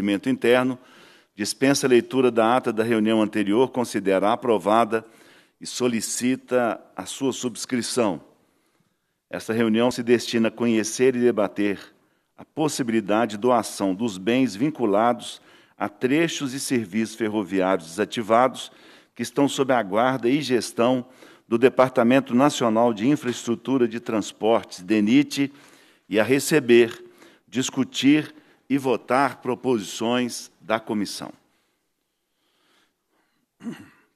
procedimento interno, dispensa a leitura da ata da reunião anterior, considera aprovada e solicita a sua subscrição. Esta reunião se destina a conhecer e debater a possibilidade de doação dos bens vinculados a trechos e serviços ferroviários desativados que estão sob a guarda e gestão do Departamento Nacional de Infraestrutura de Transportes, DENIT, e a receber, discutir e votar proposições da comissão.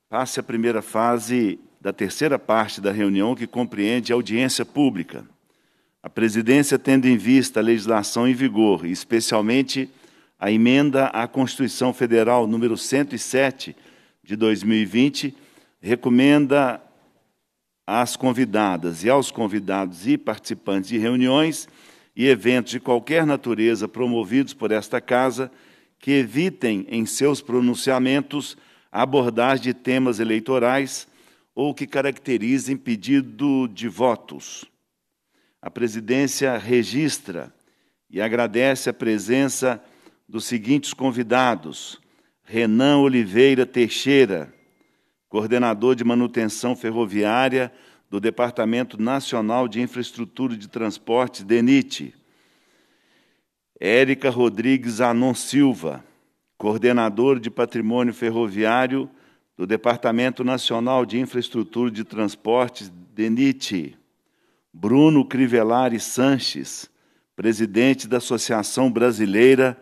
Passe a primeira fase da terceira parte da reunião, que compreende audiência pública. A presidência, tendo em vista a legislação em vigor, especialmente a emenda à Constituição Federal número 107 de 2020, recomenda às convidadas e aos convidados e participantes de reuniões e eventos de qualquer natureza promovidos por esta Casa que evitem em seus pronunciamentos abordagem de temas eleitorais ou que caracterizem pedido de votos. A presidência registra e agradece a presença dos seguintes convidados: Renan Oliveira Teixeira, coordenador de manutenção ferroviária do Departamento Nacional de Infraestrutura de Transportes, DENIT. Érica Rodrigues Anon Silva, coordenador de Patrimônio Ferroviário do Departamento Nacional de Infraestrutura de Transportes, DENIT. Bruno Crivellari Sanches, presidente da Associação Brasileira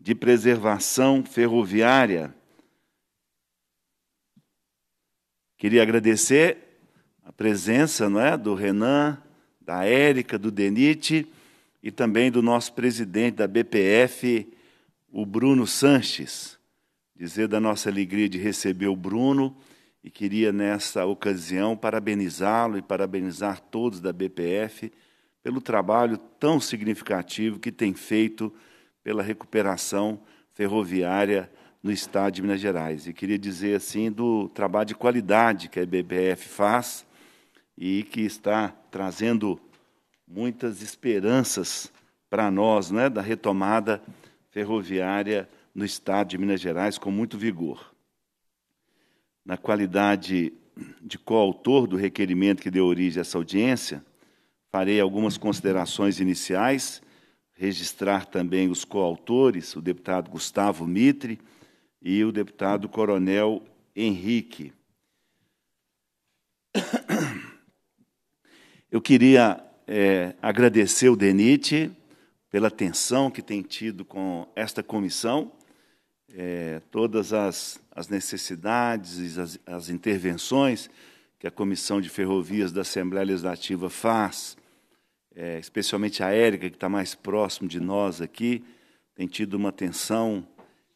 de Preservação Ferroviária. Queria agradecer a presença não é, do Renan, da Érica, do Denite e também do nosso presidente da BPF, o Bruno Sanches. Dizer da nossa alegria de receber o Bruno e queria, nessa ocasião, parabenizá-lo e parabenizar todos da BPF pelo trabalho tão significativo que tem feito pela recuperação ferroviária no estado de Minas Gerais. E queria dizer assim do trabalho de qualidade que a BPF faz e que está trazendo muitas esperanças para nós, né, da retomada ferroviária no estado de Minas Gerais com muito vigor. Na qualidade de coautor do requerimento que deu origem a essa audiência, farei algumas considerações iniciais, registrar também os coautores, o deputado Gustavo Mitre e o deputado Coronel Henrique. Eu queria é, agradecer o DENIT pela atenção que tem tido com esta comissão, é, todas as, as necessidades, as, as intervenções que a Comissão de Ferrovias da Assembleia Legislativa faz, é, especialmente a Érica, que está mais próximo de nós aqui, tem tido uma atenção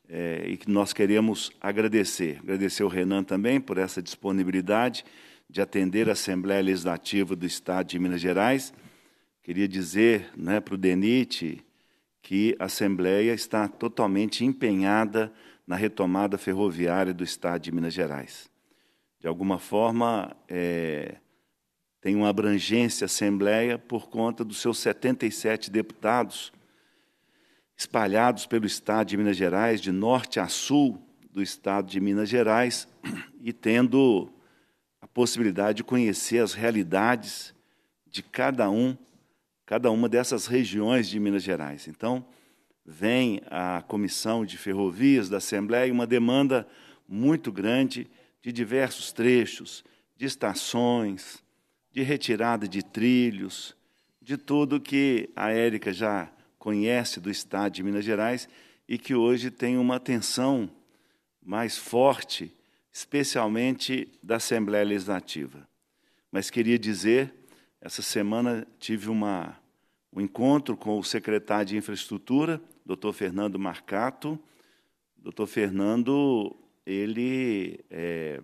é, e que nós queremos agradecer. Agradecer ao Renan também por essa disponibilidade de atender a Assembleia Legislativa do Estado de Minas Gerais. Queria dizer né, para o DENIT que a Assembleia está totalmente empenhada na retomada ferroviária do Estado de Minas Gerais. De alguma forma, é, tem uma abrangência Assembleia por conta dos seus 77 deputados espalhados pelo Estado de Minas Gerais, de norte a sul do Estado de Minas Gerais, e tendo possibilidade de conhecer as realidades de cada um, cada uma dessas regiões de Minas Gerais. Então, vem a Comissão de Ferrovias da Assembleia uma demanda muito grande de diversos trechos, de estações, de retirada de trilhos, de tudo que a Érica já conhece do Estado de Minas Gerais e que hoje tem uma atenção mais forte especialmente da Assembleia Legislativa. Mas queria dizer, essa semana tive uma, um encontro com o secretário de Infraestrutura, doutor Fernando Marcato. Doutor Fernando, ele, é,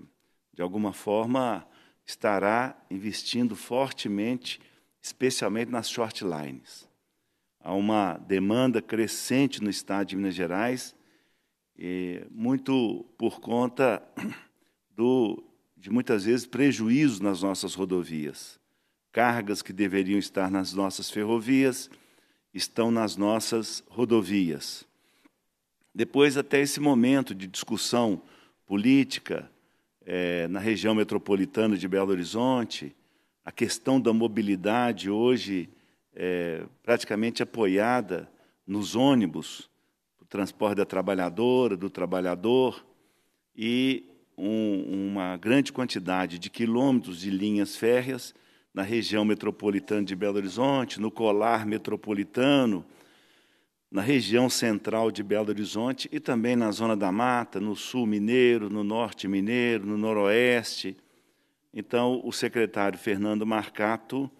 de alguma forma, estará investindo fortemente, especialmente nas short lines. Há uma demanda crescente no estado de Minas Gerais muito por conta do, de muitas vezes prejuízos nas nossas rodovias. Cargas que deveriam estar nas nossas ferrovias estão nas nossas rodovias. Depois, até esse momento de discussão política é, na região metropolitana de Belo Horizonte, a questão da mobilidade hoje é praticamente apoiada nos ônibus, transporte da trabalhadora, do trabalhador, e um, uma grande quantidade de quilômetros de linhas férreas na região metropolitana de Belo Horizonte, no colar metropolitano, na região central de Belo Horizonte e também na zona da mata, no sul mineiro, no norte mineiro, no noroeste. Então, o secretário Fernando Marcato,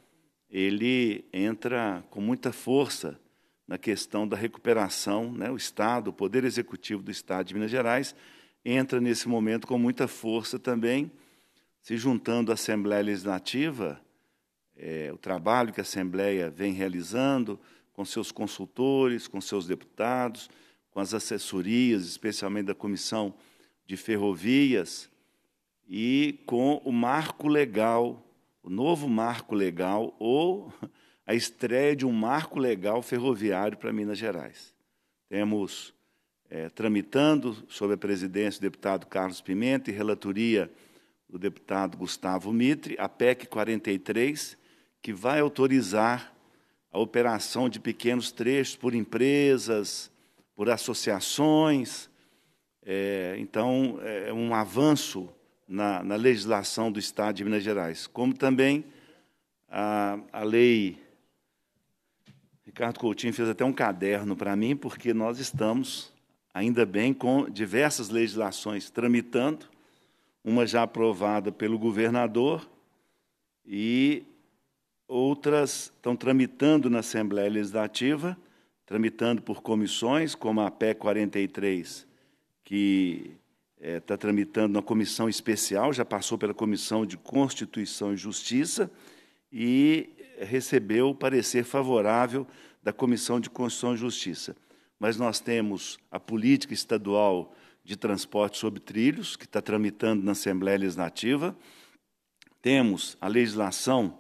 ele entra com muita força na questão da recuperação, né? o Estado, o Poder Executivo do Estado de Minas Gerais, entra nesse momento com muita força também, se juntando à Assembleia Legislativa, é, o trabalho que a Assembleia vem realizando, com seus consultores, com seus deputados, com as assessorias, especialmente da Comissão de Ferrovias, e com o marco legal, o novo marco legal, ou a estreia de um marco legal ferroviário para Minas Gerais. Temos é, tramitando, sob a presidência do deputado Carlos Pimenta e relatoria do deputado Gustavo Mitre, a PEC 43, que vai autorizar a operação de pequenos trechos por empresas, por associações. É, então, é um avanço na, na, legislação do Estado de Minas Gerais, como também a, a lei. Ricardo Coutinho fez até um caderno para mim, porque nós estamos, ainda bem, com diversas legislações tramitando, uma já aprovada pelo governador e outras estão tramitando na Assembleia Legislativa, tramitando por comissões, como a PEC 43, que está é, tramitando na comissão especial, já passou pela Comissão de Constituição e Justiça e recebeu o parecer favorável da Comissão de Constituição e Justiça. Mas nós temos a política estadual de transporte sobre trilhos, que está tramitando na Assembleia Legislativa, temos a legislação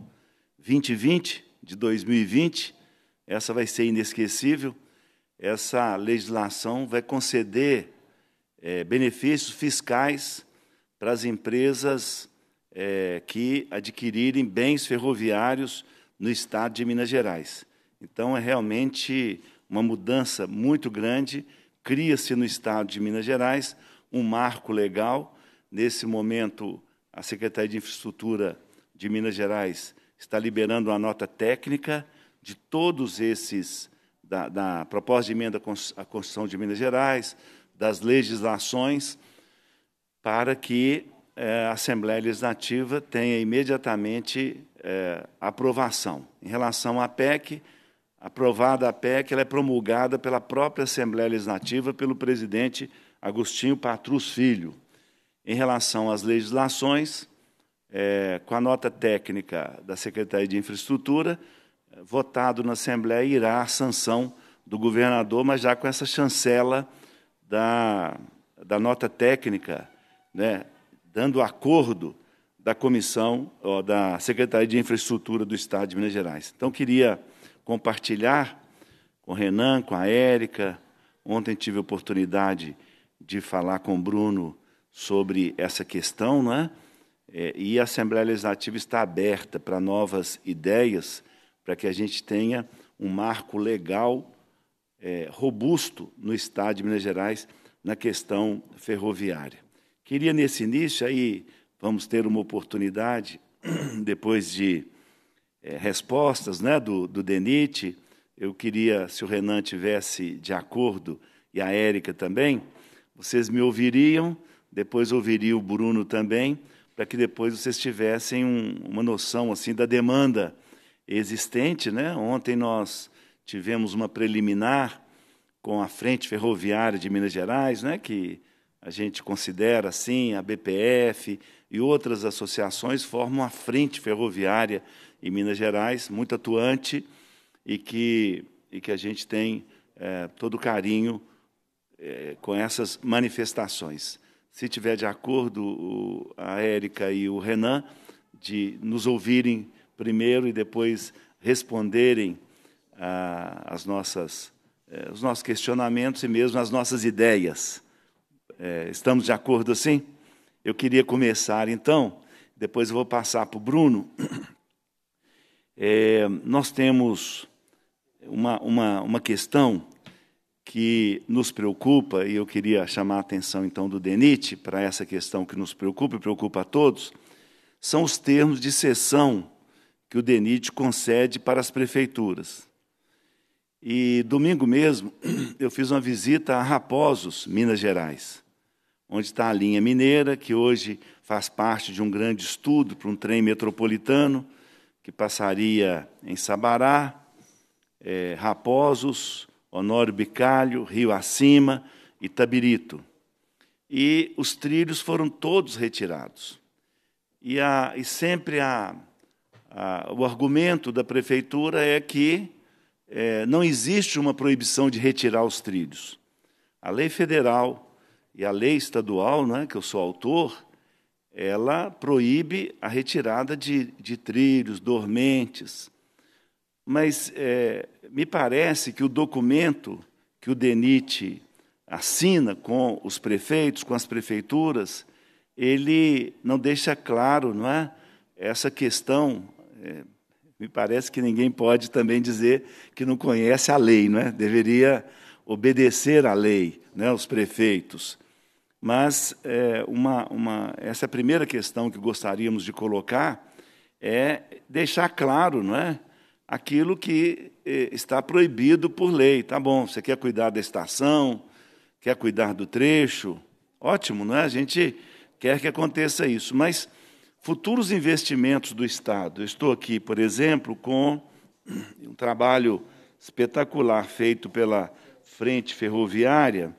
2020, de 2020, essa vai ser inesquecível. Essa legislação vai conceder é, benefícios fiscais para as empresas é, que adquirirem bens ferroviários no estado de Minas Gerais. Então, é realmente uma mudança muito grande. Cria-se no estado de Minas Gerais um marco legal. Nesse momento, a Secretaria de Infraestrutura de Minas Gerais está liberando uma nota técnica de todos esses, da, da proposta de emenda à Constituição de Minas Gerais, das legislações, para que é, a Assembleia Legislativa tenha imediatamente é, aprovação. Em relação à PEC, aprovada a PEC, ela é promulgada pela própria Assembleia Legislativa, pelo presidente Agostinho Patrus Filho. Em relação às legislações, é, com a nota técnica da Secretaria de Infraestrutura, votado na Assembleia, irá à sanção do governador, mas já com essa chancela da, da nota técnica, né, dando acordo da comissão, ó, da Secretaria de Infraestrutura do Estado de Minas Gerais. Então, queria compartilhar com o Renan, com a Érica. Ontem tive a oportunidade de falar com o Bruno sobre essa questão, não é? É, e a Assembleia Legislativa está aberta para novas ideias, para que a gente tenha um marco legal é, robusto no Estado de Minas Gerais na questão ferroviária. Queria, nesse início, aí vamos ter uma oportunidade, depois de é, respostas né, do, do DENIT, eu queria, se o Renan tivesse de acordo, e a Érica também, vocês me ouviriam, depois ouviria o Bruno também, para que depois vocês tivessem um, uma noção assim da demanda existente. Né? Ontem nós tivemos uma preliminar com a Frente Ferroviária de Minas Gerais, né? que a gente considera assim, a BPF e outras associações formam a Frente Ferroviária em Minas Gerais, muito atuante e que, e que a gente tem é, todo carinho é, com essas manifestações se tiver de acordo, a Érica e o Renan, de nos ouvirem primeiro e depois responderem às nossas é, os nossos questionamentos e mesmo as nossas ideias. É, estamos de acordo assim? Eu queria começar, então, depois eu vou passar para o Bruno. É, nós temos uma, uma, uma questão que nos preocupa, e eu queria chamar a atenção, então, do DENIT para essa questão que nos preocupa e preocupa a todos, são os termos de cessão que o DENIT concede para as prefeituras. E domingo mesmo, eu fiz uma visita a Raposos, Minas Gerais, onde está a linha mineira, que hoje faz parte de um grande estudo para um trem metropolitano, que passaria em Sabará, é, Raposos, Honório Bicalho, Rio Acima e Tabirito. E os trilhos foram todos retirados. E, a, e sempre a, a, o argumento da prefeitura é que é, não existe uma proibição de retirar os trilhos. A lei federal e a lei estadual, né, que eu sou autor, ela proíbe a retirada de, de trilhos, dormentes. Mas é, me parece que o documento que o DENIT assina com os prefeitos, com as prefeituras, ele não deixa claro não é, essa questão. É, me parece que ninguém pode também dizer que não conhece a lei, não é? Deveria obedecer à lei, né, os prefeitos. Mas é, uma, uma, essa é primeira questão que gostaríamos de colocar é deixar claro, não é, aquilo que é, está proibido por lei. Tá bom? Você quer cuidar da estação, quer cuidar do trecho, ótimo, não é? A gente quer que aconteça isso, mas Futuros investimentos do Estado. Eu estou aqui, por exemplo, com um trabalho espetacular feito pela Frente Ferroviária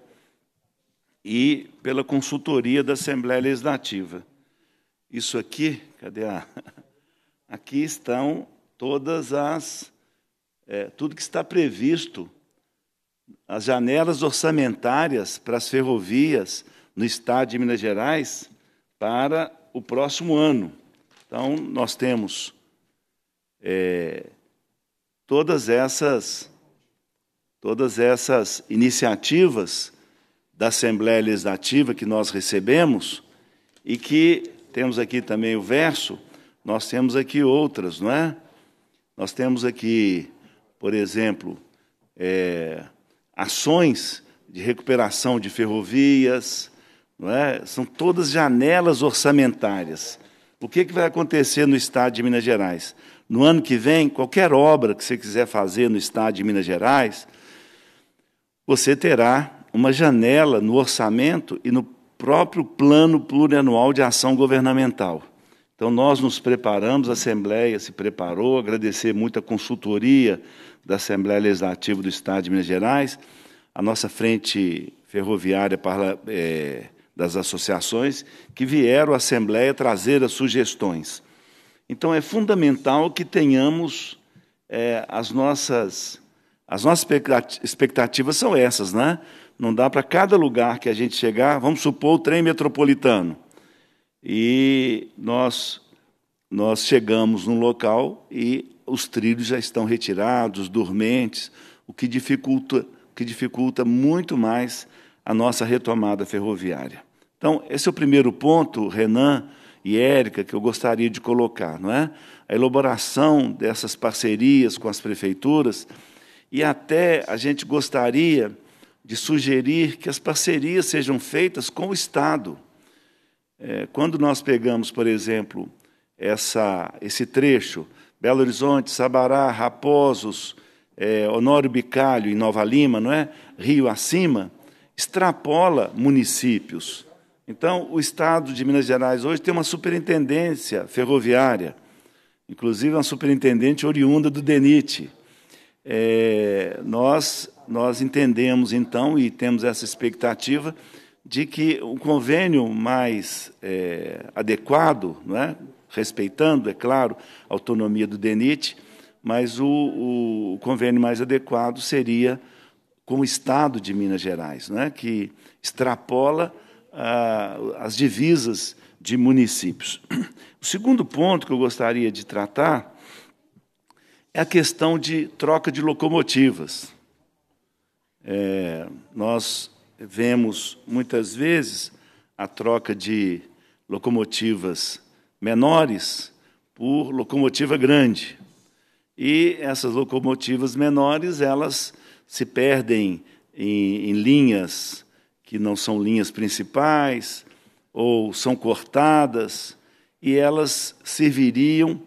e pela consultoria da Assembleia Legislativa. Isso aqui, cadê a. Aqui estão todas as. É, tudo que está previsto, as janelas orçamentárias para as ferrovias no estado de Minas Gerais para o próximo ano. Então, nós temos é, todas essas todas essas iniciativas da Assembleia Legislativa que nós recebemos e que temos aqui também o verso, nós temos aqui outras, não é? Nós temos aqui, por exemplo, é, ações de recuperação de ferrovias, não é? São todas janelas orçamentárias. O que, que vai acontecer no Estado de Minas Gerais? No ano que vem, qualquer obra que você quiser fazer no Estado de Minas Gerais, você terá uma janela no orçamento e no próprio plano plurianual de ação governamental. Então, nós nos preparamos, a Assembleia se preparou, agradecer muito a consultoria da Assembleia Legislativa do Estado de Minas Gerais, a nossa frente ferroviária é, das associações que vieram à Assembleia trazer as sugestões. Então, é fundamental que tenhamos é, as nossas. As nossas expectativas são essas, né? Não dá para cada lugar que a gente chegar, vamos supor o trem metropolitano. E nós, nós chegamos num local e os trilhos já estão retirados, dormentes, o que dificulta, o que dificulta muito mais a nossa retomada ferroviária. Então, esse é o primeiro ponto, Renan e Érica, que eu gostaria de colocar, não é? A elaboração dessas parcerias com as prefeituras e até a gente gostaria de sugerir que as parcerias sejam feitas com o Estado. É, quando nós pegamos, por exemplo, essa, esse trecho, Belo Horizonte, Sabará, Raposos, é, Honório Bicalho, em Nova Lima, não é? Rio acima, extrapola municípios. Então, o Estado de Minas Gerais hoje tem uma superintendência ferroviária, inclusive uma superintendente oriunda do DENIT. É, nós, nós entendemos, então, e temos essa expectativa de que o convênio mais é, adequado, é? respeitando, é claro, a autonomia do DENIT, mas o, o convênio mais adequado seria com o Estado de Minas Gerais, não é? que extrapola as divisas de municípios. O segundo ponto que eu gostaria de tratar é a questão de troca de locomotivas. é, nós vemos muitas vezes a troca de locomotivas menores por locomotiva grande. E essas locomotivas menores, elas se perdem em, em linhas que não são linhas principais, ou são cortadas, e elas serviriam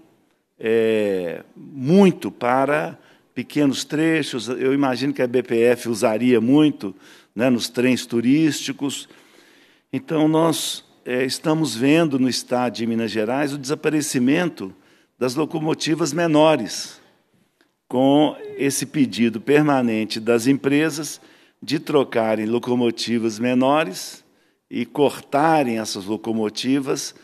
é, muito para pequenos trechos. Eu imagino que a BPF usaria muito né, nos trens turísticos. Então, nós é, estamos vendo no estado de Minas Gerais o desaparecimento das locomotivas menores, com esse pedido permanente das empresas de trocarem locomotivas menores e cortarem essas locomotivas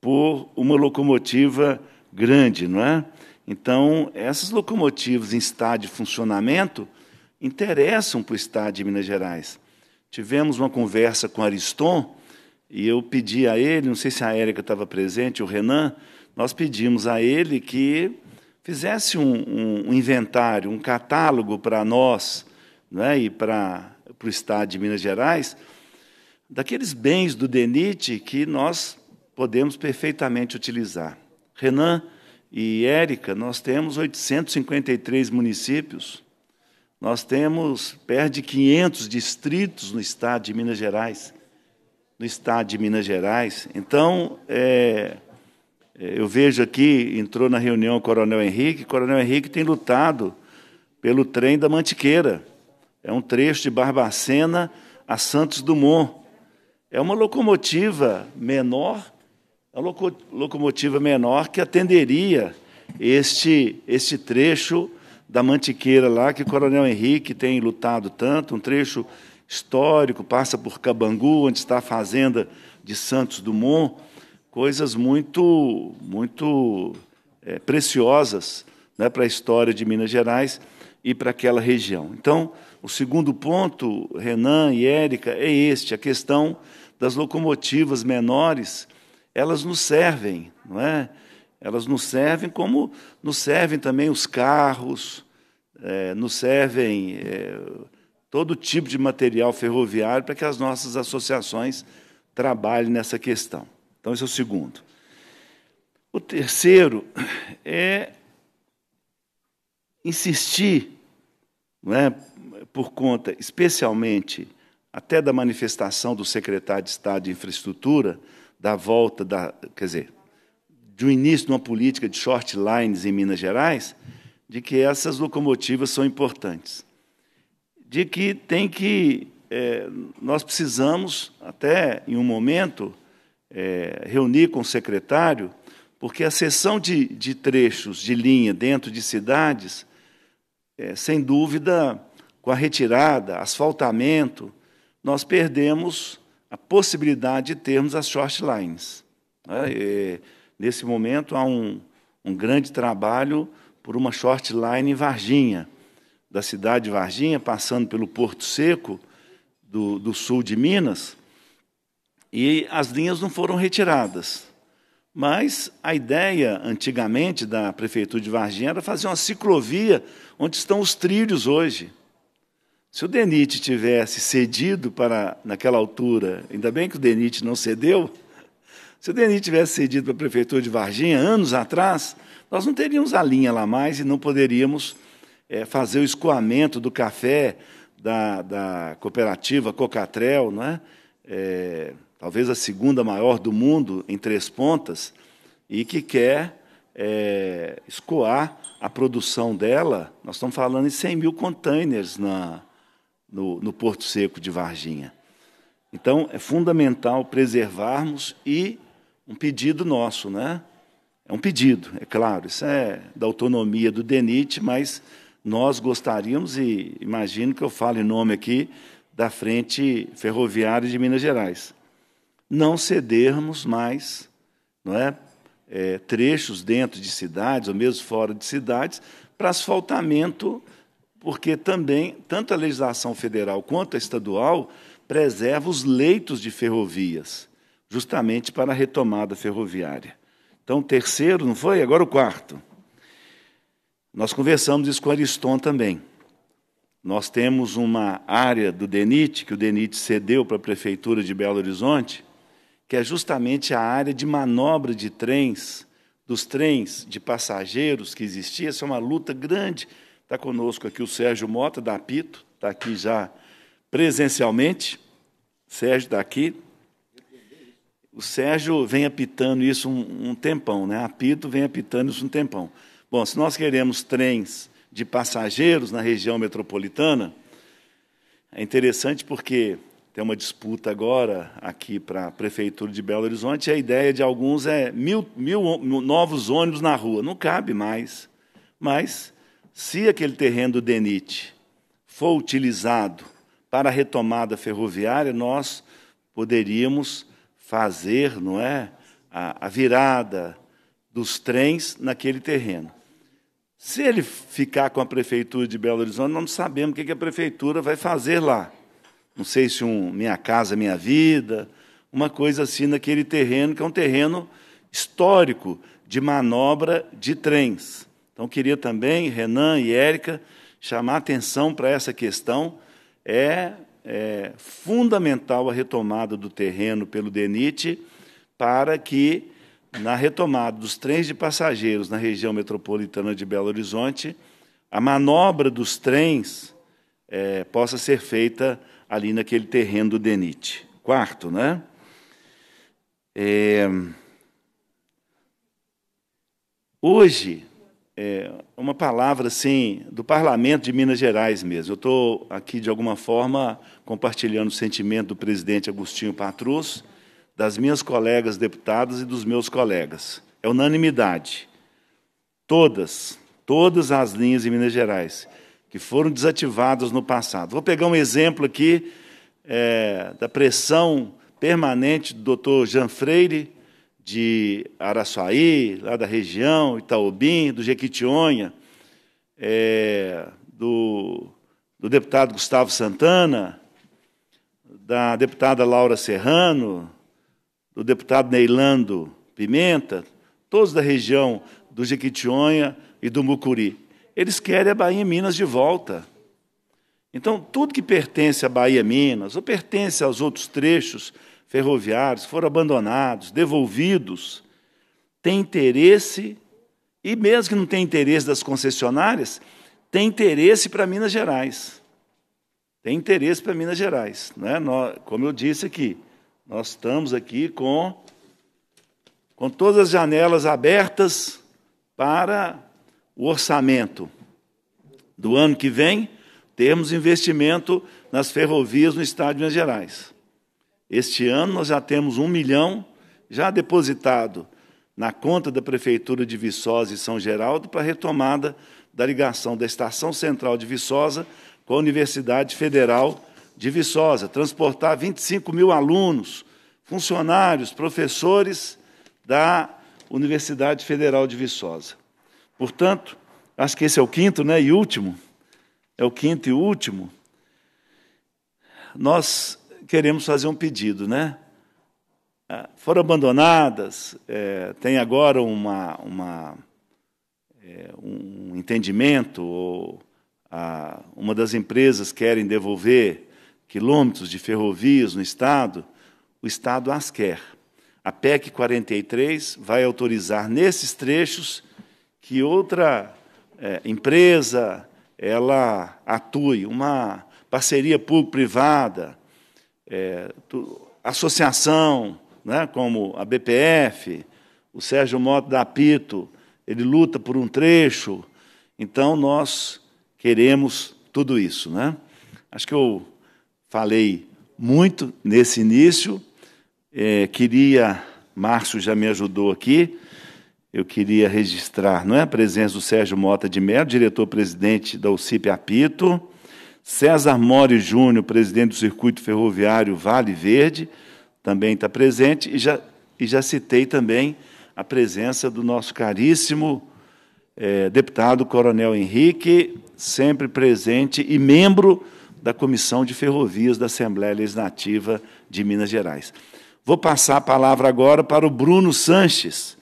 por uma locomotiva grande, não é? Então, essas locomotivas em estado de funcionamento interessam para o Estado de Minas Gerais. Tivemos uma conversa com Ariston e eu pedi a ele, não sei se a Érica estava presente, o Renan, nós pedimos a ele que fizesse um, um, inventário, um catálogo para nós é? e para, para o Estado de Minas Gerais, daqueles bens do DENIT que nós podemos perfeitamente utilizar. Renan e Érica, nós temos 853 municípios, nós temos perto de 500 distritos no estado de Minas Gerais. No estado de Minas Gerais. Então, é, é eu vejo aqui, entrou na reunião o Coronel Henrique, o Coronel Henrique tem lutado pelo trem da Mantiqueira. É um trecho de Barbacena a Santos Dumont. É uma locomotiva menor, uma locomotiva menor que atenderia este, este trecho da Mantiqueira lá, que o Coronel Henrique tem lutado tanto, um trecho histórico, passa por Cabangu, onde está a fazenda de Santos Dumont, coisas muito, muito é, preciosas né, para a história de Minas Gerais e para aquela região. Então, o segundo ponto, Renan e Érica, é este, a questão das locomotivas menores, elas nos servem, não é? Elas nos servem como nos servem também os carros, é, nos servem é, todo tipo de material ferroviário para que as nossas associações trabalhem nessa questão. Então, esse é o segundo. O terceiro é insistir, não é, por conta, especialmente, até da manifestação do secretário de Estado de Infraestrutura, da volta da, quer dizer, um início de uma política de short lines em Minas Gerais, de que essas locomotivas são importantes, de que tem que é, nós precisamos até em um momento é, reunir com o secretário, porque a cessão de, de trechos de linha dentro de cidades, é, sem dúvida, com a retirada, asfaltamento, nós perdemos a possibilidade de termos as short lines. Né? nesse momento, há um, um grande trabalho por uma short line em Varginha, da cidade de Varginha, passando pelo Porto Seco, do, do sul de Minas, e as linhas não foram retiradas. Mas a ideia, antigamente, da Prefeitura de Varginha era fazer uma ciclovia onde estão os trilhos hoje. Se o DENIT tivesse cedido para, naquela altura, ainda bem que o DENIT não cedeu, se o DENIT tivesse cedido para a Prefeitura de Varginha, anos atrás, nós não teríamos a linha lá mais e não poderíamos é, fazer o escoamento do café da, da cooperativa Cocatrel, não é? é? talvez a segunda maior do mundo em Três Pontas, e que quer é, escoar a produção dela. Nós estamos falando em 100 mil containers na, no, no Porto Seco de Varginha. Então, é fundamental preservarmos e um pedido nosso, né? É um pedido, é claro, isso é da autonomia do DENIT, mas nós gostaríamos, e imagino que eu falo em nome aqui da Frente Ferroviária de Minas Gerais, não cedermos mais não é, é trechos dentro de cidades, ou mesmo fora de cidades, para asfaltamento, porque também, tanto a legislação federal quanto a estadual, preserva os leitos de ferrovias, justamente para a retomada ferroviária. Então, o terceiro, não foi? Agora o quarto. Nós conversamos isso com Ariston também. nós temos uma área do DENIT, que o DENIT cedeu para a Prefeitura de Belo Horizonte, que é justamente a área de manobra de trens, dos trens de passageiros que existia. Essa é uma luta grande. Está conosco aqui o Sérgio Mota, da Apito, está aqui já presencialmente. Sérgio está aqui. O Sérgio vem apitando isso um, um tempão, né? Apito vem apitando isso um tempão. Bom, se nós queremos trens de passageiros na região metropolitana, é interessante porque tem uma disputa agora aqui para a Prefeitura de Belo Horizonte, e a ideia de alguns é mil, mil novos ônibus na rua. Não cabe mais. Mas, se aquele terreno do DENIT for utilizado para a retomada ferroviária, nós poderíamos fazer não é, a, a virada dos trens naquele terreno. Se ele ficar com a Prefeitura de Belo Horizonte, nós não sabemos o que a Prefeitura vai fazer lá. Não sei se um Minha Casa Minha Vida, uma coisa assim naquele terreno, que é um terreno histórico de manobra de trens. Então, queria também, Renan e Érica, chamar atenção para essa questão. É, é fundamental a retomada do terreno pelo DENIT para que na retomada dos trens de passageiros na região metropolitana de Belo Horizonte, a manobra dos trens é, possa ser feita ali naquele terreno do DENIT. Quarto, né? É, hoje, é, uma palavra assim do Parlamento de Minas Gerais mesmo. Eu estou aqui de alguma forma compartilhando o sentimento do presidente Agostinho Patrus das minhas colegas deputadas e dos meus colegas. É unanimidade. Todas, todas as linhas em Minas Gerais que foram desativadas no passado. Vou pegar um exemplo aqui é, da pressão permanente do doutor Jean Freire, de Araçuaí, lá da região, Itaobim, do Jequitinhonha, é, do, do deputado Gustavo Santana, da deputada Laura Serrano, do deputado Neilando Pimenta, todos da região do Jequitinhonha e do Mucuri. Eles querem a Bahia Minas de volta. Então, tudo que pertence à Bahia Minas, ou pertence aos outros trechos ferroviários, foram abandonados, devolvidos, tem interesse, e mesmo que não tenha interesse das concessionárias, tem interesse para Minas Gerais. Tem interesse para Minas Gerais. Né? Como eu disse aqui, nós estamos aqui com, com todas as janelas abertas para o orçamento do ano que vem, termos investimento nas ferrovias no estado de Minas Gerais. Este ano nós já temos um milhão já depositado na conta da Prefeitura de Viçosa e São Geraldo para a retomada da ligação da Estação Central de Viçosa com a Universidade Federal de Viçosa, transportar 25 mil alunos, funcionários, professores da Universidade Federal de Viçosa. Portanto, acho que esse é o quinto né, e último, é o quinto e último. Nós queremos fazer um pedido, né? Ah, foram abandonadas, é, tem agora uma, uma é, um entendimento, ou a, uma das empresas querem devolver quilômetros de ferrovias no Estado, o Estado as quer. A PEC 43 vai autorizar nesses trechos que outra é, empresa ela atue, uma parceria público-privada, é, associação, né, como a BPF, o Sérgio Mota da Apito, ele luta por um trecho. Então, nós queremos tudo isso. Né? Acho que eu falei muito nesse início. É, queria, Márcio já me ajudou aqui, eu queria registrar não é, a presença do Sérgio Mota de Mello, diretor-presidente da UCIP Apito, César Mori Júnior, presidente do Circuito Ferroviário Vale Verde, também está presente, e já, e já citei também a presença do nosso caríssimo é, deputado Coronel Henrique, sempre presente e membro da Comissão de Ferrovias da Assembleia Legislativa de Minas Gerais. Vou passar a palavra agora para o Bruno Sanches,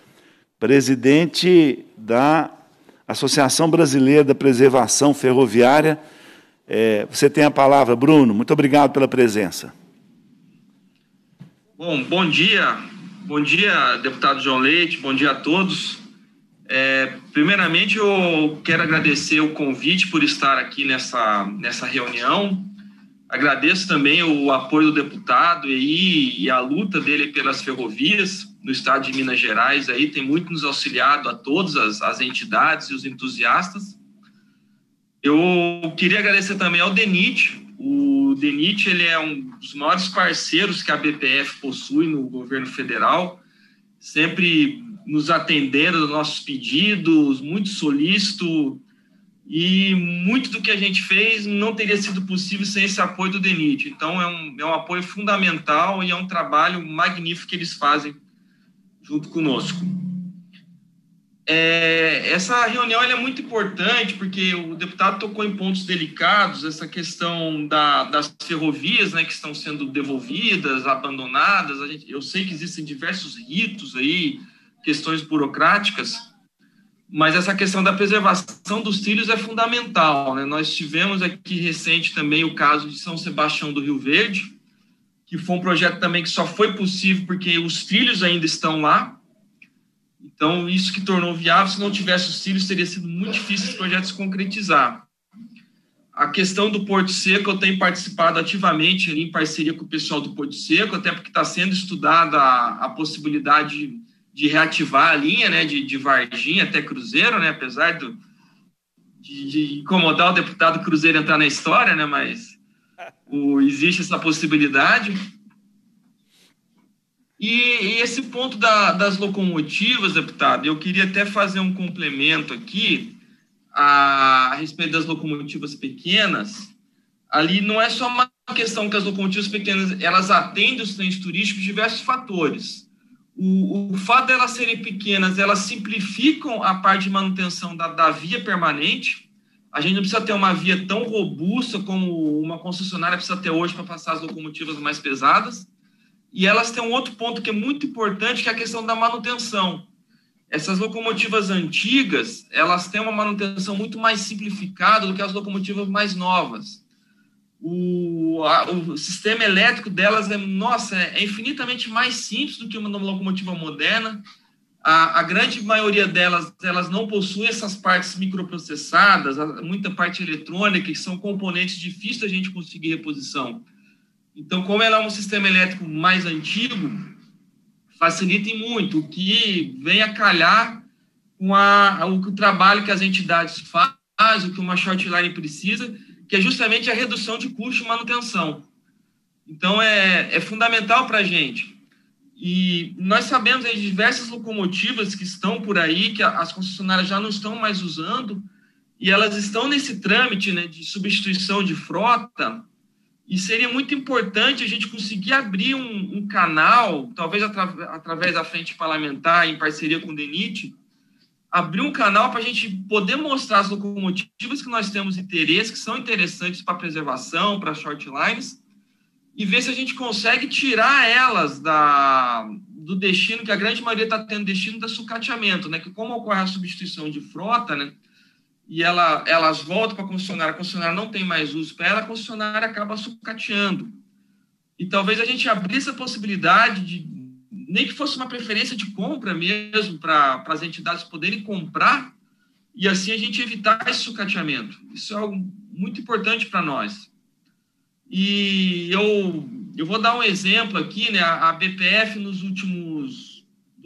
presidente da Associação Brasileira da Preservação Ferroviária, É, você tem a palavra, Bruno. Muito obrigado pela presença. Bom, bom dia. Bom dia, deputado João Leite. Bom dia a todos. É, primeiramente, eu quero agradecer o convite por estar aqui nessa, nessa reunião. Agradeço também o apoio do deputado e, e a luta dele pelas ferrovias no estado de Minas Gerais. Aí tem muito nos auxiliado a todas as, as entidades e os entusiastas. Eu queria agradecer também ao DENIT. O DENIT ele é um dos maiores parceiros que a BPF possui no governo federal, sempre nos atendendo aos nossos pedidos, muito solícito, e muito do que a gente fez não teria sido possível sem esse apoio do DENIT. Então, é um, é um apoio fundamental e é um trabalho magnífico que eles fazem junto conosco. É, essa reunião é muito importante porque o deputado tocou em pontos delicados, essa questão da, das ferrovias né, que estão sendo devolvidas, abandonadas. Gente, eu sei que existem diversos ritos aí, questões burocráticas, mas essa questão da preservação dos trilhos é fundamental. Né? Nós tivemos aqui recente também o caso de São Sebastião do Rio Verde, que foi um projeto também que só foi possível porque os trilhos ainda estão lá. Então, isso que tornou viável, se não tivesse os trilhos, teria sido muito difícil esse projeto se concretizar. A questão do Porto Seco, eu tenho participado ativamente ali, em parceria com o pessoal do Porto Seco, até porque está sendo estudada a, a possibilidade de reativar a linha né, de, de Varginha até Cruzeiro, né, apesar do, de, de, incomodar o deputado Cruzeiro entrar na história, né, mas o, existe essa possibilidade. E, e esse ponto da, das locomotivas, deputado, eu queria até fazer um complemento aqui a, a respeito das locomotivas pequenas. Ali não é só uma questão que as locomotivas pequenas elas atendem os trens turísticos diversos fatores o, o fato delas serem pequenas, elas simplificam a parte de manutenção da, da via permanente. A gente não precisa ter uma via tão robusta como uma concessionária precisa ter hoje para passar as locomotivas mais pesadas. E elas têm um outro ponto que é muito importante, que é a questão da manutenção. Essas locomotivas antigas, elas têm uma manutenção muito mais simplificada do que as locomotivas mais novas o, a, o sistema elétrico delas é, nossa, é infinitamente mais simples do que uma locomotiva moderna. A, a, grande maioria delas, elas não possuem essas partes microprocessadas, muita parte eletrônica, que são componentes difíceis da gente conseguir reposição. Então, como ela é um sistema elétrico mais antigo, facilita muito, o que vem a calhar com a, o, o trabalho que as entidades fazem, o que uma shortline precisa, que é justamente a redução de custo de manutenção. Então, é, é fundamental para a gente. E nós sabemos de diversas locomotivas que estão por aí, que as concessionárias já não estão mais usando, e elas estão nesse trâmite né, de substituição de frota, e seria muito importante a gente conseguir abrir um, um canal, talvez atra através da frente parlamentar, em parceria com o DENIT, abrir um canal para a gente poder mostrar as locomotivas que nós temos interesse, que são interessantes para preservação, para short lines, e ver se a gente consegue tirar elas da, do destino, que a grande maioria está tendo destino da sucateamento, né? Que como ocorre a substituição de frota, né? E ela, elas voltam para a concessionária, a concessionária não tem mais uso para ela, a concessionária acaba sucateando. E talvez a gente abrisse a possibilidade de nem que fosse uma preferência de compra mesmo, para as entidades poderem comprar e assim a gente evitar esse sucateamento. Isso é algo muito importante para nós. E eu, eu vou dar um exemplo aqui, né? A BPF, nos últimos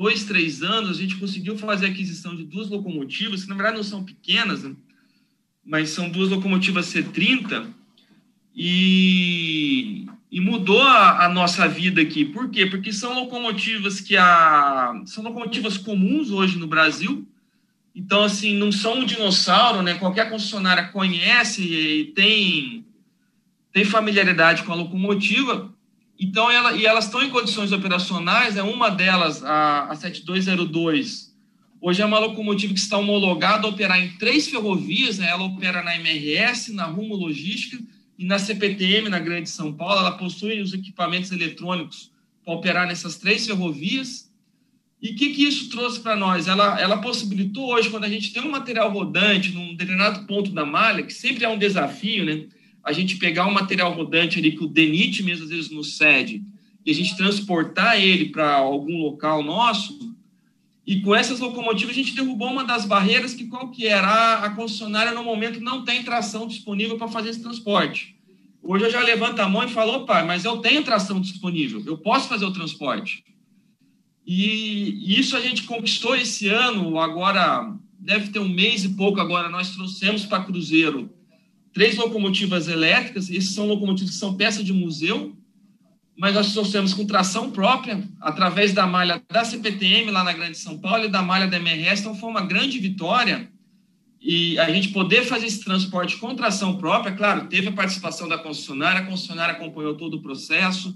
dois, três anos, a gente conseguiu fazer a aquisição de duas locomotivas, que na verdade não são pequenas, né? mas são duas locomotivas C30, e e mudou a, a, nossa vida aqui. Por quê? Porque são locomotivas que a, são locomotivas comuns hoje no Brasil. Então, assim, não são um dinossauro, né? Qualquer concessionária conhece e tem, tem familiaridade com a locomotiva. Então, ela, e elas estão em condições operacionais. É uma delas, a, a 7202, hoje é uma locomotiva que está homologada a operar em três ferrovias. Né? Ela opera na MRS, na Rumo Logística e na CPTM, na Grande São Paulo, ela possui os equipamentos eletrônicos para operar nessas três ferrovias. E o que, que isso trouxe para nós? Ela, ela possibilitou hoje, quando a gente tem um material rodante num determinado ponto da malha, que sempre é um desafio, né? A gente pegar um material rodante ali que o DENIT mesmo às vezes nos cede e a gente transportar ele para algum local nosso, e com essas locomotivas a gente derrubou uma das barreiras que qual que era? A, concessionária no momento não tem tração disponível para fazer esse transporte. Hoje eu já levanto a mão e falo, opa, mas eu tenho tração disponível, eu posso fazer o transporte. E isso a gente conquistou esse ano, agora deve ter um mês e pouco agora, nós trouxemos para Cruzeiro três locomotivas elétricas, esses são locomotivas que são peça de museu, mas nós trouxemos com tração própria, através da malha da CPTM lá na Grande São Paulo e da malha da MRS, então foi uma grande vitória, e a gente poder fazer esse transporte com tração própria, claro, teve a participação da concessionária, a concessionária acompanhou todo o processo,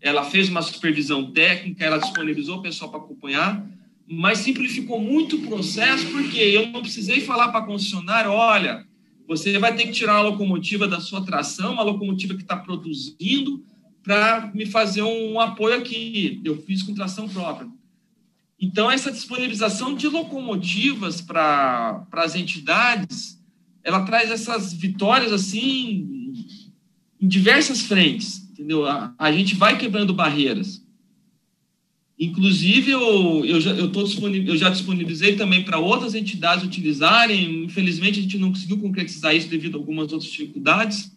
ela fez uma supervisão técnica, ela disponibilizou o pessoal para acompanhar, mas simplificou muito o processo, porque eu não precisei falar para a concessionária, olha, você vai ter que tirar uma locomotiva da sua tração, uma locomotiva que está produzindo, para me fazer um apoio aqui. Eu fiz com tração própria. Então, essa disponibilização de locomotivas para as entidades, ela traz essas vitórias assim em diversas frentes, entendeu? A, a gente vai quebrando barreiras. Inclusive, eu, eu, já, eu, tô eu já disponibilizei também para outras entidades utilizarem. Infelizmente, a gente não conseguiu concretizar isso devido a algumas outras dificuldades.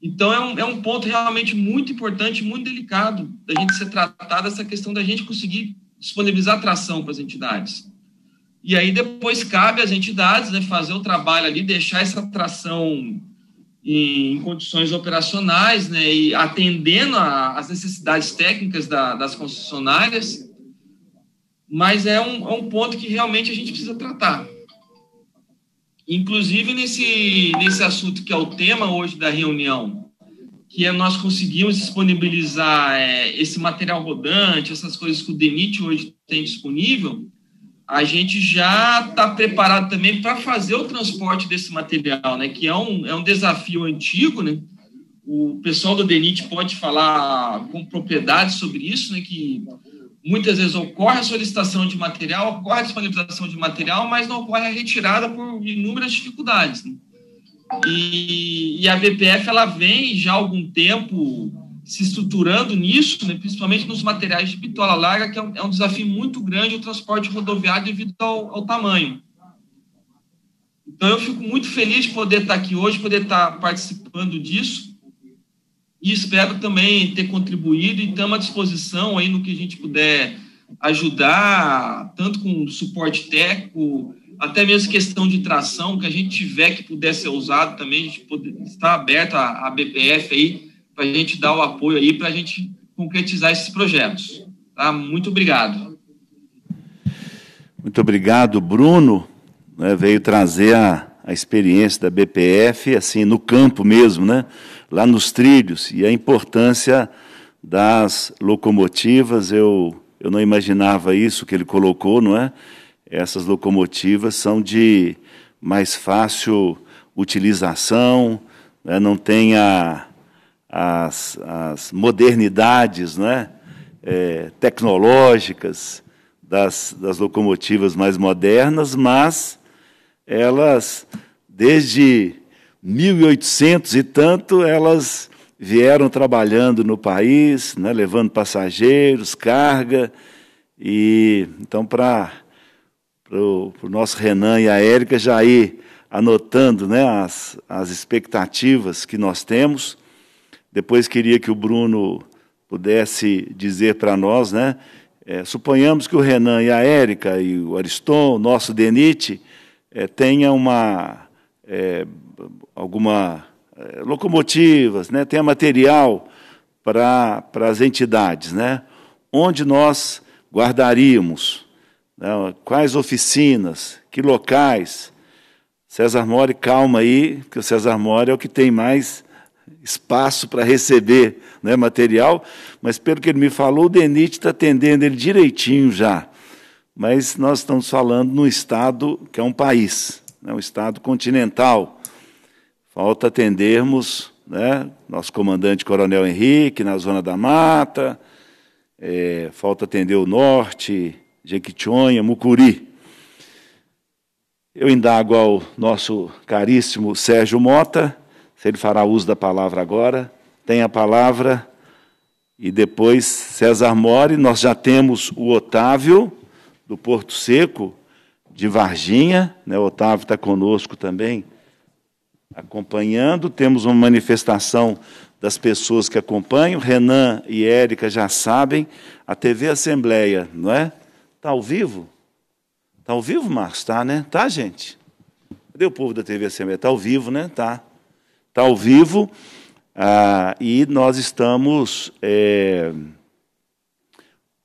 Então, é um, é um ponto realmente muito importante, muito delicado da gente ser tratado essa questão da gente conseguir disponibilizar tração para as entidades. E aí, depois, cabe às entidades né, fazer o trabalho ali, deixar essa tração em, condições operacionais, né, e atendendo às necessidades técnicas da, das concessionárias, mas é um, é um ponto que realmente a gente precisa tratar. Inclusive nesse, nesse assunto que é o tema hoje da reunião, que é nós conseguimos disponibilizar é, esse material rodante, essas coisas que o DENIT hoje tem disponível, a gente já está preparado também para fazer o transporte desse material, né? Que é um, é um desafio antigo, né? O pessoal do DENIT pode falar com propriedade sobre isso, né? Que muitas vezes ocorre a solicitação de material, ocorre a disponibilização de material, mas não ocorre a retirada por inúmeras dificuldades. Né? E, e, a BPF ela vem já há algum tempo se estruturando nisso, né, principalmente nos materiais de bitola larga, que é um, é um desafio muito grande o transporte rodoviário devido ao, ao, tamanho. Então, eu fico muito feliz de poder estar aqui hoje, poder estar participando disso, e espero também ter contribuído e estamos à disposição aí no que a gente puder ajudar, tanto com suporte técnico, até mesmo questão de tração, que a gente tiver que puder ser usado também, a gente poder, está aberto a, a BPF aí, para a gente dar o apoio aí, para a gente concretizar esses projetos. Tá? Muito obrigado. Muito obrigado, Bruno. Né, veio trazer a, a experiência da BPF, assim, no campo mesmo, né? lá nos trilhos, e a importância das locomotivas. Eu, eu não imaginava isso que ele colocou, não é? Essas locomotivas são de mais fácil utilização, né? não tem a, as, as modernidades né, é, tecnológicas das, das locomotivas mais modernas, mas elas, desde 1800 e tanto, elas vieram trabalhando no país, né, levando passageiros, carga, e então para o nosso Renan e a Érica já ir anotando né, as, as expectativas que nós temos, depois queria que o Bruno pudesse dizer para nós, né? É, suponhamos que o Renan e a Érica e o Ariston, nosso Denite, é, tenha uma é, alguma é, locomotivas, né? Tenha material para para as entidades, né? Onde nós guardaríamos, né? quais oficinas, que locais. César More, calma aí, porque o César More é o que tem mais espaço para receber né, material, mas pelo que ele me falou, o DENIT está atendendo ele direitinho já. Mas nós estamos falando num estado que é um país, né, um estado continental. Falta atendermos né, nosso comandante Coronel Henrique na Zona da Mata, é, falta atender o norte, Jequitinhonha, Mucuri. Eu indago ao nosso caríssimo Sérgio Mota se ele fará uso da palavra agora. Tem a palavra. E depois César More, nós já temos o Otávio, do Porto Seco, de Varginha, né? o Otávio está conosco também, acompanhando. Temos uma manifestação das pessoas que acompanham. Renan e Érica já sabem. A TV Assembleia, não é? Está ao vivo? Está ao vivo, Marcos? Está, né? Tá, gente? Cadê o povo da TV Assembleia? Está ao vivo, né? Tá. Está ao vivo. Ah, e nós estamos. É,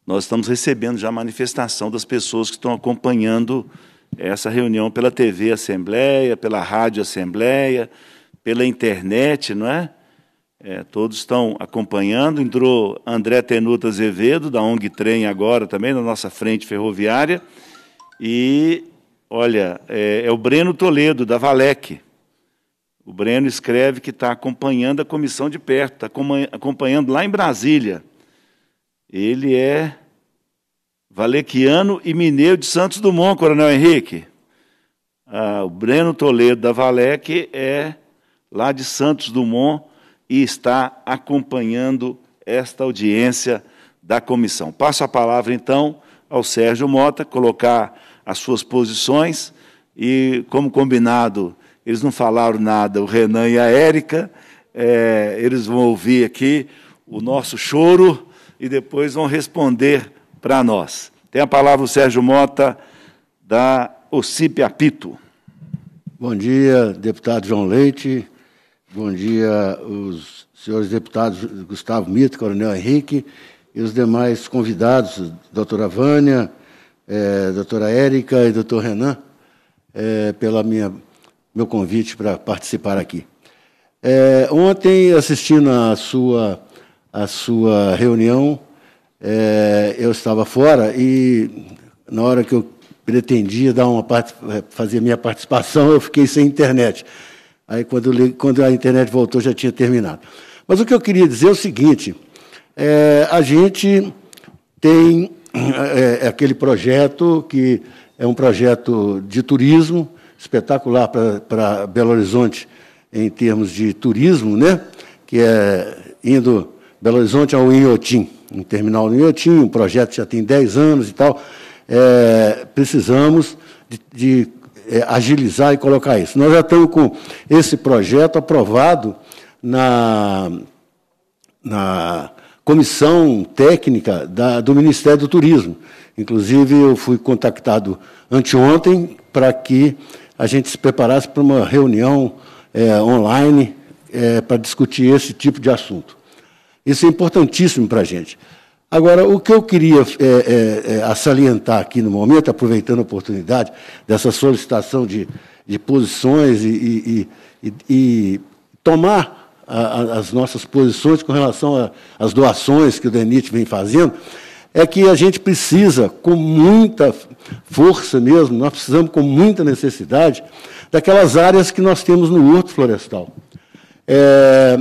nós estamos recebendo já a manifestação das pessoas que estão acompanhando essa reunião pela TV Assembleia, pela Rádio Assembleia, pela internet, não é? é todos estão acompanhando. Entrou André Tenuta Azevedo, da ONG Trem, agora também, na nossa frente ferroviária. E, olha, é, é o Breno Toledo, da Valec. O Breno escreve que está acompanhando a comissão de perto, está acompanhando lá em Brasília. Ele é valequiano e mineiro de Santos Dumont, Coronel Henrique. Ah, o Breno Toledo da Valec é lá de Santos Dumont e está acompanhando esta audiência da comissão. Passo a palavra, então, ao Sérgio Mota, colocar as suas posições e, como combinado, eles não falaram nada, o Renan e a Érica, é, eles vão ouvir aqui o nosso choro e depois vão responder para nós. Tem a palavra o Sérgio Mota, da OCIP Apito. Bom dia, deputado João Leite. Bom dia, os senhores deputados Gustavo Mito, Coronel Henrique e os demais convidados, doutora Vânia, é, doutora Érica e doutor Renan, é, pela minha meu convite para participar aqui. É, ontem, assistindo a sua, a sua reunião, é, eu estava fora e, na hora que eu pretendia dar uma parte, fazer minha participação, eu fiquei sem internet. Aí, quando, quando a internet voltou, já tinha terminado. Mas o que eu queria dizer é o seguinte: é, a gente tem é, é aquele projeto que é um projeto de turismo, espetacular para Belo Horizonte em termos de turismo, né? que é indo Belo Horizonte ao Inhotim, um terminal no Inhotim, um projeto que já tem 10 anos e tal. É, precisamos de, de é, agilizar e colocar isso. Nós já estamos com esse projeto aprovado na, na comissão técnica da, do Ministério do Turismo. Inclusive, eu fui contactado anteontem para que a gente se preparasse para uma reunião é, online é, para discutir esse tipo de assunto. Isso é importantíssimo para a gente. Agora, o que eu queria é, é, é salientar aqui no momento, aproveitando a oportunidade dessa solicitação de, de posições e, e, e, e tomar a, a, as nossas posições com relação às doações que o DENIT vem fazendo, é que a gente precisa, com muita força mesmo, nós precisamos com muita necessidade daquelas áreas que nós temos no horto florestal. É,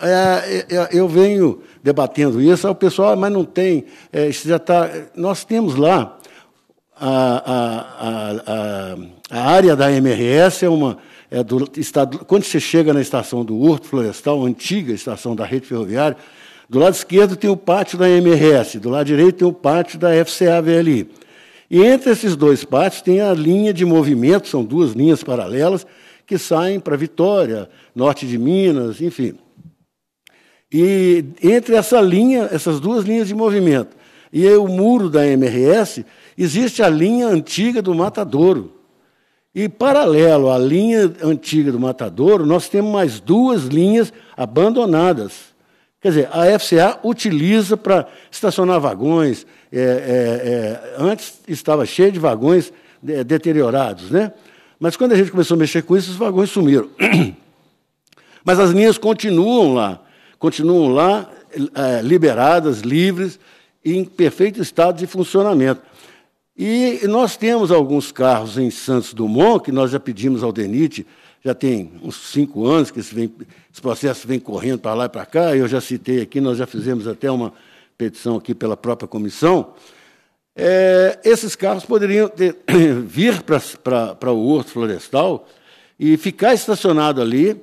é, é eu venho debatendo isso, o pessoal, mas não tem, é, já tá, nós temos lá a, a, a, a, área da MRS é uma é do estado, quando você chega na estação do Horto Florestal, antiga estação da rede ferroviária, do lado esquerdo tem o pátio da MRS, do lado direito tem o pátio da FCA-VLI. E entre esses dois pátios tem a linha de movimento, são duas linhas paralelas, que saem para Vitória, norte de Minas, enfim. E entre essa linha, essas duas linhas de movimento, e o muro da MRS, existe a linha antiga do Matadouro. E paralelo à linha antiga do Matadouro, nós temos mais duas linhas abandonadas. Quer dizer, a FCA utiliza para estacionar vagões. É, é, é, antes estava cheio de vagões é, deteriorados, né? Mas quando a gente começou a mexer com isso, os vagões sumiram. Mas as linhas continuam lá, continuam lá, é, liberadas, livres, em perfeito estado de funcionamento. E nós temos alguns carros em Santos Dumont, que nós já pedimos ao DENIT já tem uns cinco anos que esse, vem, esse processo vem correndo para lá e para cá, eu já citei aqui, nós já fizemos até uma petição aqui pela própria comissão. É, esses carros poderiam ter, vir para o horto florestal e ficar estacionado ali,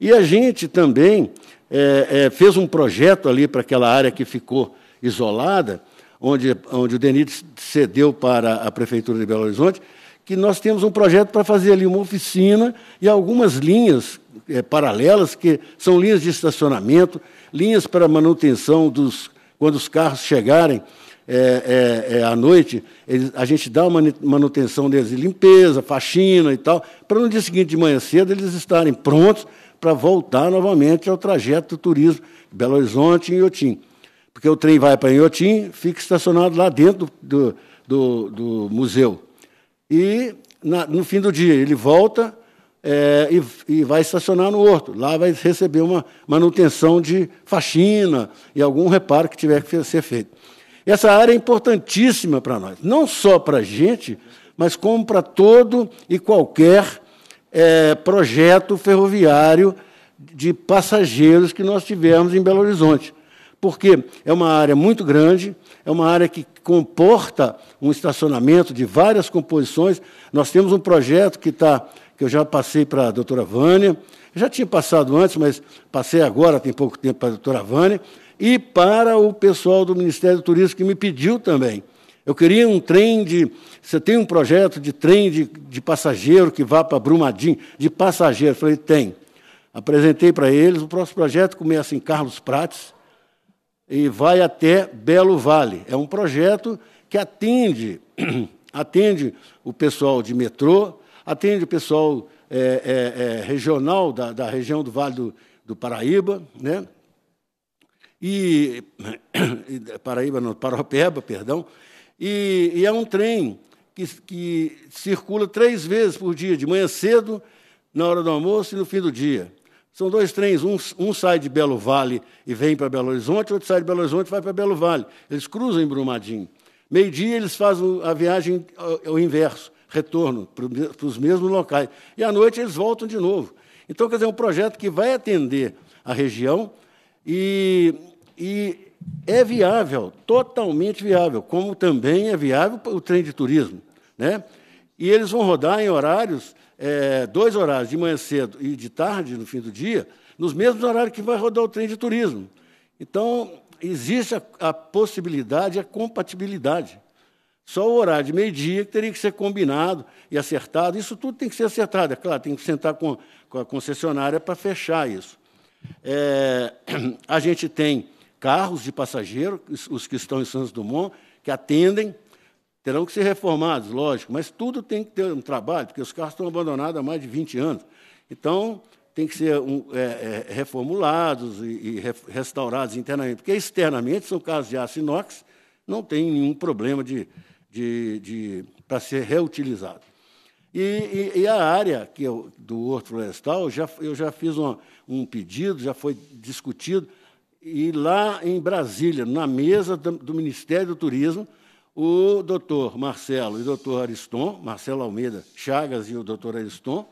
E a gente também é, é, fez um projeto ali para aquela área que ficou isolada, onde, onde o DENIT cedeu para a Prefeitura de Belo Horizonte, que nós temos um projeto para fazer ali uma oficina e algumas linhas é, paralelas, que são linhas de estacionamento, linhas para manutenção dos. quando os carros chegarem é, é, é à noite, eles, a gente dá uma manutenção deles de limpeza, faxina e tal, para no dia seguinte de manhã cedo eles estarem prontos para voltar novamente ao trajeto do turismo Belo Horizonte e Inhotim. Porque o trem vai para Inhotim, fica estacionado lá dentro do, do, do museu. E na, no fim do dia ele volta é, e, e, vai estacionar no horto. Lá vai receber uma manutenção de faxina e algum reparo que tiver que ser feito. Essa área é importantíssima para nós, não só para a gente, mas como para todo e qualquer é, projeto ferroviário de passageiros que nós tivemos em Belo Horizonte. Porque é uma área muito grande, é uma área que comporta um estacionamento de várias composições. Nós temos um projeto que está, que eu já passei para a doutora Vânia, já tinha passado antes, mas passei agora, tem pouco tempo, para a doutora Vânia, e para o pessoal do Ministério do Turismo, que me pediu também. Eu queria um trem de. Você tem um projeto de trem de, de passageiro que vá para Brumadinho, de passageiro? Eu falei, tem. Apresentei para eles. O próximo projeto começa em Carlos Prates e vai até Belo Vale. É um projeto que atende, atende o pessoal de metrô, atende o pessoal é, é, é, regional da, da, região do Vale do, do Paraíba, né? E, Paraíba, não, Paropeba, perdão, e, e é um trem que, que circula três vezes por dia, de manhã cedo, na hora do almoço e no fim do dia. São dois trens, um, um sai de Belo Vale e vem para Belo Horizonte, outro sai de Belo Horizonte e vai para Belo Vale. Eles cruzam em Brumadinho. Meio-dia eles fazem a viagem ao, ao inverso, retorno para os mesmos locais. E à noite eles voltam de novo. Então, quer dizer, é um projeto que vai atender a região e, e é viável, totalmente viável, como também é viável o trem de turismo. Né? E eles vão rodar em horários, é, dois horários, de manhã cedo e de tarde, no fim do dia, nos mesmos horários que vai rodar o trem de turismo. Então, existe a, a possibilidade, a compatibilidade. Só o horário de meio-dia que teria que ser combinado e acertado. Isso tudo tem que ser acertado. É claro, tem que sentar com, com a concessionária para fechar isso. É, a gente tem carros de passageiro, os que estão em Santos Dumont, que atendem, terão que ser reformados, lógico, mas tudo tem que ter um trabalho, porque os carros estão abandonados há mais de 20 anos. Então, tem que ser um, é, é, reformulados e, e, restaurados internamente, porque externamente são carros de aço inox, não tem nenhum problema de, de, de para ser reutilizado. E, e, e, a área que eu, do Horto Florestal, já, eu já fiz uma, um pedido, já foi discutido, e lá em Brasília, na mesa do Ministério do Turismo, o doutor Marcelo e o doutor Ariston, Marcelo Almeida Chagas e o doutor Ariston,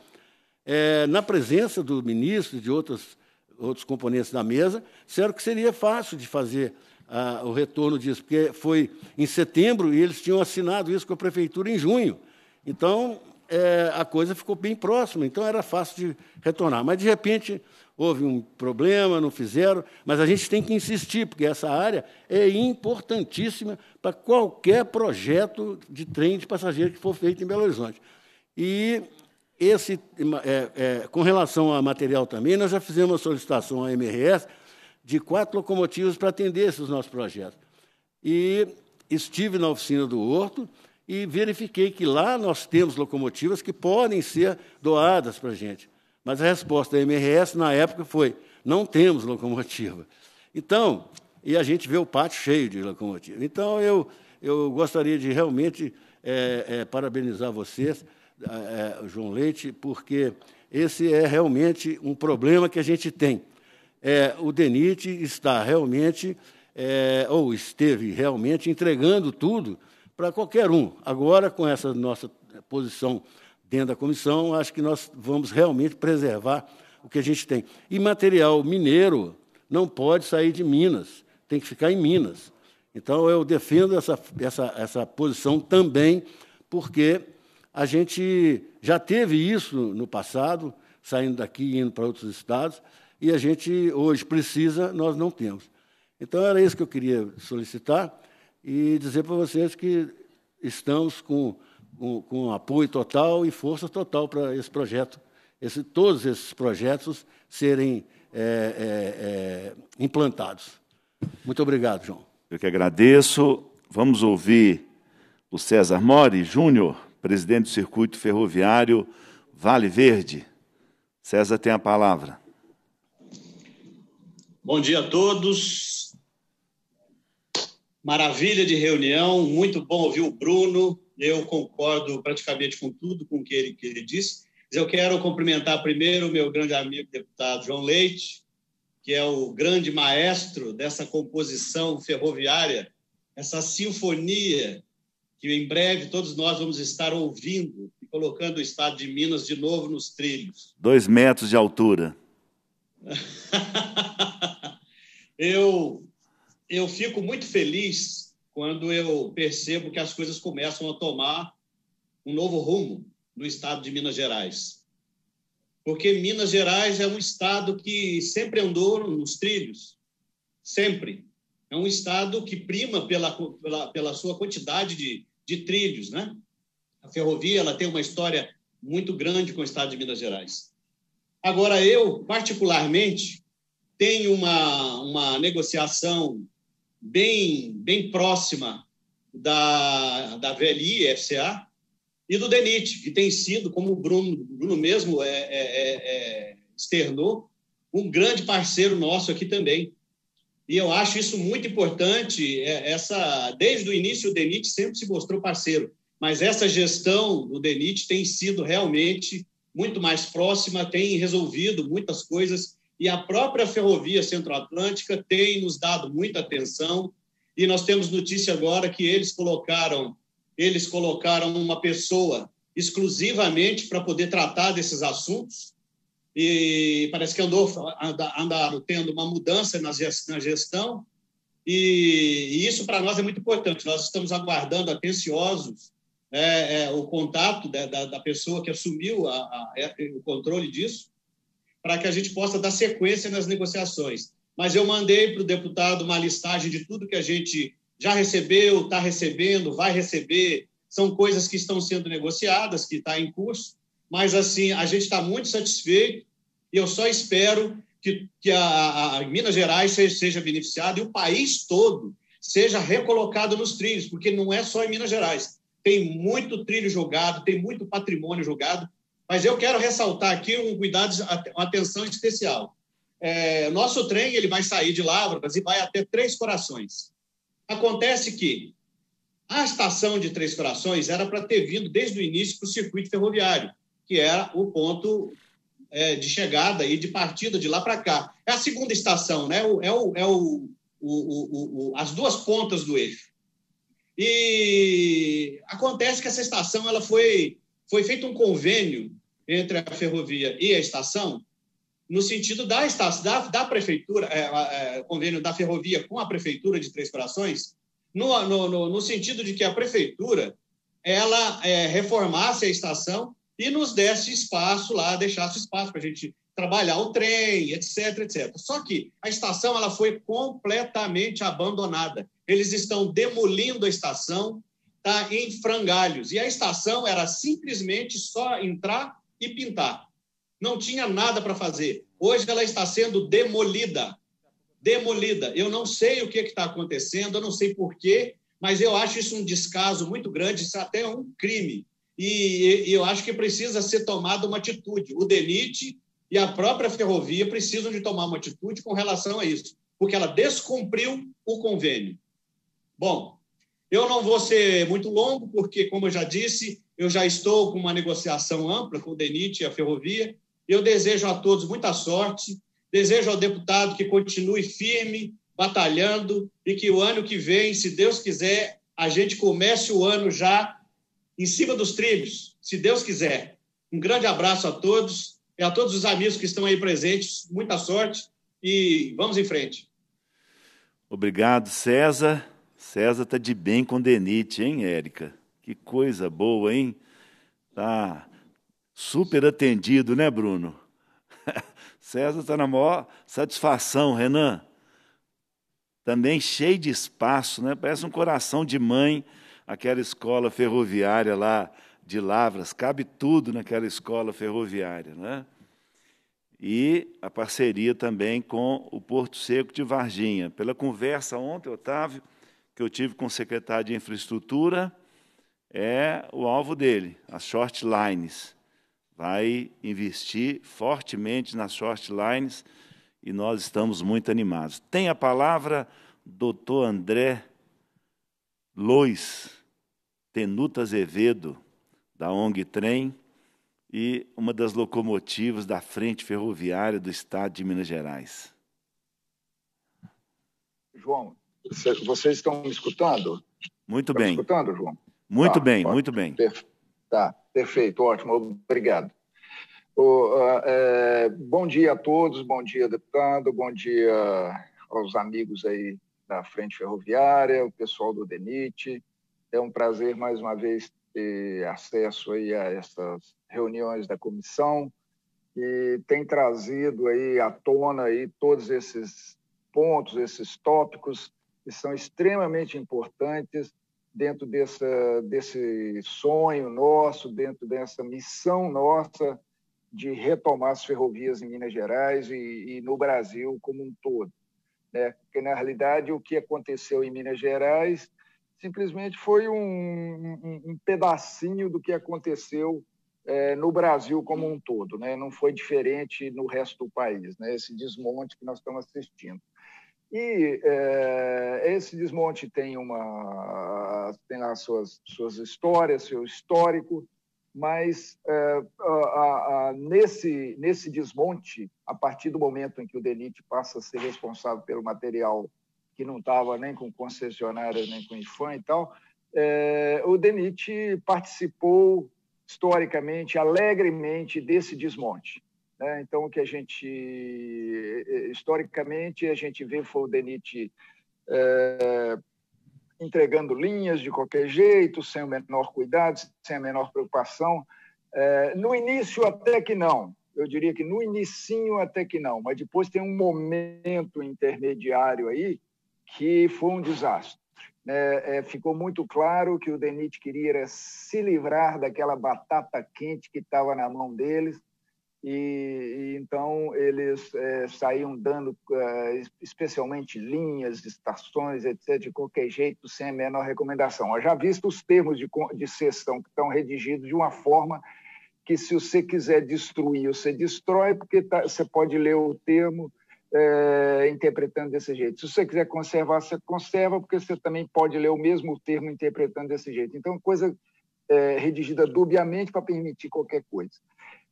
é, na presença do ministro e de outros, outros componentes da mesa, disseram que seria fácil de fazer ah, o retorno disso, porque foi em setembro e eles tinham assinado isso com a prefeitura em junho. Então, é, a coisa ficou bem próxima, então era fácil de retornar. Mas, de repente, houve um problema, não fizeram, mas a gente tem que insistir, porque essa área é importantíssima para qualquer projeto de trem de passageiro que for feito em Belo Horizonte. E esse, é, é, com relação a material também, nós já fizemos uma solicitação à MRS de quatro locomotivas para atender esses nossos projetos. E estive na oficina do Horto e verifiquei que lá nós temos locomotivas que podem ser doadas para a gente. Mas a resposta da MRS, na época, foi: não temos locomotiva. Então, e a gente vê o pátio cheio de locomotiva. Então, eu, eu gostaria de realmente é, é, parabenizar vocês, é, João Leite, porque esse é realmente um problema que a gente tem. É, o DENIT está realmente, ou esteve realmente, entregando tudo para qualquer um. Agora, com essa nossa posição dentro da comissão, acho que nós vamos realmente preservar o que a gente tem. E material mineiro não pode sair de Minas, tem que ficar em Minas. Então, eu defendo essa, essa, essa posição também, porque a gente já teve isso no passado, saindo daqui e indo para outros estados, e a gente hoje precisa, nós não temos. Então, era isso que eu queria solicitar e dizer para vocês que estamos com, com, com apoio total e força total para esse projeto, esse, todos esses projetos serem é, é, é, implantados. Muito obrigado, João. Eu que agradeço. Vamos ouvir o César Mori Júnior, presidente do Circuito Ferroviário Vale Verde. César tem a palavra. Bom dia a todos. Maravilha de reunião, muito bom ouvir o Bruno. Eu concordo praticamente com tudo com o que ele, que ele disse. Eu quero cumprimentar primeiro o meu grande amigo deputado João Leite, que é o grande maestro dessa composição ferroviária, essa sinfonia que em breve todos nós vamos estar ouvindo colocando o estado de Minas de novo nos trilhos. Dois metros de altura. eu, eu fico muito feliz quando eu percebo que as coisas começam a tomar um novo rumo no estado de Minas Gerais. Porque Minas Gerais é um estado que sempre andou nos trilhos, sempre. É um estado que prima pela, pela, pela sua quantidade de, de trilhos, né? A ferrovia ela tem uma história muito grande com o estado de Minas Gerais. Agora, eu, particularmente, tenho uma, uma negociação bem, bem próxima da, da VLI, FCA, e do DENIT, que tem sido, como o Bruno, Bruno mesmo é, é, é, é, externou, um grande parceiro nosso aqui também. E eu acho isso muito importante. É, essa, desde o início, o DENIT sempre se mostrou parceiro mas essa gestão do DENIT tem sido realmente muito mais próxima, tem resolvido muitas coisas e a própria Ferrovia Centro-Atlântica tem nos dado muita atenção. E nós temos notícia agora que eles colocaram eles colocaram uma pessoa exclusivamente para poder tratar desses assuntos. E parece que andou andaram tendo uma mudança na gestão. E, isso para nós é muito importante. Nós estamos aguardando atenciosos é, é, o contato da, da, da, pessoa que assumiu a, a, o controle disso, para que a gente possa dar sequência nas negociações. Mas eu mandei para o deputado uma listagem de tudo que a gente já recebeu, está recebendo, vai receber. São coisas que estão sendo negociadas, que está em curso. Mas, assim, a gente está muito satisfeito e eu só espero que, que a, a Minas Gerais seja, seja beneficiada e o país todo seja recolocado nos trilhos, porque não é só em Minas Gerais tem muito trilho jogado, tem muito patrimônio jogado, mas eu quero ressaltar aqui um cuidado, uma atenção especial. É, nosso trem ele vai sair de Lavras e vai até Três Corações. Acontece que a estação de Três Corações era para ter vindo desde o início para o circuito ferroviário, que era o ponto é, de chegada e de partida de lá para cá. É a segunda estação, né? É, o, é o, o, o, as duas pontas do eixo. E acontece que essa estação ela foi, foi feito um convênio entre a ferrovia e a estação, no sentido da, estação, da, da prefeitura, é, é, convênio da ferrovia com a prefeitura de Três Corações, no, no, no, no sentido de que a prefeitura ela é, reformasse a estação e nos desse espaço lá, deixasse espaço para a gente trabalhar o trem, etc, etc. Só que a estação ela foi completamente abandonada. Eles estão demolindo a estação, tá em frangalhos. E a estação era simplesmente só entrar e pintar. Não tinha nada para fazer. Hoje ela está sendo demolida. Demolida. Eu não sei o que está acontecendo, eu não sei porquê, mas eu acho isso um descaso muito grande, isso é até um crime. E, e eu acho que precisa ser tomada uma atitude. O DENIT e a própria ferrovia precisam de tomar uma atitude com relação a isso, porque ela descumpriu o convênio. Bom, eu não vou ser muito longo, porque, como eu já disse, eu já estou com uma negociação ampla com o DENIT e a ferrovia. Eu desejo a todos muita sorte, desejo ao deputado que continue firme, batalhando, e que o ano que vem, se Deus quiser, a gente comece o ano já em cima dos trilhos, se Deus quiser. Um grande abraço a todos e a todos os amigos que estão aí presentes. Muita sorte e vamos em frente. Obrigado, César. César está de bem com Denite, hein, Érica? Que coisa boa, hein? Tá super atendido, né, Bruno? César está na maior satisfação, Renan. Também cheio de espaço, né? parece um coração de mãe, aquela escola ferroviária lá de Lavras, cabe tudo naquela escola ferroviária. Né? E a parceria também com o Porto Seco de Varginha. Pela conversa ontem, Otávio, que eu tive com o secretário de Infraestrutura, é o alvo dele, as short lines. Vai investir fortemente nas short lines e nós estamos muito animados. Tem a palavra doutor André Lois, Tenuta Azevedo, da ONG Trem, e uma das locomotivas da Frente Ferroviária do Estado de Minas Gerais. João, vocês estão me escutando? Muito estão bem. Me escutando, João? Muito tá, bem, muito bem. Per... Tá, perfeito, ótimo, obrigado. Uh, é, bom dia a todos, bom dia, deputado, bom dia aos amigos aí da Frente Ferroviária, o pessoal do DENIT. É um prazer, mais uma vez, ter acesso aí a essas reuniões da comissão e tem trazido aí à tona aí todos esses pontos, esses tópicos que são extremamente importantes dentro dessa, desse sonho nosso, dentro dessa missão nossa de retomar as ferrovias em Minas Gerais e, e no Brasil como um todo. Né? Porque, na realidade, o que aconteceu em Minas Gerais simplesmente foi um, um, um pedacinho do que aconteceu é, no Brasil como um todo. Né? Não foi diferente no resto do país, né? esse desmonte que nós estamos assistindo. E é, esse desmonte tem uma tem as suas suas histórias, seu histórico, mas é, a, a, nesse nesse desmonte, a partir do momento em que o DENIT passa a ser responsável pelo material que não estava nem com concessionária nem com IFAM e tal, é, o DENIT participou historicamente, alegremente desse desmonte. Né? Então, o que a gente, historicamente, a gente vê foi o DENIT é, entregando linhas de qualquer jeito, sem o menor cuidado, sem a menor preocupação. É, no início, até que não. Eu diria que no inicinho, até que não. Mas depois tem um momento intermediário aí que foi um desastre. É, é, ficou muito claro que o DENIT queria se livrar daquela batata quente que estava na mão deles, e, e então eles é, saíam dando é, especialmente linhas, estações, etc., de qualquer jeito, sem a menor recomendação. Eu já visto os termos de, de sessão que estão redigidos de uma forma que, se você quiser destruir, você destrói, porque tá, você pode ler o termo é, interpretando desse jeito. Se você quiser conservar, você conserva, porque você também pode ler o mesmo termo interpretando desse jeito. Então, coisa é, redigida dubiamente para permitir qualquer coisa.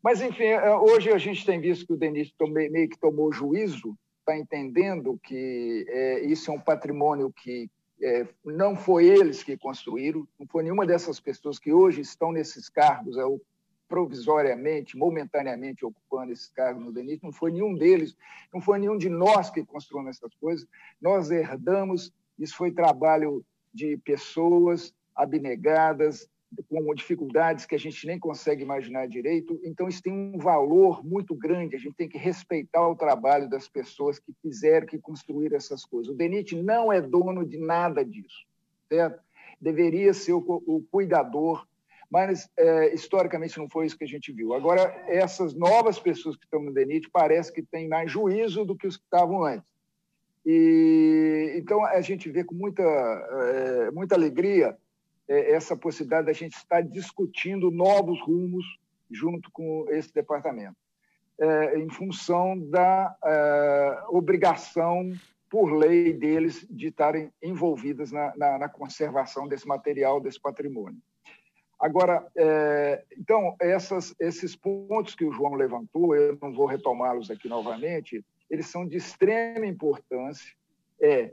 Mas, enfim, é, hoje a gente tem visto que o Denis meio que tomou juízo, está entendendo que é, isso é um patrimônio que é, não foi eles que construíram, não foi nenhuma dessas pessoas que hoje estão nesses cargos, é, provisoriamente, momentaneamente ocupando esses cargos no DENIT, não foi nenhum deles, não foi nenhum de nós que construímos essas coisas, nós herdamos, isso foi trabalho de pessoas abnegadas, com dificuldades que a gente nem consegue imaginar direito. Então, isso tem um valor muito grande. A gente tem que respeitar o trabalho das pessoas que fizeram, que construíram essas coisas. O DENIT não é dono de nada disso, certo? Deveria ser o, o cuidador, mas é, historicamente não foi isso que a gente viu. Agora, essas novas pessoas que estão no DENIT parece que têm mais juízo do que os que estavam antes. E, então, a gente vê com muita, é, muita alegria essa possibilidade da gente estar discutindo novos rumos junto com esse departamento, é, em função da é, obrigação por lei deles de estarem envolvidas na, na, na conservação desse material, desse patrimônio. Agora, é, então, essas, esses pontos que o João levantou, eu não vou retomá-los aqui novamente, eles são de extrema importância. É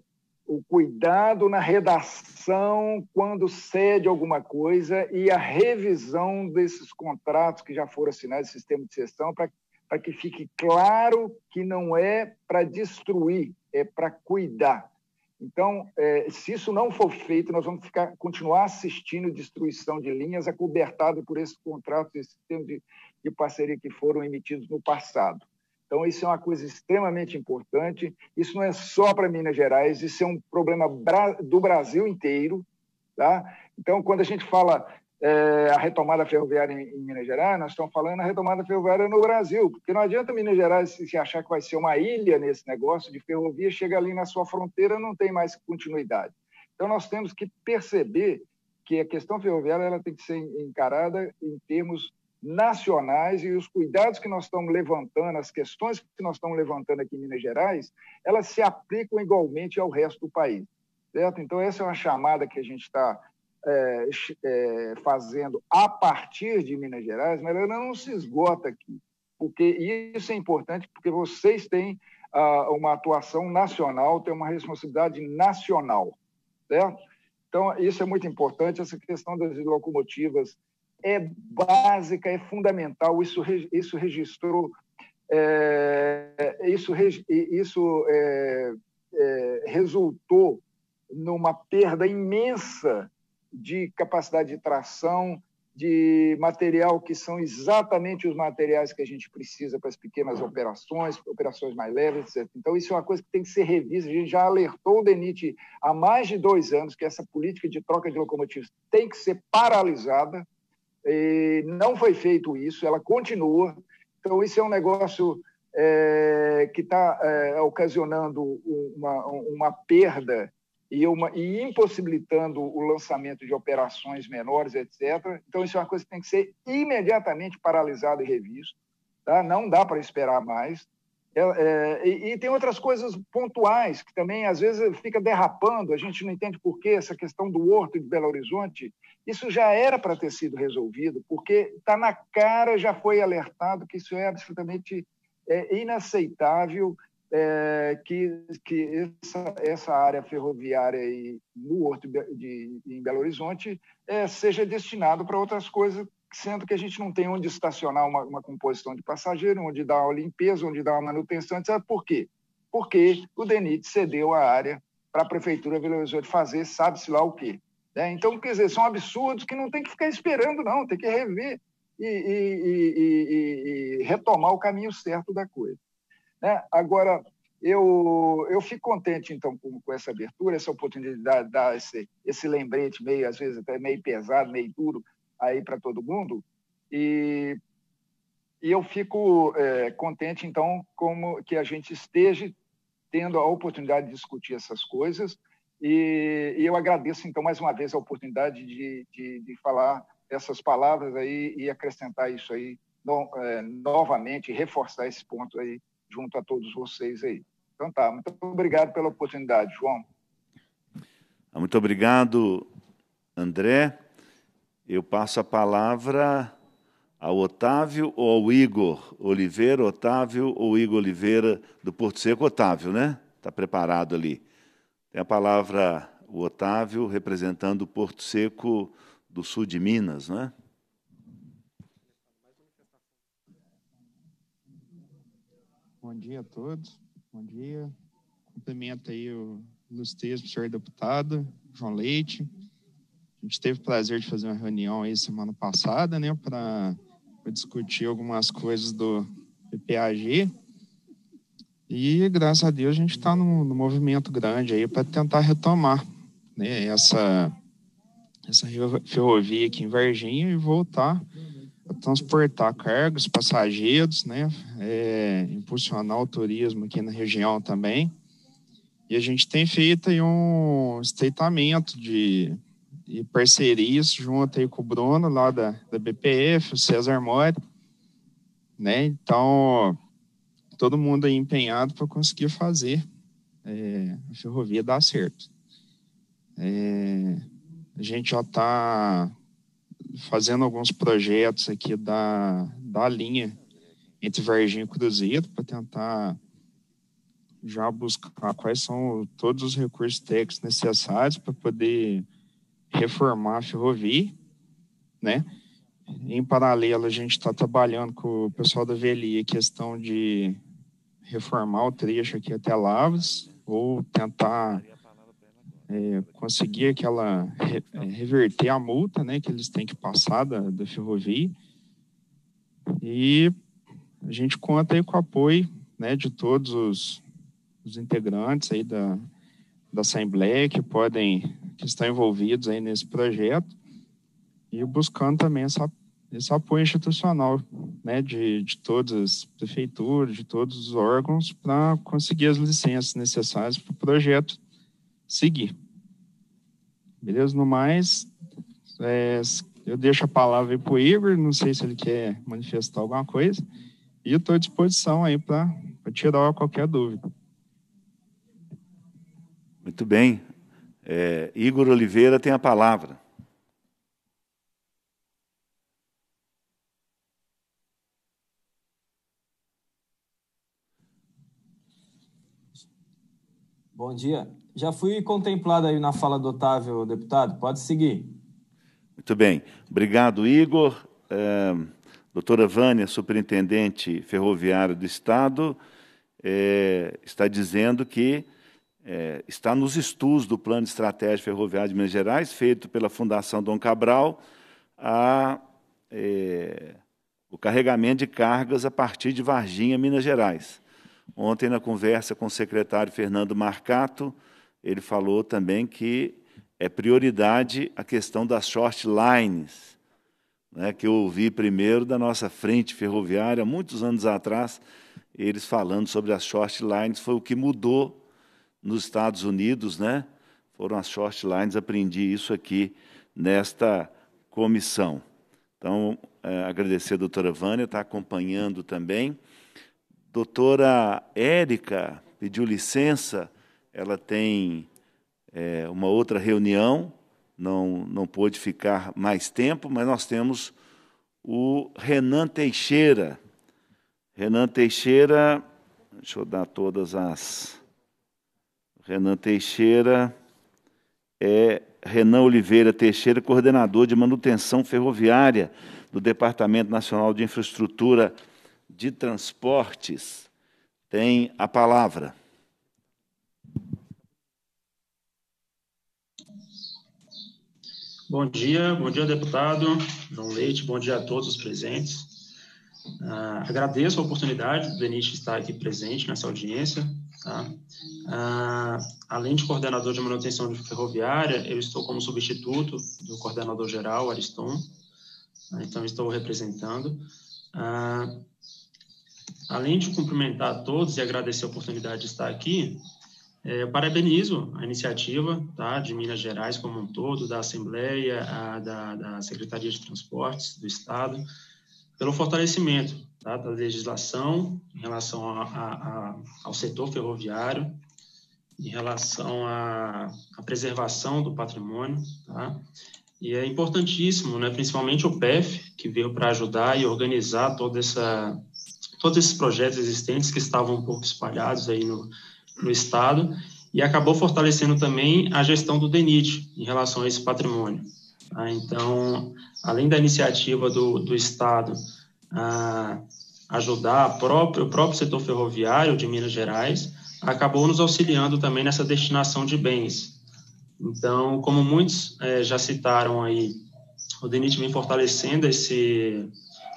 o cuidado na redação quando cede alguma coisa e a revisão desses contratos que já foram assinados, sistema de sessão, para que fique claro que não é para destruir, é para cuidar. Então, é, se isso não for feito, nós vamos ficar, continuar assistindo destruição de linhas acobertado por esses contratos, esse sistema de, de parceria que foram emitidos no passado. Então, isso é uma coisa extremamente importante. Isso não é só para Minas Gerais, isso é um problema do Brasil inteiro. Tá? Então, quando a gente fala é, a retomada ferroviária em, em, Minas Gerais, nós estamos falando a retomada ferroviária no Brasil, porque não adianta Minas Gerais se achar que vai ser uma ilha nesse negócio de ferrovia, chega ali na sua fronteira não tem mais continuidade. Então, nós temos que perceber que a questão ferroviária ela tem que ser encarada em termos nacionais e os cuidados que nós estamos levantando, as questões que nós estamos levantando aqui em Minas Gerais, elas se aplicam igualmente ao resto do país. Certo? Então, essa é uma chamada que a gente está é, é, fazendo a partir de Minas Gerais, mas ela não se esgota aqui, porque isso é importante, porque vocês têm ah, uma atuação nacional, têm uma responsabilidade nacional. Certo? Então, isso é muito importante, essa questão das locomotivas é básica, é fundamental. Isso, isso registrou, é, isso, isso é, é, resultou numa perda imensa de capacidade de tração, de material que são exatamente os materiais que a gente precisa para as pequenas operações, operações mais leves, etc. Então, isso é uma coisa que tem que ser revista. A gente já alertou o DENIT há mais de dois anos que essa política de troca de locomotivas tem que ser paralisada, e não foi feito isso, ela continua. Então, isso é um negócio é, que está é, ocasionando uma, uma perda e, uma, e impossibilitando o lançamento de operações menores, etc. Então, isso é uma coisa que tem que ser imediatamente paralisado e revisto. Tá? Não dá para esperar mais. É, é, e, e, tem outras coisas pontuais que também, às vezes, fica derrapando, a gente não entende por que essa questão do Horto de Belo Horizonte, isso já era para ter sido resolvido, porque está na cara, já foi alertado que isso é absolutamente é, inaceitável é, que, que essa, essa, área ferroviária aí, no Horto de, de, em Belo Horizonte é, seja destinado para outras coisas sendo que a gente não tem onde estacionar uma, uma composição de passageiro, onde dar uma limpeza, onde dar uma manutenção, etc. Por quê? Porque o DENIT cedeu a área para a Prefeitura de Belo Horizonte fazer sabe-se lá o quê. Né? Então, quer dizer, são absurdos que não tem que ficar esperando, não, tem que rever e, e, e, e retomar o caminho certo da coisa. Né? Agora, eu, eu fico contente, então, com, com essa abertura, essa oportunidade de dar esse, esse lembrete meio, às vezes, até meio pesado, meio duro, aí para todo mundo. E, e eu fico é, contente, então, como que a gente esteja tendo a oportunidade de discutir essas coisas. E, e eu agradeço, então, mais uma vez a oportunidade de, de, de falar essas palavras aí e acrescentar isso aí no, é, novamente, reforçar esse ponto aí junto a todos vocês aí. Então tá, muito obrigado pela oportunidade, João. Muito obrigado, André. Eu passo a palavra ao Otávio ou ao Igor Oliveira, Otávio ou Igor Oliveira do Porto Seco. Otávio, né? Está preparado ali. Tem a palavra o Otávio, representando o Porto Seco do sul de Minas, né? Bom dia a todos. Bom dia. Cumprimento aí o ilustríssimo senhor deputado João Leite, a gente teve o prazer de fazer uma reunião aí semana passada, né, para discutir algumas coisas do PPAG. E graças a Deus a gente está no, no, movimento grande aí para tentar retomar né, essa, essa ferrovia aqui em Varginha e voltar a transportar cargos, passageiros, né, é, impulsionar o turismo aqui na região também. E a gente tem feito aí um estreitamento de e parcerias junto aí com o Bruno, lá da, da BPF, o César Mori, né? Então, todo mundo aí empenhado para conseguir fazer é, a ferrovia dar certo. É, a gente já está fazendo alguns projetos aqui da, da linha entre Varginha e Cruzeiro para tentar já buscar quais são todos os recursos técnicos necessários para poder reformar a ferrovia, né? Em paralelo, a gente está trabalhando com o pessoal da VLI a questão de reformar o trecho aqui até Lavras, ou tentar é, conseguir aquela é, reverter a multa, né, que eles têm que passar da, da ferrovia. E a gente conta aí com o apoio né, de todos os, os integrantes aí da, da Assembleia que podem, que estão envolvidos aí nesse projeto e buscando também essa, esse apoio institucional, né, de, de todas as prefeituras, de todos os órgãos para conseguir as licenças necessárias para o projeto seguir. Beleza? No mais, é, eu deixo a palavra para o Igor, não sei se ele quer manifestar alguma coisa, e estou à disposição aí para tirar qualquer dúvida. Muito bem. É, Igor Oliveira tem a palavra. Bom dia. Já fui contemplado aí na fala do Otávio, deputado. Pode seguir. Muito bem. Obrigado, Igor. É, doutora Vânia, superintendente ferroviário do Estado, é, está dizendo que é, está nos estudos do Plano Estratégico Ferroviário de Minas Gerais, feito pela Fundação Dom Cabral, a, é, o carregamento de cargas a partir de Varginha, Minas Gerais. Ontem, na conversa com o secretário Fernando Marcato, ele falou também que é prioridade a questão das short lines, né, que eu ouvi primeiro da nossa frente ferroviária, muitos anos atrás, eles falando sobre as short lines, foi o que mudou nos Estados Unidos, né? Foram as short lines, aprendi isso aqui nesta comissão. Então, é, agradecer a doutora Vânia, está acompanhando também. Doutora Érica pediu licença, ela tem é, uma outra reunião, não, não pôde ficar mais tempo, mas nós temos o Renan Teixeira. Renan Teixeira, deixa eu dar todas as. Renan Teixeira é Renan Oliveira Teixeira, coordenador de manutenção ferroviária do Departamento Nacional de Infraestrutura de Transportes, tem a palavra. Bom dia, bom dia, deputado João Leite, bom dia a todos os presentes. Uh, agradeço a oportunidade do DENIT estar aqui presente nessa audiência. Tá? Uh, além de coordenador de manutenção ferroviária, eu estou como substituto do coordenador geral, Ariston, uh, então estou representando. Uh, além de cumprimentar a todos e agradecer a oportunidade de estar aqui, é, parabenizo a iniciativa tá, de Minas Gerais como um todo, da Assembleia, a, da, da, Secretaria de Transportes do Estado, pelo fortalecimento tá, da legislação em relação a, a, ao setor ferroviário, em relação à, preservação do patrimônio. Tá? E é importantíssimo, né, principalmente o PEF, que veio para ajudar e organizar toda essa, todos esses projetos existentes que estavam um pouco espalhados aí no no Estado e acabou fortalecendo também a gestão do DENIT em relação a esse patrimônio. Tá? Então, além da iniciativa do, do Estado ajudar próprio, o próprio setor ferroviário de Minas Gerais, acabou nos auxiliando também nessa destinação de bens. Então, como muitos é, já citaram aí, o DENIT vem fortalecendo esse,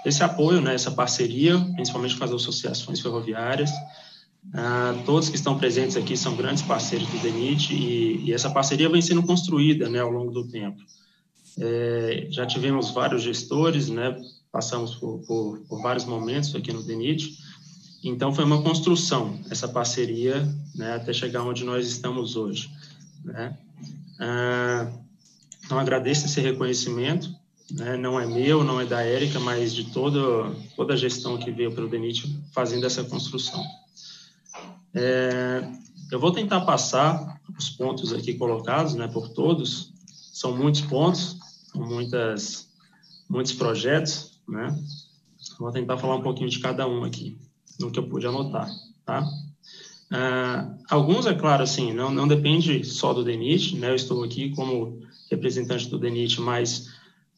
esse apoio, né, essa parceria, principalmente com as associações ferroviárias, ah, todos que estão presentes aqui são grandes parceiros do DENIT e, e essa parceria vem sendo construída né, ao longo do tempo. É, já tivemos vários gestores, né, passamos por, por, por, vários momentos aqui no DENIT, então foi uma construção essa parceria né, até chegar onde nós estamos hoje. Né? Ah, então agradeço esse reconhecimento, né, não é meu, não é da Érica, mas de toda, toda a gestão que veio pelo DENIT fazendo essa construção. É, eu vou tentar passar os pontos aqui colocados, né, por todos. São muitos pontos, muitas, muitos projetos, né? Vou tentar falar um pouquinho de cada um aqui, no que eu pude anotar, tá? Uh, alguns, é claro, assim, não, não depende só do DENIT, né? Eu estou aqui como representante do DENIT, mas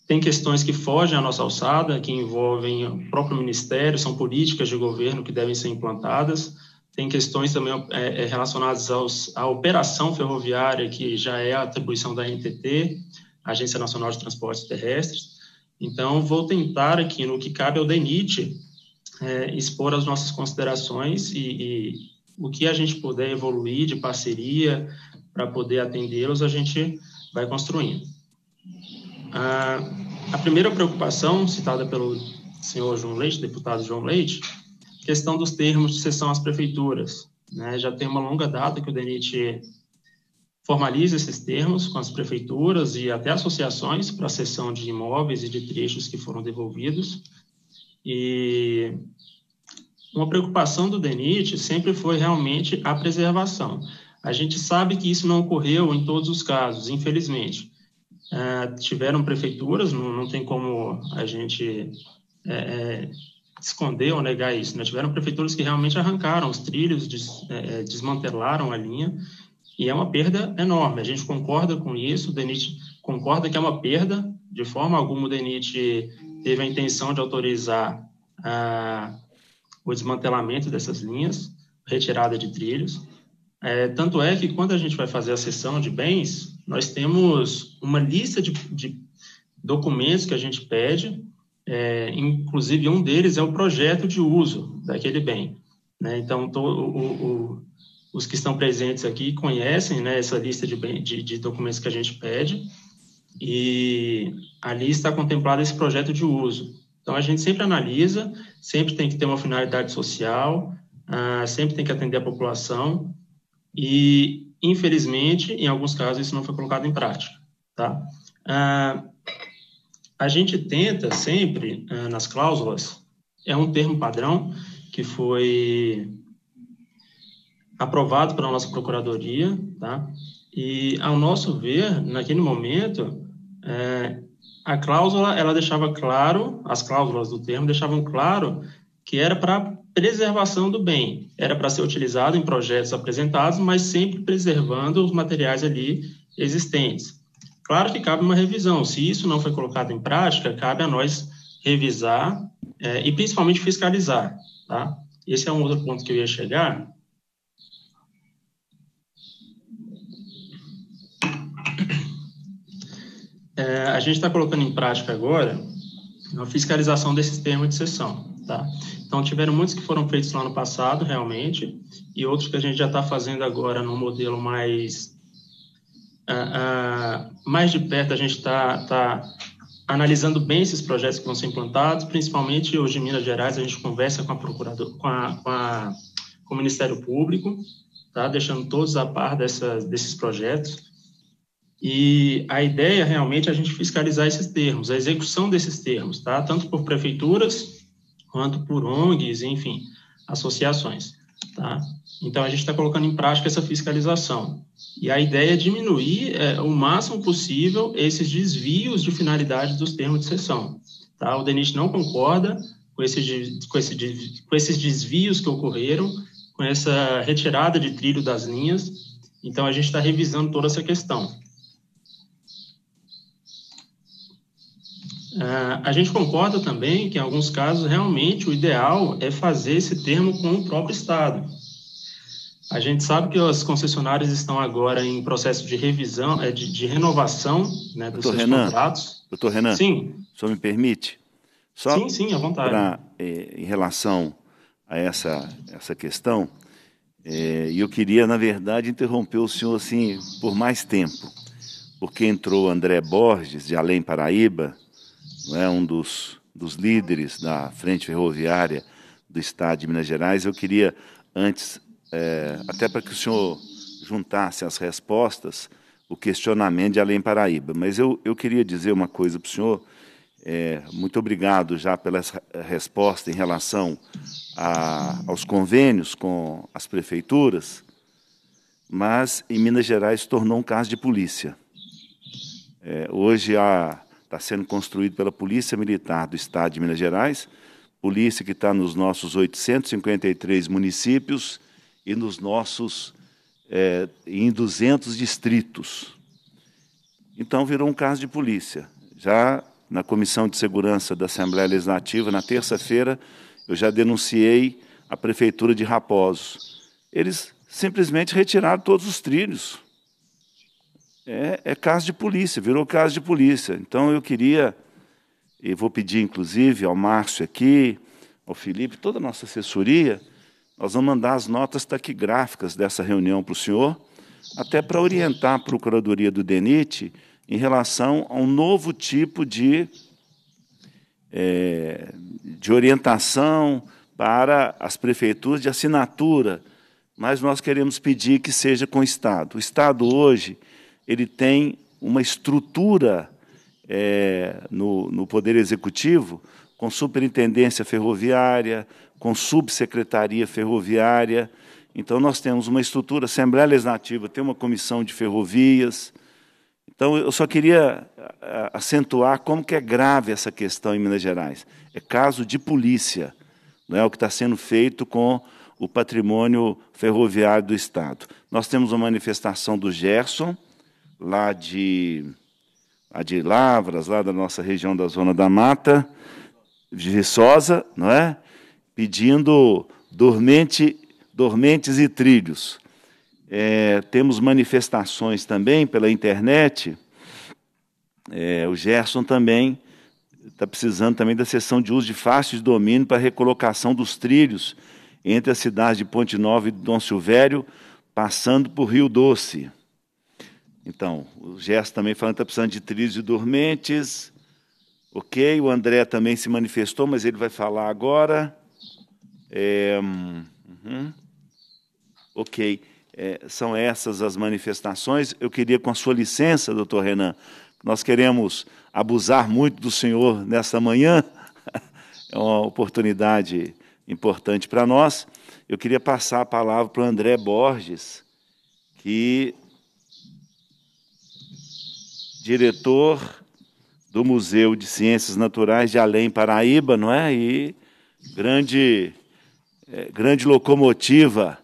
tem questões que fogem à nossa alçada, que envolvem o próprio Ministério, são políticas de governo que devem ser implantadas, tem questões também é, é, relacionadas aos, à operação ferroviária, que já é a atribuição da NTT, Agência Nacional de Transportes Terrestres. Então, vou tentar aqui, no que cabe ao DENIT, é, expor as nossas considerações e, e, o que a gente puder evoluir de parceria para poder atendê-los, a gente vai construindo. A, a primeira preocupação citada pelo senhor João Leite, deputado João Leite, questão dos termos de cessão às prefeituras. Né? Já tem uma longa data que o DENIT formaliza esses termos com as prefeituras e até associações para a cessão de imóveis e de trechos que foram devolvidos. E uma preocupação do DENIT sempre foi realmente a preservação. A gente sabe que isso não ocorreu em todos os casos, infelizmente. É, tiveram prefeituras, não, não, tem como a gente é, é, esconder ou negar isso. Né? Tiveram prefeituras que realmente arrancaram os trilhos, des, é, é, desmantelaram a linha, e é uma perda enorme. A gente concorda com isso, o DENIT concorda que é uma perda, de forma alguma o DENIT teve a intenção de autorizar ah, o desmantelamento dessas linhas, retirada de trilhos. É, tanto é que quando a gente vai fazer a cessão de bens, nós temos uma lista de, de documentos que a gente pede, é, inclusive um deles é o projeto de uso daquele bem. Né? Então, o, o, os que estão presentes aqui conhecem né, essa lista de, de, de, documentos que a gente pede e ali está contemplado esse projeto de uso. Então, a gente sempre analisa, sempre tem que ter uma finalidade social, uh, sempre tem que atender a população e, infelizmente, em alguns casos, isso não foi colocado em prática. Tá? Uh, a gente tenta sempre, uh, nas cláusulas, é um termo padrão que foi aprovado pela nossa procuradoria, tá? E ao nosso ver, naquele momento, é, a cláusula ela deixava claro, as cláusulas do termo deixavam claro que era para preservação do bem, era para ser utilizado em projetos apresentados, mas sempre preservando os materiais ali existentes. Claro que cabe uma revisão. Se isso não foi colocado em prática, cabe a nós revisar é, e principalmente fiscalizar, tá? Esse é um outro ponto que eu ia chegar, é, a gente está colocando em prática agora a fiscalização desses termos de sessão, tá? Então, tiveram muitos que foram feitos lá no passado, realmente, e outros que a gente já está fazendo agora num modelo mais, uh, uh, mais de perto, a gente está tá analisando bem esses projetos que vão ser implantados, principalmente hoje em Minas Gerais, a gente conversa com a procurador, com, a, com, a, com o Ministério Público, tá? deixando todos a par dessas, desses projetos, e a ideia realmente é a gente fiscalizar esses termos, a execução desses termos, tá? Tanto por prefeituras quanto por ONGs, enfim, associações, tá? Então a gente está colocando em prática essa fiscalização. E a ideia é diminuir é, o máximo possível esses desvios de finalidade dos termos de sessão. Tá? O DENIT não concorda com, esse, com, esse, com esses desvios que ocorreram, com essa retirada de trilho das linhas. Então a gente está revisando toda essa questão. A gente concorda também que, em alguns casos, realmente o ideal é fazer esse termo com o próprio Estado. A gente sabe que as concessionárias estão agora em processo de revisão, é, de, de renovação né, dos Doutor seus Renan, contratos. Doutor Renan, sim. o senhor me permite? Só sim, sim, à vontade. Pra, é, em relação a essa, essa questão, é, eu queria, na verdade, interromper o senhor assim, por mais tempo, porque entrou André Borges, de Além Paraíba, é um dos, dos líderes da frente ferroviária do Estado de Minas Gerais. Eu queria, antes, é, até para que o senhor juntasse as respostas, o questionamento de Além Paraíba. Mas eu, eu queria dizer uma coisa para o senhor. É, muito obrigado já pela resposta em relação a, aos convênios com as prefeituras, mas em Minas Gerais tornou um caso de polícia. É, hoje a está sendo construído pela Polícia Militar do Estado de Minas Gerais, polícia que está nos nossos 853 municípios e nos nossos é, em 200 distritos. Então virou um caso de polícia. Já na Comissão de Segurança da Assembleia Legislativa, na terça-feira, eu já denunciei a Prefeitura de Raposos. Eles simplesmente retiraram todos os trilhos é, é caso de polícia, virou caso de polícia. Então eu queria, e vou pedir inclusive ao Márcio aqui, ao Felipe, toda a nossa assessoria, nós vamos mandar as notas taquigráficas dessa reunião para o senhor, até para orientar a Procuradoria do DENIT em relação a um novo tipo de, é, de orientação para as prefeituras de assinatura, mas nós queremos pedir que seja com o Estado. O Estado hoje ele tem uma estrutura é, no, no Poder Executivo com superintendência ferroviária, com subsecretaria ferroviária. Então, nós temos uma estrutura, Assembleia Legislativa tem uma comissão de ferrovias. Então, eu só queria acentuar como que é grave essa questão em Minas Gerais. É caso de polícia, não é o que está sendo feito com o patrimônio ferroviário do Estado. Nós temos uma manifestação do Gerson, lá de, lá de Lavras, lá da nossa região da Zona da Mata, de Viçosa, não é? pedindo dormente, dormentes e trilhos. É, temos manifestações também pela internet. É, o Gerson também está precisando também da sessão de uso de fácil de domínio para recolocação dos trilhos entre as cidades de Ponte Nova e Dom Silvério, passando por Rio Doce. Então, o Gerson também falando que está precisando de trilhos e dormentes. Ok, o André também se manifestou, mas ele vai falar agora. É, uhum. Ok, é, são essas as manifestações. Eu queria, com a sua licença, doutor Renan, nós queremos abusar muito do senhor nessa manhã, é uma oportunidade importante para nós. Eu queria passar a palavra para o André Borges, que diretor do Museu de Ciências Naturais de Além Paraíba, não é? E grande é, grande locomotiva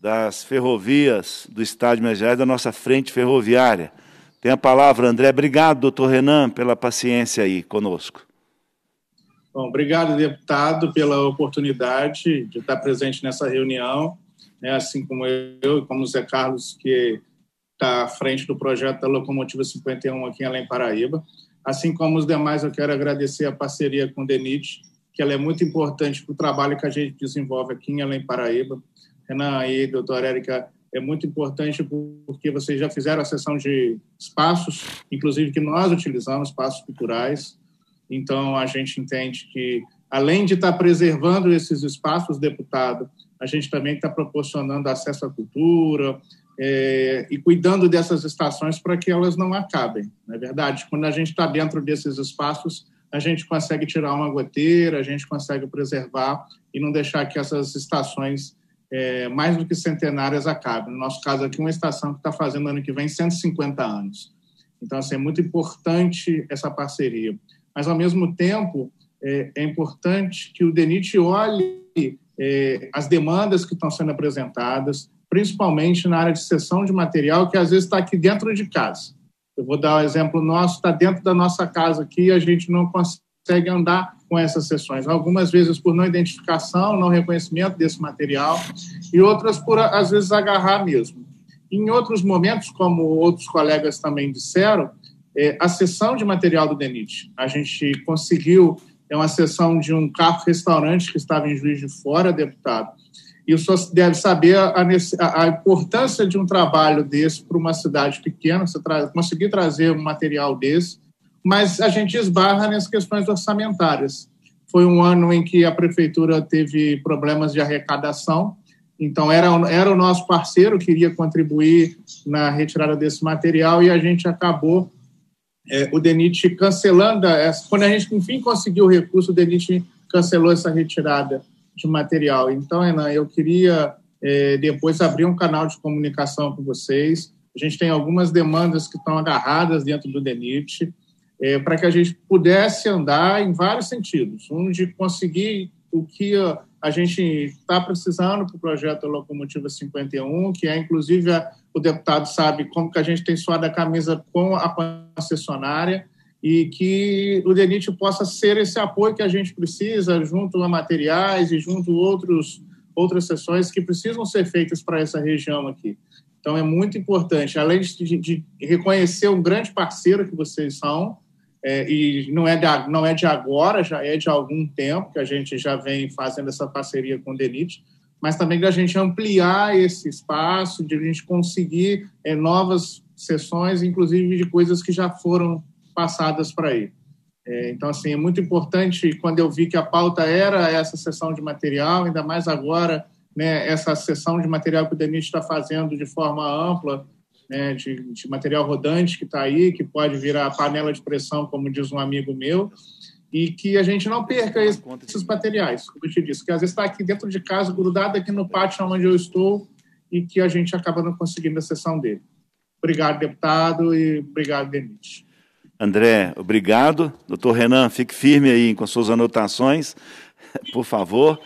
das ferrovias do Estado de Minas Gerais, da nossa frente ferroviária. Tem a palavra, André. Obrigado, doutor Renan, pela paciência aí conosco. Bom, obrigado, deputado, pela oportunidade de estar presente nessa reunião, né, assim como eu e como o Zé Carlos, que está à frente do projeto da Locomotiva 51 aqui em Além Paraíba. Assim como os demais, eu quero agradecer a parceria com o DENIT, que ela é muito importante para o trabalho que a gente desenvolve aqui em Além Paraíba. Renan e doutora Érica, é muito importante porque vocês já fizeram a sessão de espaços, inclusive que nós utilizamos, espaços culturais. Então, a gente entende que, além de estar preservando esses espaços, deputado, a gente também está proporcionando acesso à cultura é, e cuidando dessas estações para que elas não acabem. Não é verdade? Quando a gente está dentro desses espaços, a gente consegue tirar uma goteira, a gente consegue preservar e não deixar que essas estações é, mais do que centenárias acabem. No nosso caso aqui, uma estação que está fazendo ano que vem 150 anos. Então, assim, é muito importante essa parceria. Mas, ao mesmo tempo, é, é importante que o DENIT olhe é, as demandas que estão sendo apresentadas, principalmente na área de cessão de material, que às vezes está aqui dentro de casa. Eu vou dar um exemplo nosso, está dentro da nossa casa aqui e a gente não consegue andar com essas sessões. Algumas vezes por não identificação, não reconhecimento desse material e outras por, às vezes, agarrar mesmo. Em outros momentos, como outros colegas também disseram, é, a sessão de material do DENIT. A gente conseguiu, é uma sessão de um carro-restaurante que estava em Juiz de Fora, deputado, e o senhor deve saber a, a, importância de um trabalho desse para uma cidade pequena, você tra conseguir trazer um material desse, mas a gente esbarra nas questões orçamentárias. Foi um ano em que a prefeitura teve problemas de arrecadação, então era, era o nosso parceiro, queria contribuir na retirada desse material e a gente acabou, é, o DENIT cancelando, essa, quando a gente enfim conseguiu o recurso, o DENIT cancelou essa retirada de material. Então, Renan, eu queria é, depois abrir um canal de comunicação com vocês. A gente tem algumas demandas que estão agarradas dentro do DENIT, é, para que a gente pudesse andar em vários sentidos. Um de conseguir o que a gente está precisando para o projeto Locomotiva 51, que é, inclusive, o deputado sabe como que a gente tem suado a camisa com a concessionária, e que o DENIT possa ser esse apoio que a gente precisa, junto a materiais e junto outros, outras sessões que precisam ser feitas para essa região aqui. Então, é muito importante, além de, de reconhecer um grande parceiro que vocês são, é, e não é, de, não é de agora, já é de algum tempo que a gente já vem fazendo essa parceria com o DENIT, mas também da gente ampliar esse espaço, de a gente conseguir é, novas sessões, inclusive de coisas que já foram passadas para aí. É, então, assim, é muito importante, quando eu vi que a pauta era essa sessão de material, ainda mais agora, né, essa sessão de material que o Denis está fazendo de forma ampla, né, de, de material rodante que está aí, que pode virar panela de pressão, como diz um amigo meu, e que a gente não perca esses materiais, como eu te disse, que às vezes está aqui dentro de casa, grudado aqui no pátio onde eu estou, e que a gente acaba não conseguindo a sessão dele. Obrigado, deputado, e obrigado, Denis. André, obrigado. Doutor Renan, fique firme aí com suas anotações, por favor.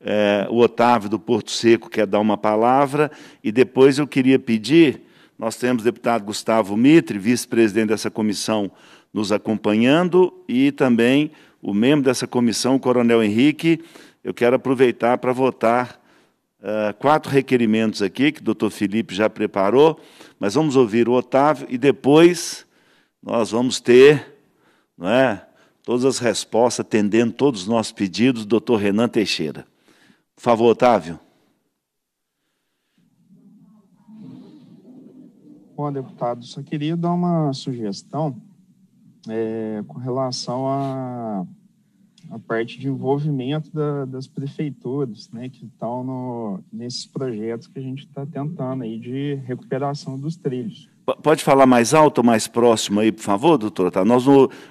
É, o Otávio do Porto Seco quer dar uma palavra, e depois eu queria pedir, nós temos o deputado Gustavo Mitre, vice-presidente dessa comissão, nos acompanhando, e também o membro dessa comissão, o Coronel Henrique. Eu quero aproveitar para votar uh, quatro requerimentos aqui, que o doutor Felipe já preparou, mas vamos ouvir o Otávio, e depois nós vamos ter não é, todas as respostas, atendendo todos os nossos pedidos, doutor Renan Teixeira. Por favor, Otávio. Bom, deputado, só queria dar uma sugestão é, com relação à a, a, parte de envolvimento da, das prefeituras, né, que estão nesses projetos que a gente está tentando aí de recuperação dos trilhos. Pode falar mais alto mais próximo aí, por favor, doutor? Tá? Nós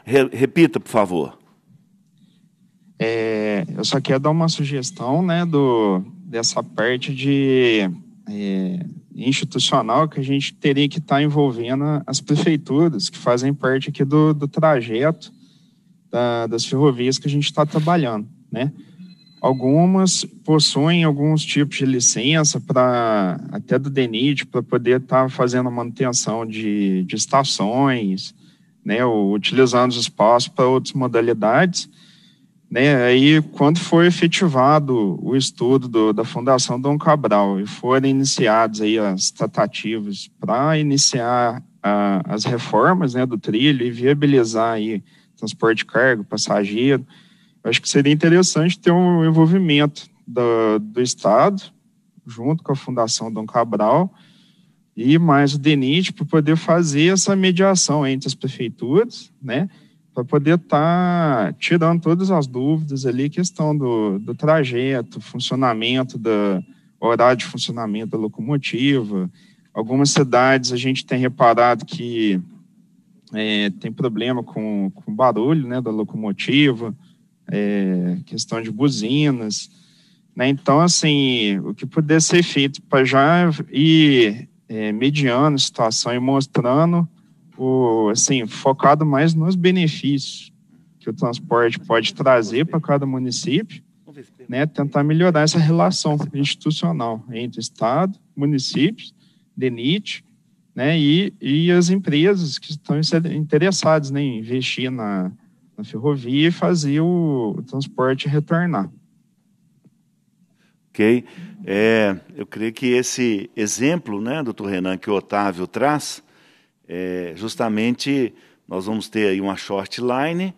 re, repita, por favor. É, eu só quero dar uma sugestão né, do, dessa parte de é, institucional que a gente teria que estar tá envolvendo as prefeituras que fazem parte aqui do, do trajeto da, das ferrovias que a gente está trabalhando, né? Algumas possuem alguns tipos de licença para até do DENIT para poder estar tá fazendo a manutenção de, de estações, né, utilizando os espaços para outras modalidades. Né, aí, quando for efetivado o estudo do, da Fundação Dom Cabral e forem iniciadas aí as tratativas para iniciar a, as reformas né, do trilho e viabilizar aí transporte de carga, passageiro, acho que seria interessante ter um envolvimento do, do Estado, junto com a Fundação Dom Cabral, e mais o DENIT, para poder fazer essa mediação entre as prefeituras, né, para poder estar tá tirando todas as dúvidas ali, questão do, do trajeto, funcionamento, da horário de funcionamento da locomotiva. Algumas cidades a gente tem reparado que é, tem problema com, com barulho né, da locomotiva, é, questão de buzinas. Né? Então, assim, o que puder ser feito para já ir é, mediando a situação e mostrando, o, assim, focado mais nos benefícios que o transporte pode trazer para cada município, né? tentar melhorar essa relação institucional entre Estado, municípios, DENIT, né? e, e as empresas que estão interessadas né, em investir na, na ferrovia e fazer o, o transporte retornar. Ok. É, eu creio que esse exemplo, né, doutor Renan, que o Otávio traz, é, justamente nós vamos ter aí uma short line.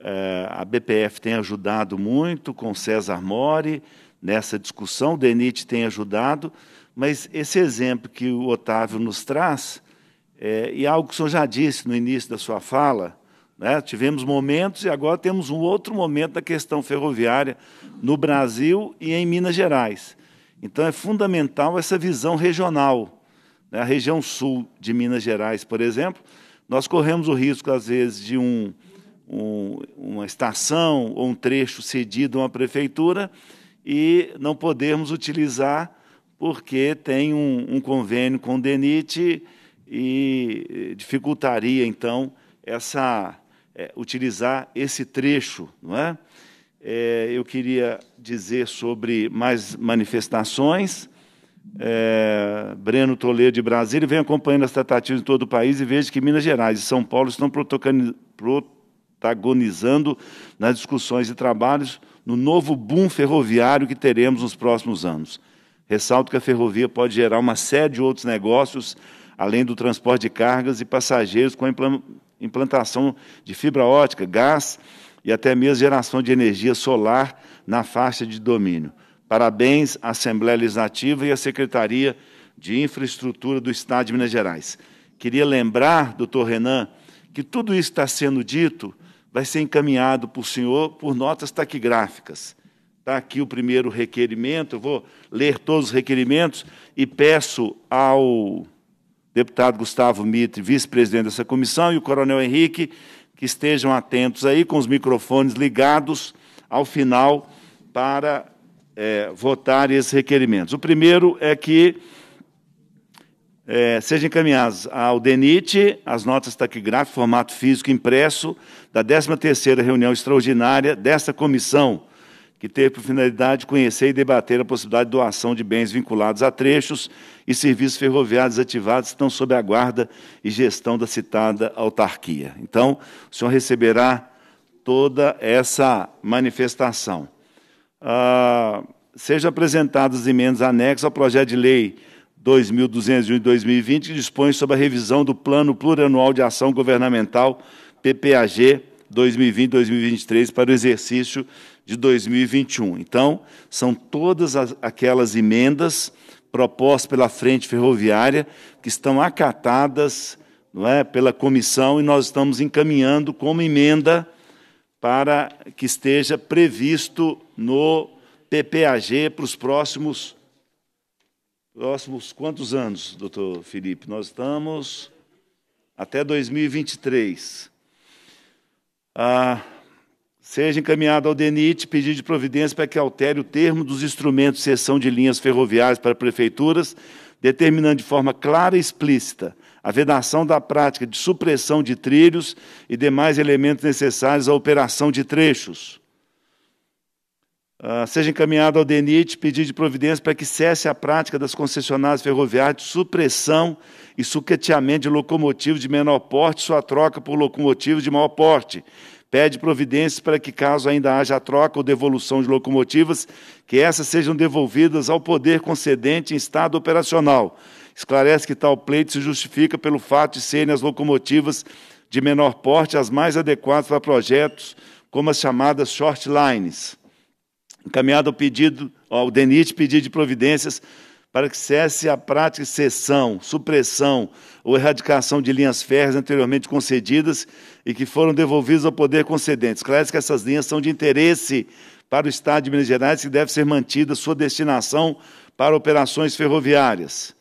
É, a BPF tem ajudado muito com César Mori nessa discussão, o DENIT tem ajudado, mas esse exemplo que o Otávio nos traz, é, e algo que o senhor já disse no início da sua fala, né? Tivemos momentos e agora temos um outro momento da questão ferroviária no Brasil e em Minas Gerais. Então é fundamental essa visão regional. Né? A região sul de Minas Gerais, por exemplo, nós corremos o risco, às vezes, de um, um, uma estação ou um trecho cedido a uma prefeitura e não podermos utilizar porque tem um, um convênio com o DENIT e dificultaria, então, essa é, utilizar esse trecho, não é? é? Eu queria dizer sobre mais manifestações. É, Breno Toledo de Brasília vem acompanhando as tratativas em todo o país e vejo que Minas Gerais e São Paulo estão protagonizando nas discussões e trabalhos no novo boom ferroviário que teremos nos próximos anos. Ressalto que a ferrovia pode gerar uma série de outros negócios, além do transporte de cargas e passageiros, com a implantação de fibra ótica, gás e até mesmo geração de energia solar na faixa de domínio. Parabéns à Assembleia Legislativa e à Secretaria de Infraestrutura do Estado de Minas Gerais. Queria lembrar, doutor Renan, que tudo isso está sendo dito vai ser encaminhado o senhor por notas taquigráficas. Está aqui o primeiro requerimento, eu vou ler todos os requerimentos e peço ao deputado Gustavo Mitre, vice-presidente dessa comissão, e o coronel Henrique, que estejam atentos aí com os microfones ligados ao final para é, votar esses requerimentos. O primeiro é que é, sejam encaminhados ao DENIT as notas taquigráficas, formato físico impresso, da 13ª reunião extraordinária desta comissão, que teve por finalidade conhecer e debater a possibilidade de doação de bens vinculados a trechos e serviços ferroviários ativados que estão sob a guarda e gestão da citada autarquia. Então, o senhor receberá toda essa manifestação. Ah, sejam apresentadas emendas anexas ao projeto de lei 2201 de 2020, que dispõe sobre a revisão do Plano Plurianual de Ação Governamental, PPAG 2020-2023, para o exercício de 2021. Então, são todas as, aquelas emendas propostas pela Frente Ferroviária que estão acatadas não é, pela comissão e nós estamos encaminhando como emenda para que esteja previsto no PPAG para os próximos próximos quantos anos, doutor Felipe? Nós estamos até 2023. Ah, seja encaminhado ao DENIT pedido de providência para que altere o termo dos instrumentos de cessão de linhas ferroviárias para prefeituras, determinando de forma clara e explícita a vedação da prática de supressão de trilhos e demais elementos necessários à operação de trechos Uh, seja encaminhado ao DENIT pedido de providência para que cesse a prática das concessionárias ferroviárias de supressão e sucateamento de locomotivos de menor porte, sua troca por locomotivos de maior porte. Pede providências para que, caso ainda haja troca ou devolução de locomotivas, que essas sejam devolvidas ao poder concedente em estado operacional. Esclarece que tal pleito se justifica pelo fato de serem as locomotivas de menor porte as mais adequadas para projetos como as chamadas short lines encaminhado ao pedido, ao DENIT pedido de providências para que cesse a prática de cessão, supressão ou erradicação de linhas férreas anteriormente concedidas e que foram devolvidas ao poder concedente. Esclarece que essas linhas são de interesse para o Estado de Minas Gerais e deve ser mantida sua destinação para operações ferroviárias.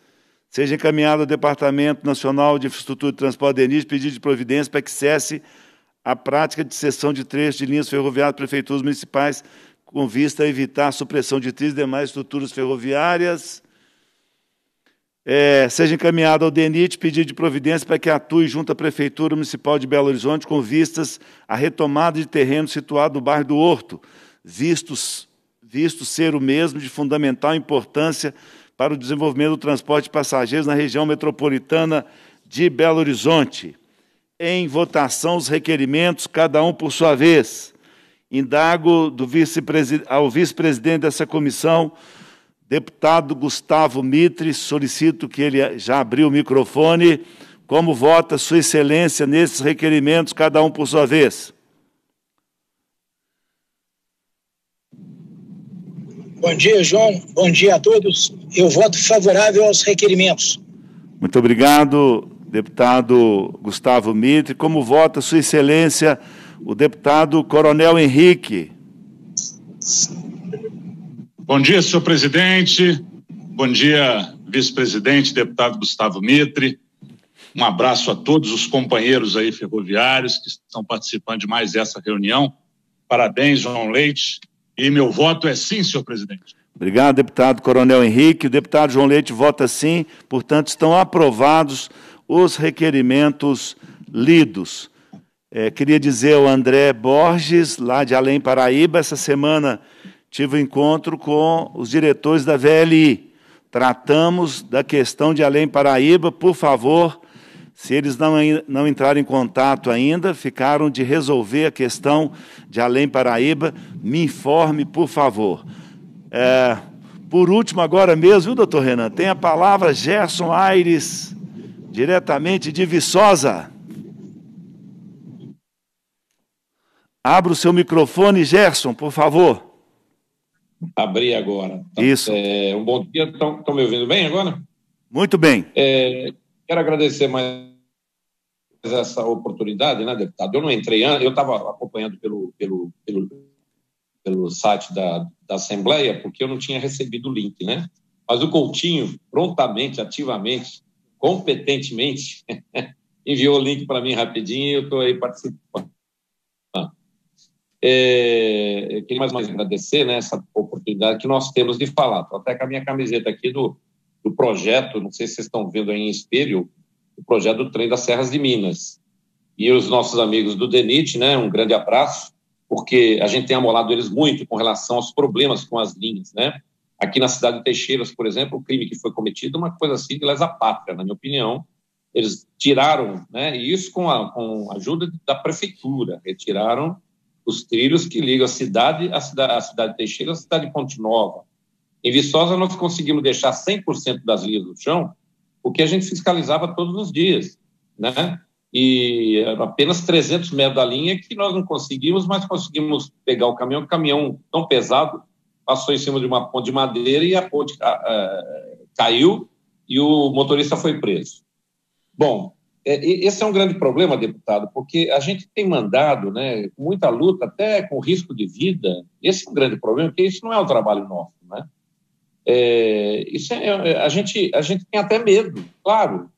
Seja encaminhado ao Departamento Nacional de Infraestrutura e Transporte DENIT pedido de providência para que cesse a prática de cessão de trechos de linhas ferroviárias prefeituras municipais com vista a evitar a supressão de trilhos e demais estruturas ferroviárias. É, seja encaminhado ao DENIT pedido de providência para que atue junto à Prefeitura Municipal de Belo Horizonte com vistas à retomada de terreno situado no bairro do Horto, vistos, visto ser o mesmo de fundamental importância para o desenvolvimento do transporte de passageiros na região metropolitana de Belo Horizonte. Em votação, os requerimentos, cada um por sua vez. Indago vice ao vice-presidente dessa comissão, deputado Gustavo Mitre, solicito que ele já abriu o microfone. Como vota Sua Excelência nesses requerimentos, cada um por sua vez? Bom dia, João. Bom dia a todos. Eu voto favorável aos requerimentos. Muito obrigado, deputado Gustavo Mitre. Como vota Sua Excelência o deputado Coronel Henrique. Bom dia, senhor presidente. Bom dia, vice-presidente, deputado Gustavo Mitre. Um abraço a todos os companheiros aí ferroviários que estão participando de mais essa reunião. Parabéns, João Leite. E meu voto é sim, senhor presidente. Obrigado, deputado Coronel Henrique. O deputado João Leite vota sim, portanto, estão aprovados os requerimentos lidos. É, queria dizer ao André Borges, lá de Além Paraíba, essa semana tive um encontro com os diretores da VLI. Tratamos da questão de Além Paraíba, por favor, se eles não, não entraram em contato ainda, ficaram de resolver a questão de Além Paraíba, me informe, por favor. É, por último, agora mesmo, viu, doutor Renan? Tem a palavra Gerson Aires, diretamente de Viçosa. Abra o seu microfone, Gerson, por favor. Abri agora. Isso. É, um bom dia. Estão me ouvindo bem agora? Muito bem. É, quero agradecer mais essa oportunidade, né, deputado? Eu não entrei antes, eu estava acompanhando pelo, pelo, pelo, pelo site da, da Assembleia, porque eu não tinha recebido o link, né? Mas o Coutinho, prontamente, ativamente, competentemente, enviou o link para mim rapidinho e eu estou aí participando. É, queria mais vez agradecer né, essa oportunidade que nós temos de falar. Estou até com a minha camiseta aqui do, do projeto, não sei se vocês estão vendo aí em espelho, o projeto do trem das Serras de Minas. E os nossos amigos do DENIT, né, um grande abraço, porque a gente tem amolado eles muito com relação aos problemas com as linhas. Né? Aqui na cidade de Teixeiras, por exemplo, o crime que foi cometido, uma coisa assim de lesa pátria, na minha opinião. Eles tiraram, né, e isso com a, com a ajuda da prefeitura, retiraram os trilhos que ligam a cidade, a cidade, a cidade de Teixeira, a cidade de Ponte Nova. Em Viçosa, nós conseguimos deixar 100% das linhas no chão, porque a gente fiscalizava todos os dias, né? E apenas 300 metros da linha que nós não conseguimos, mas conseguimos pegar o caminhão, o caminhão tão pesado passou em cima de uma ponte de madeira e a ponte uh, caiu e o motorista foi preso. Bom, esse é um grande problema, deputado, porque a gente tem mandado, né, muita luta, até com risco de vida. Esse é um grande problema, porque isso não é o trabalho nosso, né? É, isso é, é, a gente a gente tem até medo, claro,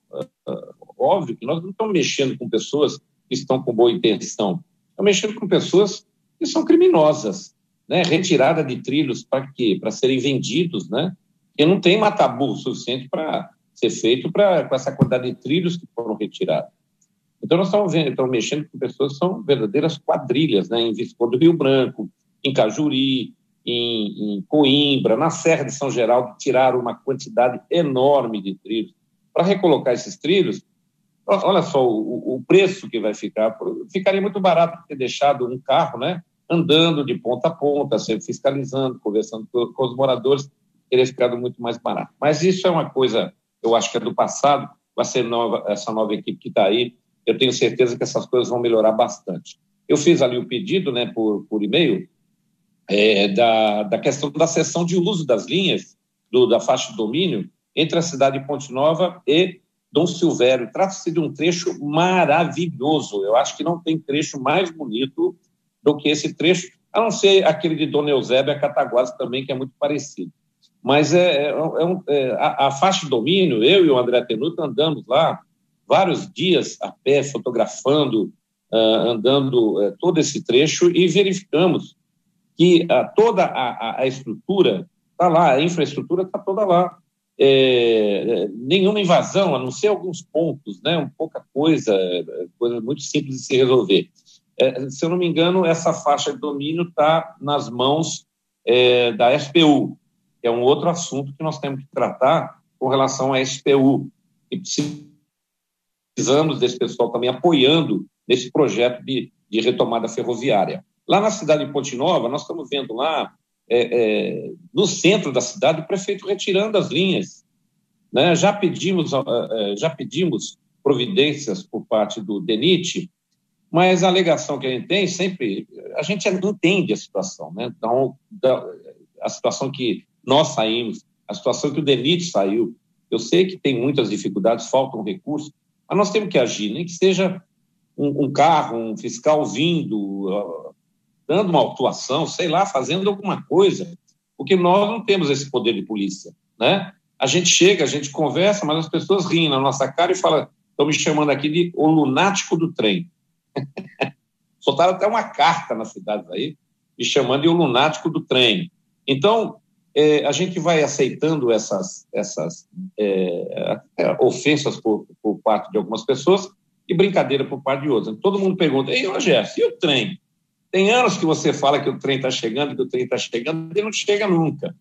óbvio que nós não estamos mexendo com pessoas que estão com boa intenção, estamos mexendo com pessoas que são criminosas, né? Retirada de trilhos para quê? Para serem vendidos, né? Que não tem matabu suficiente para ser feito pra, com essa quantidade de trilhos que foram retirados. Então, nós estamos, vendo, estamos mexendo com pessoas que são verdadeiras quadrilhas, né? em Visconde do Rio Branco, em Cajuri, em, em, Coimbra, na Serra de São Geraldo, tiraram uma quantidade enorme de trilhos. Para recolocar esses trilhos, olha só o, o, preço que vai ficar. Ficaria muito barato ter deixado um carro né, andando de ponta a ponta, sempre fiscalizando, conversando com os moradores, teria ficado muito mais barato. Mas isso é uma coisa eu acho que é do passado, vai ser nova, essa nova equipe que está aí, eu tenho certeza que essas coisas vão melhorar bastante. Eu fiz ali o pedido, né, por, por e-mail, é, da, da questão da cessão de uso das linhas do, da faixa de domínio entre a cidade de Ponte Nova e Dom Silvério. Trata-se de um trecho maravilhoso. Eu acho que não tem trecho mais bonito do que esse trecho, a não ser aquele de Dona Eusébia Cataguases também, que é muito parecido. Mas é, é, é, um, é a, a, faixa de domínio, eu e o André Tenuto andamos lá vários dias a pé, fotografando, uh, andando uh, todo esse trecho e verificamos que uh, toda a, a estrutura está lá, a infraestrutura está toda lá. É, nenhuma invasão, a não ser alguns pontos, né, um pouca coisa, coisa muito simples de se resolver. É, se eu não me engano, essa faixa de domínio está nas mãos é, da SPU, é um outro assunto que nós temos que tratar com relação à SPU. E precisamos desse pessoal também apoiando nesse projeto de, de retomada ferroviária. Lá na cidade de Ponte Nova, nós estamos vendo lá, é, é, no centro da cidade, o prefeito retirando as linhas. Né? Já, pedimos, é, já pedimos providências por parte do DENIT, mas a alegação que a gente tem sempre, a gente entende a situação, né? Então, a situação que nós saímos, a situação que o DENIT saiu. Eu sei que tem muitas dificuldades, faltam recursos, mas nós temos que agir, nem que seja um, um carro, um fiscal vindo, dando uma autuação, sei lá, fazendo alguma coisa, porque nós não temos esse poder de polícia, né? A gente chega, a gente conversa, mas as pessoas riem na nossa cara e falam, estão me chamando aqui de o lunático do trem. Soltaram até uma carta na cidade aí, me chamando de o lunático do trem. Então, é, a gente vai aceitando essas, essas é, ofensas por, por, parte de algumas pessoas e brincadeira por parte de outras. Todo mundo pergunta, ei, Rogério, e o trem? Tem anos que você fala que o trem está chegando, que o trem está chegando, e não chega nunca.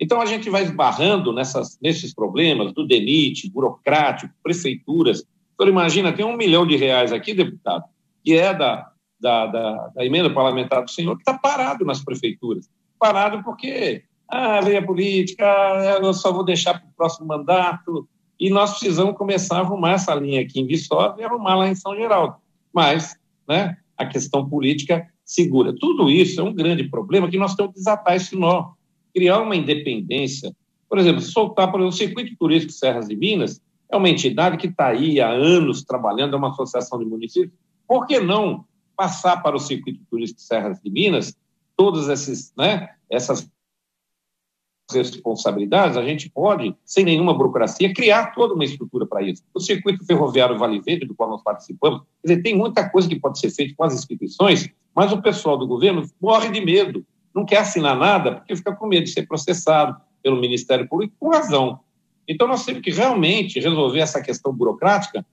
Então, a gente vai esbarrando nessas, nesses problemas do DENIT, burocrático, prefeituras. Então, imagina, tem um milhão de reais aqui, deputado, que é da, da, da, da emenda parlamentar do senhor, que está parado nas prefeituras. Parado porque ah, veio a política, eu só vou deixar para o próximo mandato. E nós precisamos começar a arrumar essa linha aqui em Viçosa e arrumar lá em São Geraldo. Mas né, a questão política segura. Tudo isso é um grande problema que nós temos que desatar esse nó, criar uma independência. Por exemplo, soltar, por exemplo, o Circuito Turístico Serras de Minas é uma entidade que está aí há anos trabalhando, é uma associação de municípios. Por que não passar para o Circuito Turístico Serras de Minas todas esses, né, essas responsabilidades, a gente pode, sem nenhuma burocracia, criar toda uma estrutura para isso. O circuito ferroviário Vale Verde, do qual nós participamos, dizer, tem muita coisa que pode ser feita com as instituições, mas o pessoal do governo morre de medo, não quer assinar nada porque fica com medo de ser processado pelo Ministério Público, com razão. Então, nós temos que realmente resolver essa questão burocrática,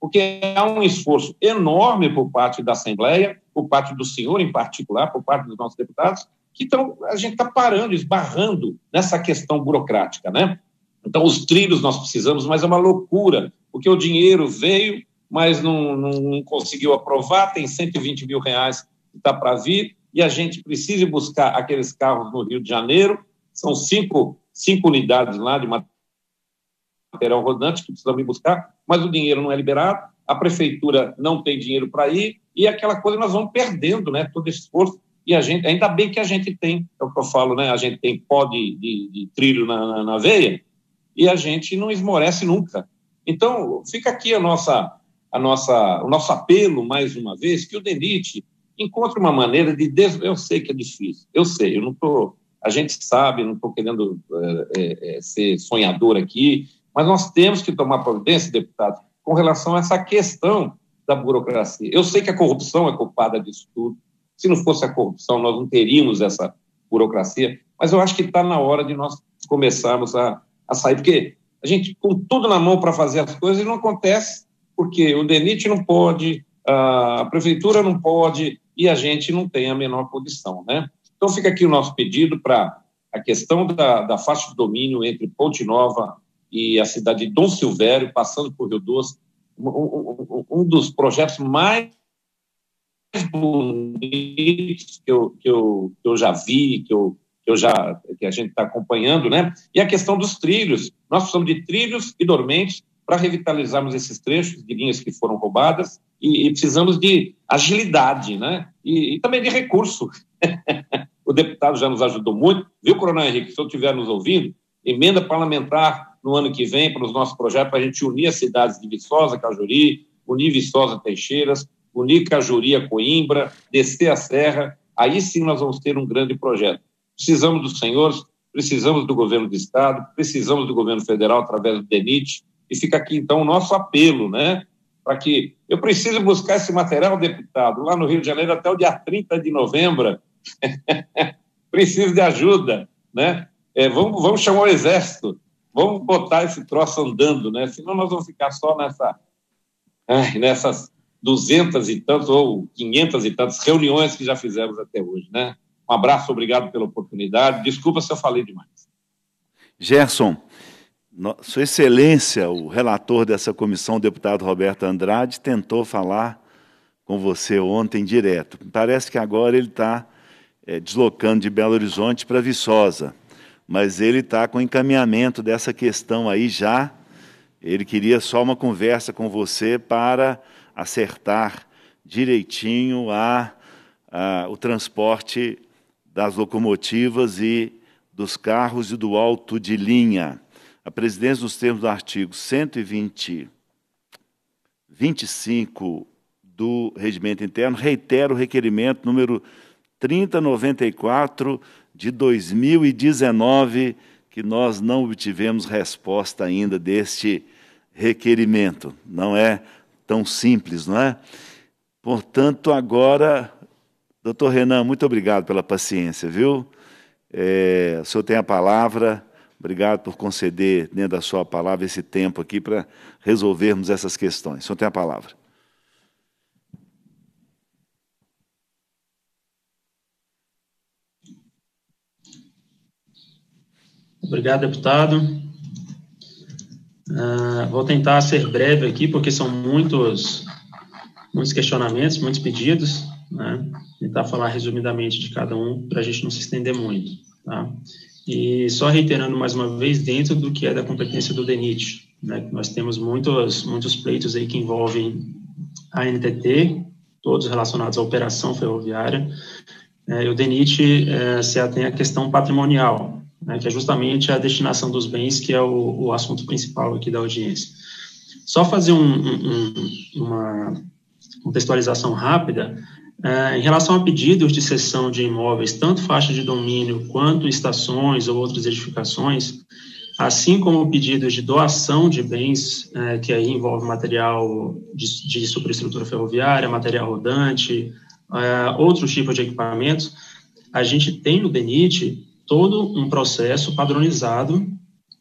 porque há um esforço enorme por parte da Assembleia, por parte do senhor em particular, por parte dos nossos deputados, que então, a gente está parando, esbarrando nessa questão burocrática, né? Então, os trilhos nós precisamos, mas é uma loucura, porque o dinheiro veio, mas não, não, não conseguiu aprovar, tem 120 mil reais que está para vir, e a gente precisa buscar aqueles carros no Rio de Janeiro, são cinco, cinco unidades lá de material rodante que precisamos ir buscar, mas o dinheiro não é liberado, a prefeitura não tem dinheiro para ir, e aquela coisa nós vamos perdendo, né, todo esse esforço e a gente, ainda bem que a gente tem, é o que eu falo, né? A gente tem pó de, de, de trilho na, na, na, veia e a gente não esmorece nunca. Então, fica aqui a nossa, a nossa, o nosso apelo, mais uma vez, que o DENIT encontre uma maneira de. Des... Eu sei que é difícil, eu sei, eu não estou. A gente sabe, não estou querendo é, é, ser sonhador aqui, mas nós temos que tomar providência, deputado, com relação a essa questão da burocracia. Eu sei que a corrupção é culpada disso tudo, se não fosse a corrupção, nós não teríamos essa burocracia. Mas eu acho que está na hora de nós começarmos a, a sair, porque a gente, com tudo na mão para fazer as coisas, não acontece, porque o DENIT não pode, a prefeitura não pode e a gente não tem a menor condição. Né? Então, fica aqui o nosso pedido para a questão da, da faixa de domínio entre Ponte Nova e a cidade de Dom Silvério, passando por Rio Doce, um, um, um dos projetos mais bonitos que eu, que eu, que eu já vi, que eu, que eu já que a gente está acompanhando, né? E a questão dos trilhos. Nós precisamos de trilhos e dormentes para revitalizarmos esses trechos de linhas que foram roubadas e, e precisamos de agilidade, né? E, e também de recurso. o deputado já nos ajudou muito, viu, Coronel Henrique? Se eu estiver nos ouvindo, emenda parlamentar no ano que vem para os nossos projetos para a gente unir as cidades de Viçosa, Cajuri, unir Viçosa, Teixeiras, unir Cajuri a Coimbra, descer a serra, aí sim nós vamos ter um grande projeto. Precisamos dos senhores, precisamos do governo do Estado, precisamos do governo federal através do DENIT, e fica aqui então o nosso apelo, né, para que eu preciso buscar esse material, deputado, lá no Rio de Janeiro até o dia 30 de novembro. preciso de ajuda, né? É, vamos, vamos chamar o exército, vamos botar esse troço andando, né? Senão nós vamos ficar só nessa, ai, nessas duzentas e tantos ou quinhentas e tantas reuniões que já fizemos até hoje, né? Um abraço, obrigado pela oportunidade. Desculpa se eu falei demais. Gerson, Sua Excelência, o relator dessa comissão, o deputado Roberto Andrade, tentou falar com você ontem direto. Parece que agora ele está é, deslocando de Belo Horizonte para Viçosa, mas ele está com encaminhamento dessa questão aí já. Ele queria só uma conversa com você para acertar direitinho a, a, o transporte das locomotivas e dos carros e do alto de linha. A presidência, nos termos do artigo 120, 25 do Regimento Interno, reitera o requerimento número 3094 de 2019, que nós não obtivemos resposta ainda deste requerimento. Não é tão simples, não é? Portanto, agora, doutor Renan, muito obrigado pela paciência, viu? É, o senhor tem a palavra. Obrigado por conceder, dentro da sua palavra, esse tempo aqui para resolvermos essas questões. O senhor tem a palavra. Obrigado, deputado. Uh, vou tentar ser breve aqui, porque são muitos, muitos questionamentos, muitos pedidos, né? Tentar falar resumidamente de cada um, para a gente não se estender muito, tá? E só reiterando mais uma vez, dentro do que é da competência do DENIT, né? Nós temos muitos, muitos pleitos aí que envolvem a NTT, todos relacionados à operação ferroviária. É, o DENIT é, se atém à questão patrimonial, né, que é justamente a destinação dos bens, que é o, o assunto principal aqui da audiência. Só fazer um, um, uma contextualização rápida, é, em relação a pedidos de cessão de imóveis, tanto faixa de domínio quanto estações ou outras edificações, assim como pedidos de doação de bens, é, que aí envolve material de, de superestrutura ferroviária, material rodante, é, outros tipos de equipamentos, a gente tem no DENIT todo um processo padronizado,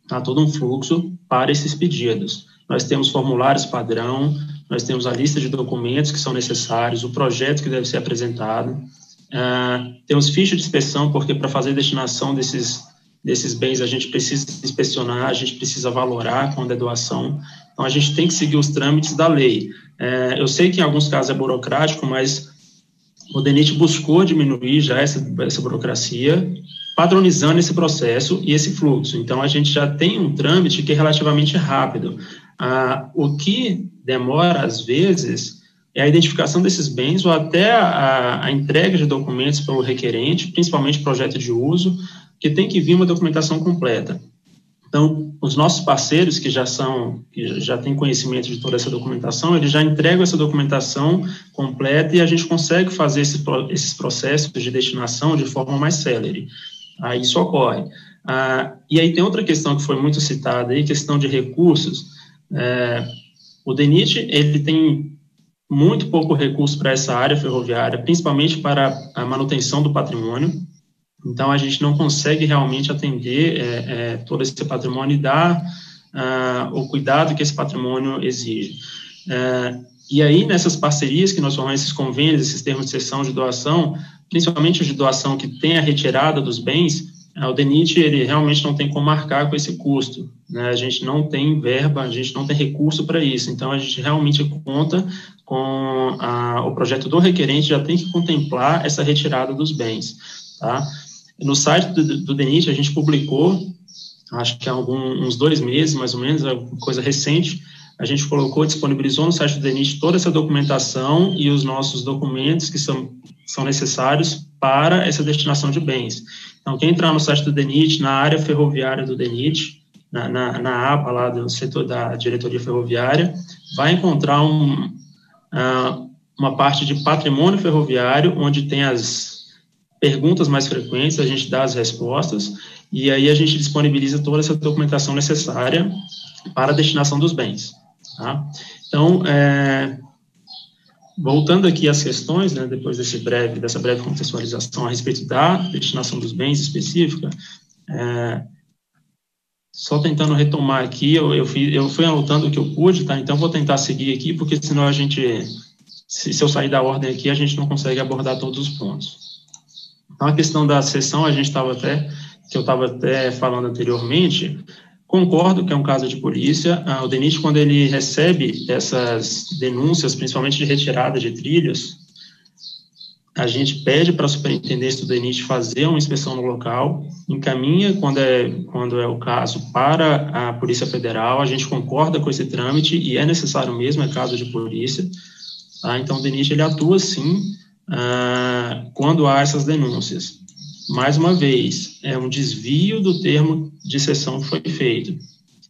tá, todo um fluxo para esses pedidos. Nós temos formulários padrão, nós temos a lista de documentos que são necessários, o projeto que deve ser apresentado, uh, temos ficha de inspeção, porque para fazer destinação desses, desses bens a gente precisa inspecionar, a gente precisa valorar quando é doação, então a gente tem que seguir os trâmites da lei. Uh, eu sei que em alguns casos é burocrático, mas o DENIT buscou diminuir já essa, essa burocracia, padronizando esse processo e esse fluxo. Então, a gente já tem um trâmite que é relativamente rápido. Ah, o que demora, às vezes, é a identificação desses bens ou até a, a, entrega de documentos pelo requerente, principalmente projeto de uso, que tem que vir uma documentação completa. Então, os nossos parceiros que já são, que já têm conhecimento de toda essa documentação, eles já entregam essa documentação completa e a gente consegue fazer esse, esses processos de destinação de forma mais célere. Aí isso ocorre. Ah, e aí tem outra questão que foi muito citada aí, questão de recursos. É, o DENIT, ele tem muito pouco recurso para essa área ferroviária, principalmente para a manutenção do patrimônio. Então, a gente não consegue realmente atender é, é, todo esse patrimônio e dar ah, o cuidado que esse patrimônio exige. É, e aí, nessas parcerias que nós formamos, esses convênios, esses termos de cessão de doação, principalmente os de doação que tem a retirada dos bens, o DENIT ele realmente não tem como marcar com esse custo. Né? A gente não tem verba, a gente não tem recurso para isso. Então, a gente realmente conta com a, o projeto do requerente, já tem que contemplar essa retirada dos bens. Tá? No site do, do DENIT, a gente publicou, acho que há algum, uns dois meses, mais ou menos, coisa recente, a gente colocou, disponibilizou no site do DENIT toda essa documentação e os nossos documentos que são, são necessários para essa destinação de bens. Então, quem entrar no site do DENIT, na área ferroviária do DENIT, na, na, na aba lá do setor da diretoria ferroviária, vai encontrar um, uh, uma parte de patrimônio ferroviário, onde tem as perguntas mais frequentes, a gente dá as respostas, e aí a gente disponibiliza toda essa documentação necessária para a destinação dos bens. Tá? Então, é, voltando aqui às questões, né, depois desse breve, dessa breve contextualização a respeito da destinação dos bens específica, é, só tentando retomar aqui, eu, eu, fui, eu fui anotando o que eu pude, tá? Então, vou tentar seguir aqui, porque senão a gente, se, se eu sair da ordem aqui, a gente não consegue abordar todos os pontos. Então, a questão da sessão, a gente estava até, que eu estava até falando anteriormente, concordo que é um caso de polícia. Ah, o DENIT, quando ele recebe essas denúncias, principalmente de retirada de trilhos, a gente pede para a superintendência do DENIT fazer uma inspeção no local, encaminha, quando é, quando é o caso, para a Polícia Federal, a gente concorda com esse trâmite e é necessário mesmo, é caso de polícia. Tá? Então, o DENIT ele atua, sim, ah, quando há essas denúncias. Mais uma vez, é um desvio do termo de sessão que foi feito,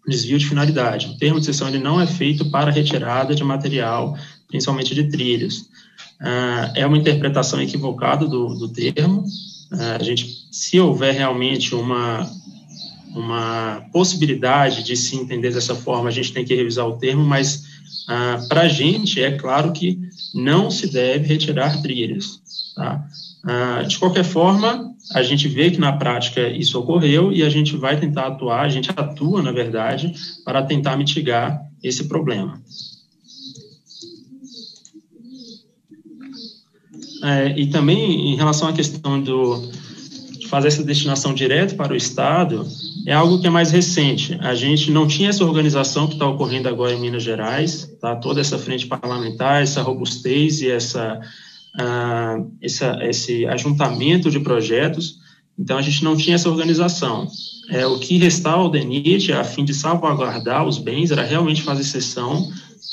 desvio de finalidade. O termo de sessão ele não é feito para retirada de material, principalmente de trilhos. Ah, é uma interpretação equivocada do, do termo. Ah, a gente, se houver realmente uma uma possibilidade de se entender dessa forma, a gente tem que revisar o termo, mas ah, para a gente é claro que não se deve retirar trilhas. Tá? Ah, de qualquer forma, a gente vê que na prática isso ocorreu e a gente vai tentar atuar, a gente atua, na verdade, para tentar mitigar esse problema. É, e também em relação à questão do, de fazer essa destinação direto para o Estado, é algo que é mais recente. A gente não tinha essa organização que está ocorrendo agora em Minas Gerais, tá? toda essa frente parlamentar, essa robustez e essa, essa, esse ajuntamento de projetos. Então, a gente não tinha essa organização. É, o que restava ao DENIT, a fim de salvaguardar os bens, era realmente fazer sessão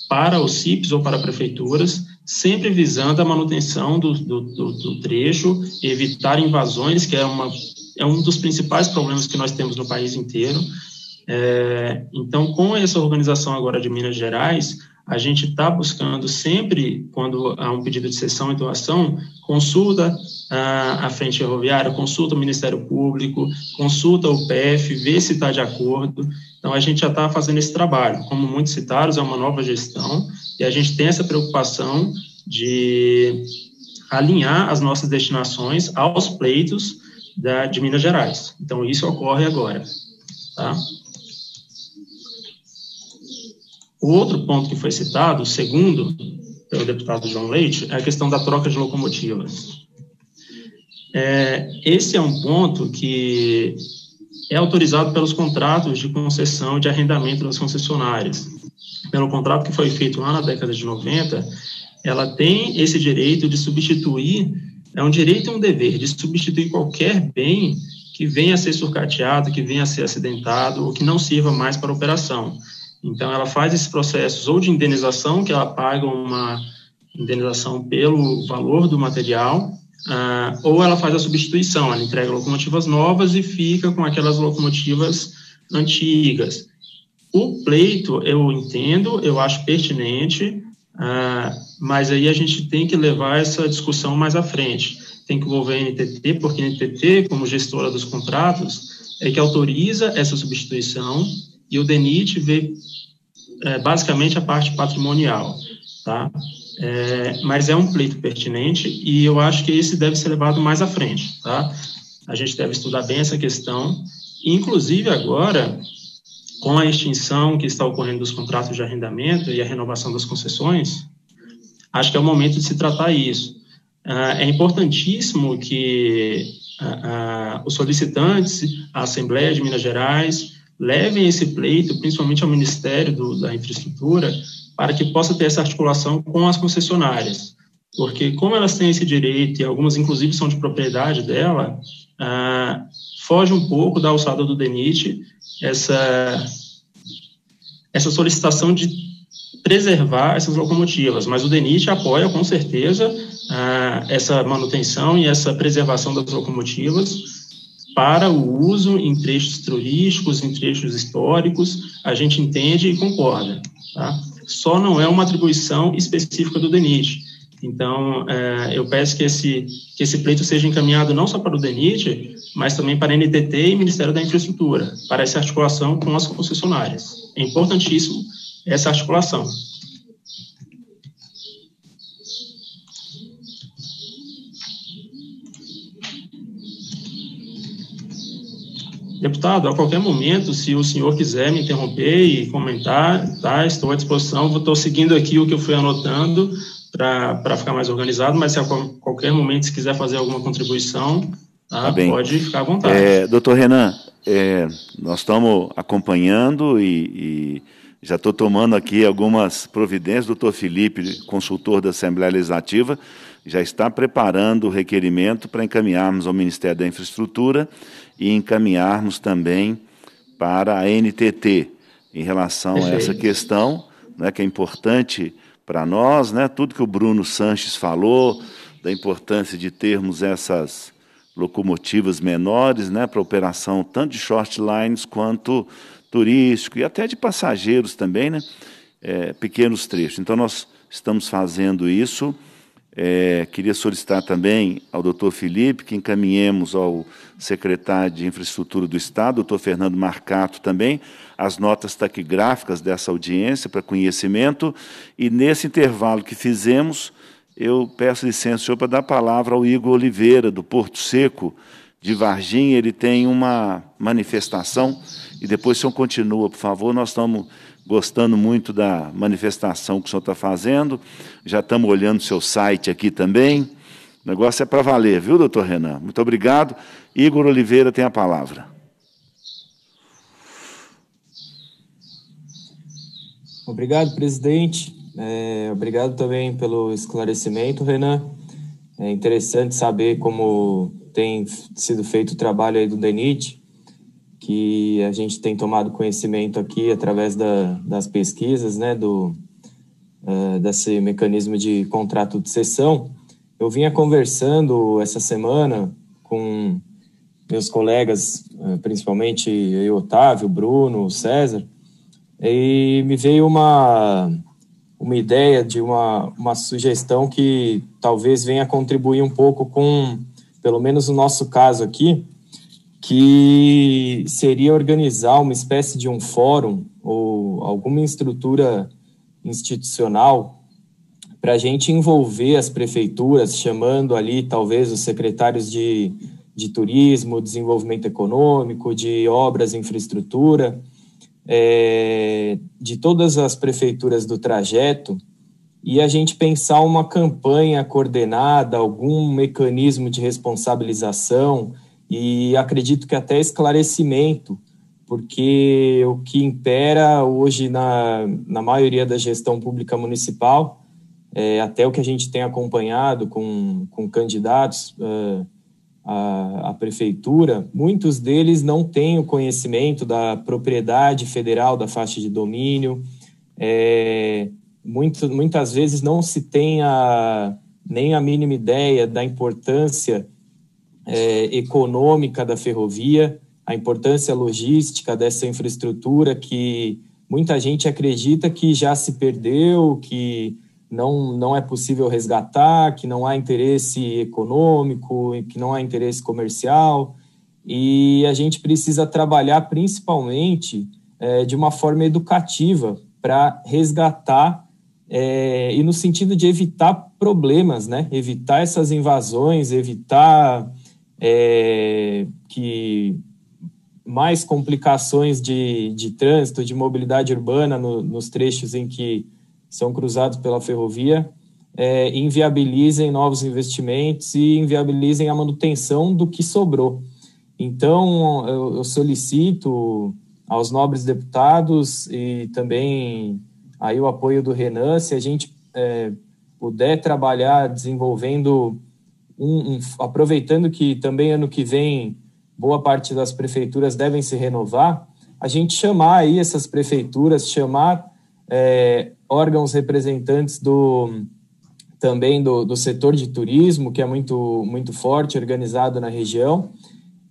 para os CIPs ou para prefeituras sempre visando a manutenção do, do, do, do trecho, evitar invasões, que é, uma, é um dos principais problemas que nós temos no país inteiro. É, então, com essa organização agora de Minas Gerais, a gente está buscando sempre, quando há um pedido de cessão e doação, consulta a, a frente ferroviária, consulta o Ministério Público, consulta o PF, vê se está de acordo. Então, a gente já está fazendo esse trabalho. Como muitos citaram, é uma nova gestão e a gente tem essa preocupação de alinhar as nossas destinações aos pleitos da, de Minas Gerais. Então, isso ocorre agora. Tá? O outro ponto que foi citado, segundo, pelo deputado João Leite, é a questão da troca de locomotivas. É, esse é um ponto que é autorizado pelos contratos de concessão de arrendamento das concessionárias. Pelo contrato que foi feito lá na década de 90, ela tem esse direito de substituir, é um direito e um dever, de substituir qualquer bem que venha a ser surcateado, que venha a ser acidentado ou que não sirva mais para operação. Então, ela faz esses processos ou de indenização, que ela paga uma indenização pelo valor do material, uh, ou ela faz a substituição, ela entrega locomotivas novas e fica com aquelas locomotivas antigas. O pleito, eu entendo, eu acho pertinente, uh, mas aí a gente tem que levar essa discussão mais à frente. Tem que envolver a NTT, porque a NTT, como gestora dos contratos, é que autoriza essa substituição e o DENIT vê é, basicamente a parte patrimonial, tá? É, mas é um pleito pertinente e eu acho que esse deve ser levado mais à frente, tá? A gente deve estudar bem essa questão, inclusive agora, com a extinção que está ocorrendo dos contratos de arrendamento e a renovação das concessões, acho que é o momento de se tratar isso. Ah, é importantíssimo que ah, ah, os solicitantes, a Assembleia de Minas Gerais, levem esse pleito, principalmente ao Ministério do, da Infraestrutura, para que possa ter essa articulação com as concessionárias. Porque, como elas têm esse direito, e algumas, inclusive, são de propriedade dela, ah, foge um pouco da alçada do DENIT essa, essa solicitação de preservar essas locomotivas. Mas o DENIT apoia, com certeza, ah, essa manutenção e essa preservação das locomotivas, para o uso em trechos turísticos, em trechos históricos, a gente entende e concorda. Tá? Só não é uma atribuição específica do DENIT. Então, é, eu peço que esse, que esse pleito seja encaminhado não só para o DENIT, mas também para a NTT e Ministério da Infraestrutura, para essa articulação com as concessionárias. É importantíssimo essa articulação. Deputado, a qualquer momento, se o senhor quiser me interromper e comentar, tá, estou à disposição. Estou seguindo aqui o que eu fui anotando para ficar mais organizado, mas se a qualquer momento, se quiser fazer alguma contribuição, tá, tá pode ficar à vontade. É, doutor Renan, é, nós estamos acompanhando e, e já estou tomando aqui algumas providências. Doutor Felipe, consultor da Assembleia Legislativa, já está preparando o requerimento para encaminharmos ao Ministério da Infraestrutura e encaminharmos também para a NTT em relação a essa questão, né, que é importante para nós, né, tudo que o Bruno Sanches falou, da importância de termos essas locomotivas menores né, para operação tanto de short lines quanto turístico e até de passageiros também, né, é, pequenos trechos. Então, nós estamos fazendo isso é, queria solicitar também ao doutor Felipe que encaminhemos ao secretário de Infraestrutura do Estado, doutor Fernando Marcato também, as notas taquigráficas dessa audiência para conhecimento. E nesse intervalo que fizemos, eu peço licença, senhor, para dar a palavra ao Igor Oliveira, do Porto Seco, de Varginha. Ele tem uma manifestação. E depois, o senhor continua, por favor, nós estamos gostando muito da manifestação que o senhor está fazendo. Já estamos olhando o seu site aqui também. O negócio é para valer, viu, doutor Renan? Muito obrigado. Igor Oliveira tem a palavra. Obrigado, presidente. É, obrigado também pelo esclarecimento, Renan. É interessante saber como tem sido feito o trabalho aí do DENIT que a gente tem tomado conhecimento aqui através da, das pesquisas, né, do, uh, desse mecanismo de contrato de cessão, eu vinha conversando essa semana com meus colegas, uh, principalmente eu, Otávio, Bruno, César, e me veio uma, uma ideia de uma, uma sugestão que talvez venha contribuir um pouco com, pelo menos no nosso caso aqui, que seria organizar uma espécie de um fórum ou alguma estrutura institucional para a gente envolver as prefeituras, chamando ali talvez os secretários de, de turismo, desenvolvimento econômico, de obras infraestrutura, é, de todas as prefeituras do trajeto, e a gente pensar uma campanha coordenada, algum mecanismo de responsabilização e acredito que até esclarecimento porque o que impera hoje na, na maioria da gestão pública municipal, é, até o que a gente tem acompanhado com, com candidatos uh, à, à prefeitura, muitos deles não têm o conhecimento da propriedade federal da faixa de domínio, é, muito, muitas vezes não se tem a, nem a mínima ideia da importância é, econômica da ferrovia, a importância logística dessa infraestrutura que muita gente acredita que já se perdeu, que não, não é possível resgatar, que não há interesse econômico, que não há interesse comercial. E a gente precisa trabalhar principalmente é, de uma forma educativa para resgatar é, e no sentido de evitar problemas, né? evitar essas invasões, evitar é, que mais complicações de, de trânsito, de mobilidade urbana no, nos trechos em que são cruzados pela ferrovia, é, inviabilizem novos investimentos e inviabilizem a manutenção do que sobrou. Então, eu, eu solicito aos nobres deputados e também aí o apoio do Renan, se a gente é, puder trabalhar desenvolvendo, um, um, aproveitando que também ano que vem boa parte das prefeituras devem se renovar, a gente chamar aí essas prefeituras, chamar é, órgãos representantes do também do, do setor de turismo, que é muito, muito forte, organizado na região,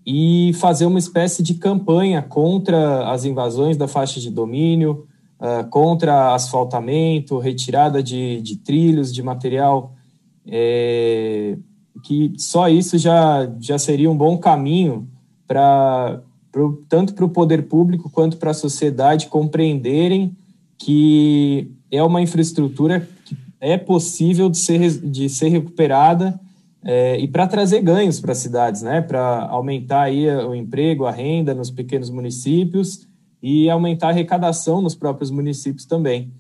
e fazer uma espécie de campanha contra as invasões da faixa de domínio, uh, contra asfaltamento, retirada de, de trilhos, de material, é, que só isso já, já seria um bom caminho para tanto para o poder público quanto para a sociedade compreenderem que é uma infraestrutura que é possível de ser, de ser recuperada é, e para trazer ganhos para as cidades, né? para aumentar aí o emprego, a renda nos pequenos municípios e aumentar a arrecadação nos próprios municípios também.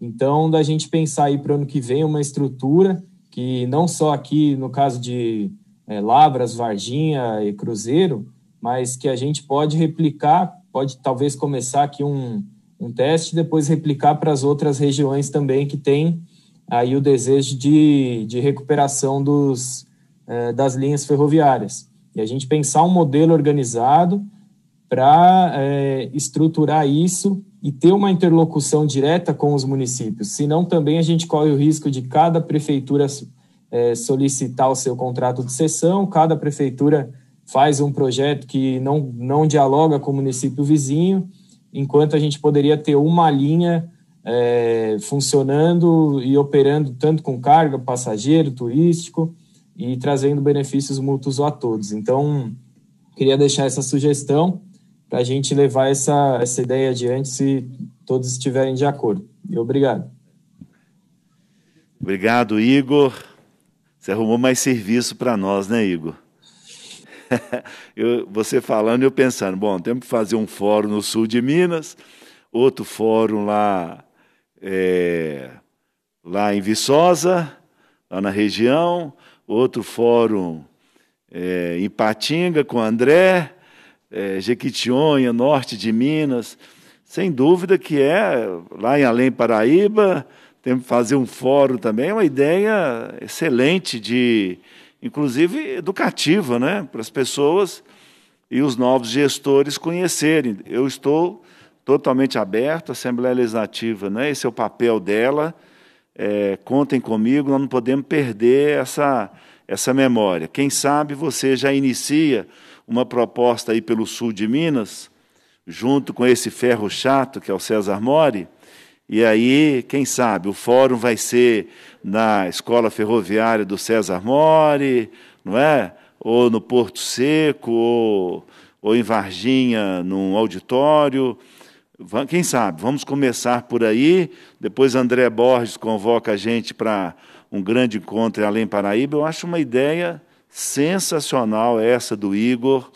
Então, da gente pensar aí para o ano que vem uma estrutura que não só aqui no caso de é, Lavras, Varginha e Cruzeiro, mas que a gente pode replicar, pode talvez começar aqui um, um teste, depois replicar para as outras regiões também que tem aí o desejo de, de recuperação dos, eh, das linhas ferroviárias. E a gente pensar um modelo organizado para eh, estruturar isso e ter uma interlocução direta com os municípios. Senão, também a gente corre o risco de cada prefeitura eh, solicitar o seu contrato de cessão, cada prefeitura faz um projeto que não, não dialoga com o município vizinho, enquanto a gente poderia ter uma linha é, funcionando e operando tanto com carga, passageiro, turístico e trazendo benefícios mútuos a todos. Então, queria deixar essa sugestão para a gente levar essa, essa ideia adiante se todos estiverem de acordo. E obrigado. Obrigado, Igor. Você arrumou mais serviço para nós, né, Igor? eu, você falando e eu pensando, bom, temos que fazer um fórum no sul de Minas, outro fórum lá, é, lá em Viçosa, lá na região, outro fórum é, em Patinga com André, é, Jequitinhonha, norte de Minas. Sem dúvida que é, lá em Além Paraíba, temos que fazer um fórum também, é uma ideia excelente de inclusive educativa, né, para as pessoas e os novos gestores conhecerem. Eu estou totalmente aberto, a Assembleia Legislativa, né, esse é o papel dela, é, contem comigo, nós não podemos perder essa, essa memória. Quem sabe você já inicia uma proposta aí pelo sul de Minas, junto com esse ferro chato, que é o César Mori, e aí, quem sabe, o fórum vai ser na Escola Ferroviária do César Mori, não é? Ou no Porto Seco, ou, ou em Varginha, num auditório. Quem sabe? Vamos começar por aí. Depois André Borges convoca a gente para um grande encontro em Além Paraíba. Eu acho uma ideia sensacional essa do Igor.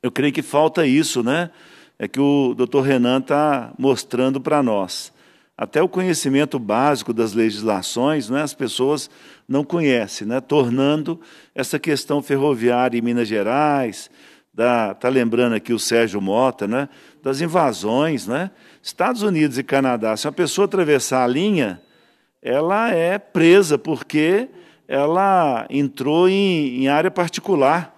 Eu creio que falta isso, né? É que o doutor Renan está mostrando para nós. Até o conhecimento básico das legislações, né, as pessoas não conhecem, né, tornando essa questão ferroviária em Minas Gerais, está lembrando aqui o Sérgio Mota, né, das invasões, né? Estados Unidos e Canadá, se uma pessoa atravessar a linha, ela é presa porque ela entrou em, em área particular.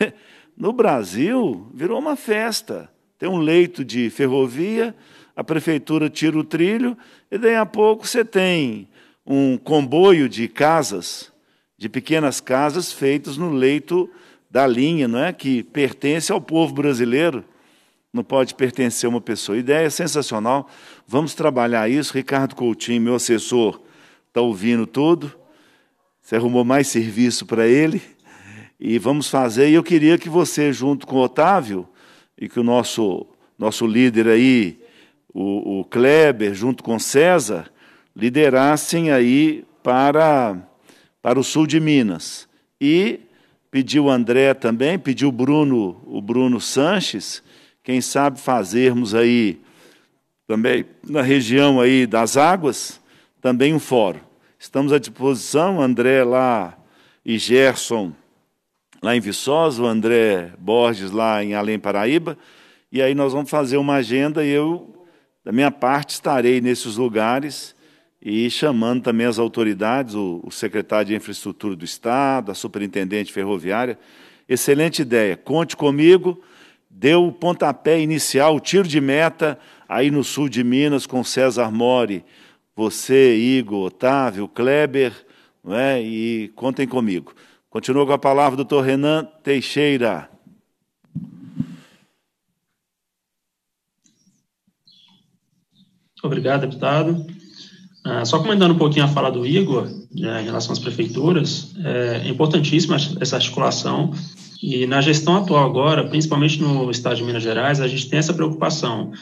No Brasil, virou uma festa. Tem um leito de ferrovia, a prefeitura tira o trilho, e daí a pouco você tem um comboio de casas, de pequenas casas feitas no leito da linha, não é? que pertence ao povo brasileiro, não pode pertencer a uma pessoa. Ideia sensacional, vamos trabalhar isso. Ricardo Coutinho, meu assessor, está ouvindo tudo. Você arrumou mais serviço para ele e vamos fazer. E eu queria que você, junto com o Otávio, e que o nosso, nosso líder aí, o, o Kleber, junto com César, liderassem aí para, para o sul de Minas. E pediu o André também, pediu o Bruno, o Bruno Sanches, quem sabe fazermos aí também na região aí das águas, também um fórum. Estamos à disposição, André lá e Gerson lá em Viçosa, o André Borges lá em Além Paraíba, e aí nós vamos fazer uma agenda e eu, da minha parte, estarei nesses lugares e chamando também as autoridades, o, o secretário de Infraestrutura do Estado, a superintendente ferroviária. Excelente ideia. Conte comigo. Deu o pontapé inicial, o tiro de meta aí no sul de Minas com César Mori. Você, Igor, Otávio, Kleber, não é? e contem comigo. Continua com a palavra o doutor Renan Teixeira. Obrigado, deputado. Ah, só comentando um pouquinho a fala do Igor né, em relação às prefeituras, é importantíssima essa articulação e na gestão atual agora, principalmente no estado de Minas Gerais, a gente tem essa preocupação.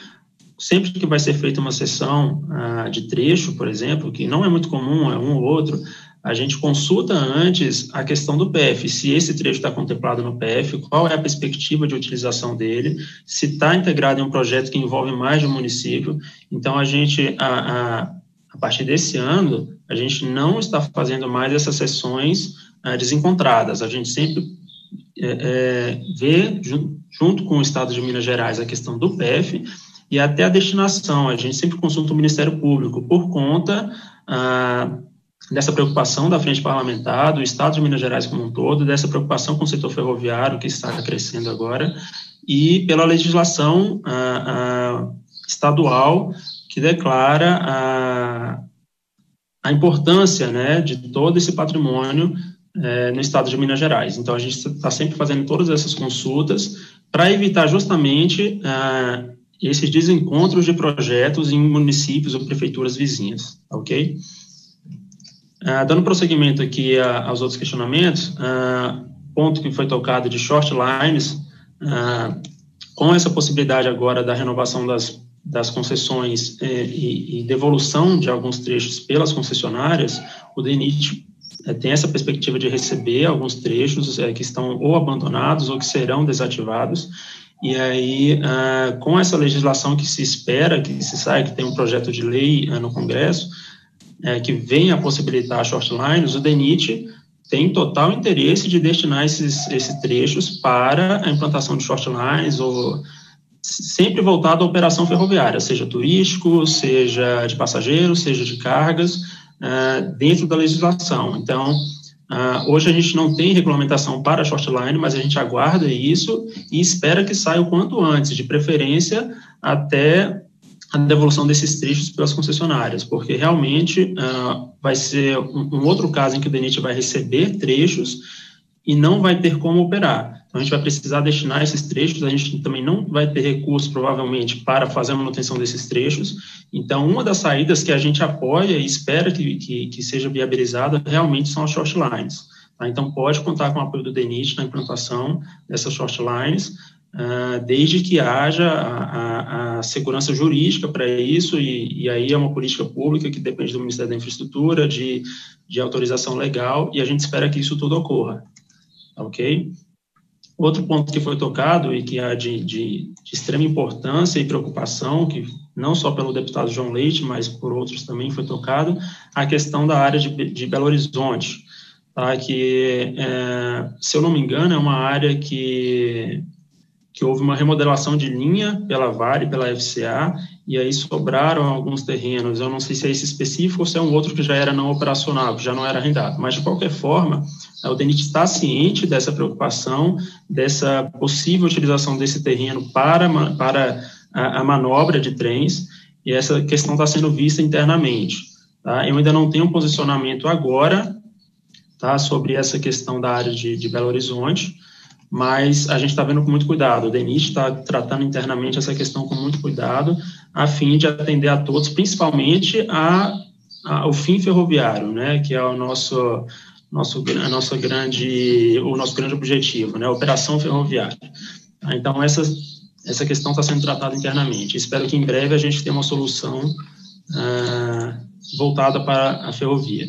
Sempre que vai ser feita uma sessão ah, de trecho, por exemplo, que não é muito comum, é um ou outro, a gente consulta antes a questão do PF, se esse trecho está contemplado no PF, qual é a perspectiva de utilização dele, se está integrado em um projeto que envolve mais de um município. Então, a gente, a, a a partir desse ano, a gente não está fazendo mais essas sessões é, desencontradas. A gente sempre é, é, vê, junto com o Estado de Minas Gerais, a questão do PF e até a destinação. A gente sempre consulta o Ministério Público por conta ah, dessa preocupação da frente parlamentar, do Estado de Minas Gerais como um todo, dessa preocupação com o setor ferroviário, que está crescendo agora, e pela legislação ah, ah, estadual que declara a, a importância né, de todo esse patrimônio é, no estado de Minas Gerais. Então, a gente está sempre fazendo todas essas consultas para evitar justamente ah, esses desencontros de projetos em municípios ou prefeituras vizinhas, ok? Ah, dando prosseguimento aqui a, aos outros questionamentos, ah, ponto que foi tocado de short lines, com essa possibilidade agora da renovação das das concessões é, e, e, devolução de alguns trechos pelas concessionárias, o DENIT é, tem essa perspectiva de receber alguns trechos é, que estão ou abandonados ou que serão desativados. E aí, ah, com essa legislação que se espera que se saia, que tem um projeto de lei ah, no Congresso, é, que venha a possibilitar short lines, o DENIT tem total interesse de destinar esses, esses trechos para a implantação de short lines ou sempre voltado à operação ferroviária, seja turístico, seja de passageiros, seja de cargas, uh, dentro da legislação. Então, uh, hoje a gente não tem regulamentação para shortline, mas a gente aguarda isso e espera que saia o quanto antes, de preferência até a devolução desses trechos pelas concessionárias, porque realmente uh, vai ser um, um, outro caso em que o DENIT vai receber trechos e não vai ter como operar. Então, a gente vai precisar destinar esses trechos, a gente também não vai ter recursos, provavelmente, para fazer a manutenção desses trechos. Então, uma das saídas que a gente apoia e espera que, que, que seja viabilizada realmente são as short lines. Tá? Então, pode contar com o apoio do DENIT na implantação dessas short lines, uh, desde que haja a, a, a segurança jurídica para isso, e, e, aí é uma política pública que depende do Ministério da Infraestrutura, de, de autorização legal, e a gente espera que isso tudo ocorra. Ok? Outro ponto que foi tocado e que é de, de, de, extrema importância e preocupação, que não só pelo deputado João Leite, mas por outros também foi tocado, a questão da área de, de Belo Horizonte, tá? que, é, se eu não me engano, é uma área que, que houve uma remodelação de linha pela Vale, pela FCA, e aí sobraram alguns terrenos. Eu não sei se é esse específico ou se é um outro que já era não operacional, que já não era arrendado. Mas, de qualquer forma, o DENIT está ciente dessa preocupação, dessa possível utilização desse terreno para, para a, a manobra de trens, e essa questão está sendo vista internamente. Tá? Eu ainda não tenho um posicionamento agora tá, sobre essa questão da área de, de Belo Horizonte, mas a gente está vendo com muito cuidado. O DENIT está tratando internamente essa questão com muito cuidado, a fim de atender a todos, principalmente a, a, ao fim ferroviário, né, que é o nosso, nosso, a nossa grande, o nosso grande objetivo, né, a operação ferroviária. Então, essa, essa questão está sendo tratada internamente. Espero que em breve a gente tenha uma solução uh, voltada para a ferrovia.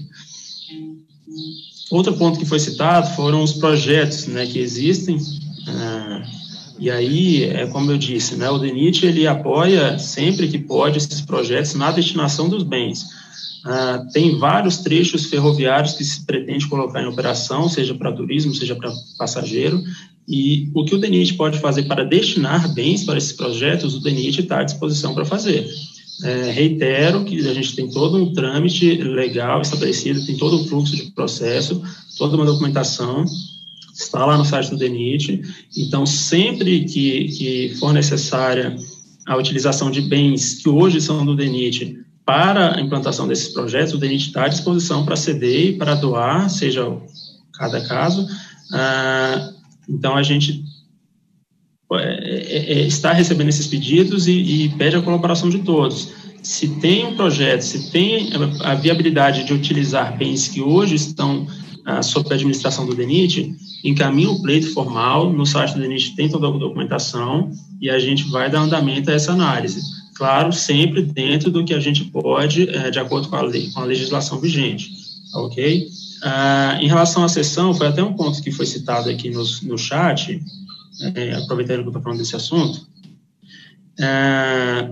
Outro ponto que foi citado foram os projetos né, que existem. Uh, e aí, é como eu disse, né, o DENIT ele apoia sempre que pode esses projetos na destinação dos bens. Uh, tem vários trechos ferroviários que se pretende colocar em operação, seja para turismo, seja para passageiro, e o que o DENIT pode fazer para destinar bens para esses projetos, o DENIT está à disposição para fazer. É, reitero que a gente tem todo um trâmite legal estabelecido, tem todo um fluxo de processo, toda uma documentação, está lá no site do DENIT. Então, sempre que, que for necessária a utilização de bens que hoje são do DENIT para a implantação desses projetos, o DENIT está à disposição para ceder e para doar, seja cada caso. Ah, então, a gente é, é, é, está recebendo esses pedidos e, e, pede a colaboração de todos. Se tem um projeto, se tem a viabilidade de utilizar bens que hoje estão ah, sob a administração do DENIT, encaminha o pleito formal, no site do DENIT tem toda a documentação e a gente vai dar andamento a essa análise. Claro, sempre dentro do que a gente pode, é, de acordo com a, lei, com a legislação vigente, ok? Ah, em relação à sessão, foi até um ponto que foi citado aqui no, no chat, é, aproveitando que eu estou falando desse assunto, é,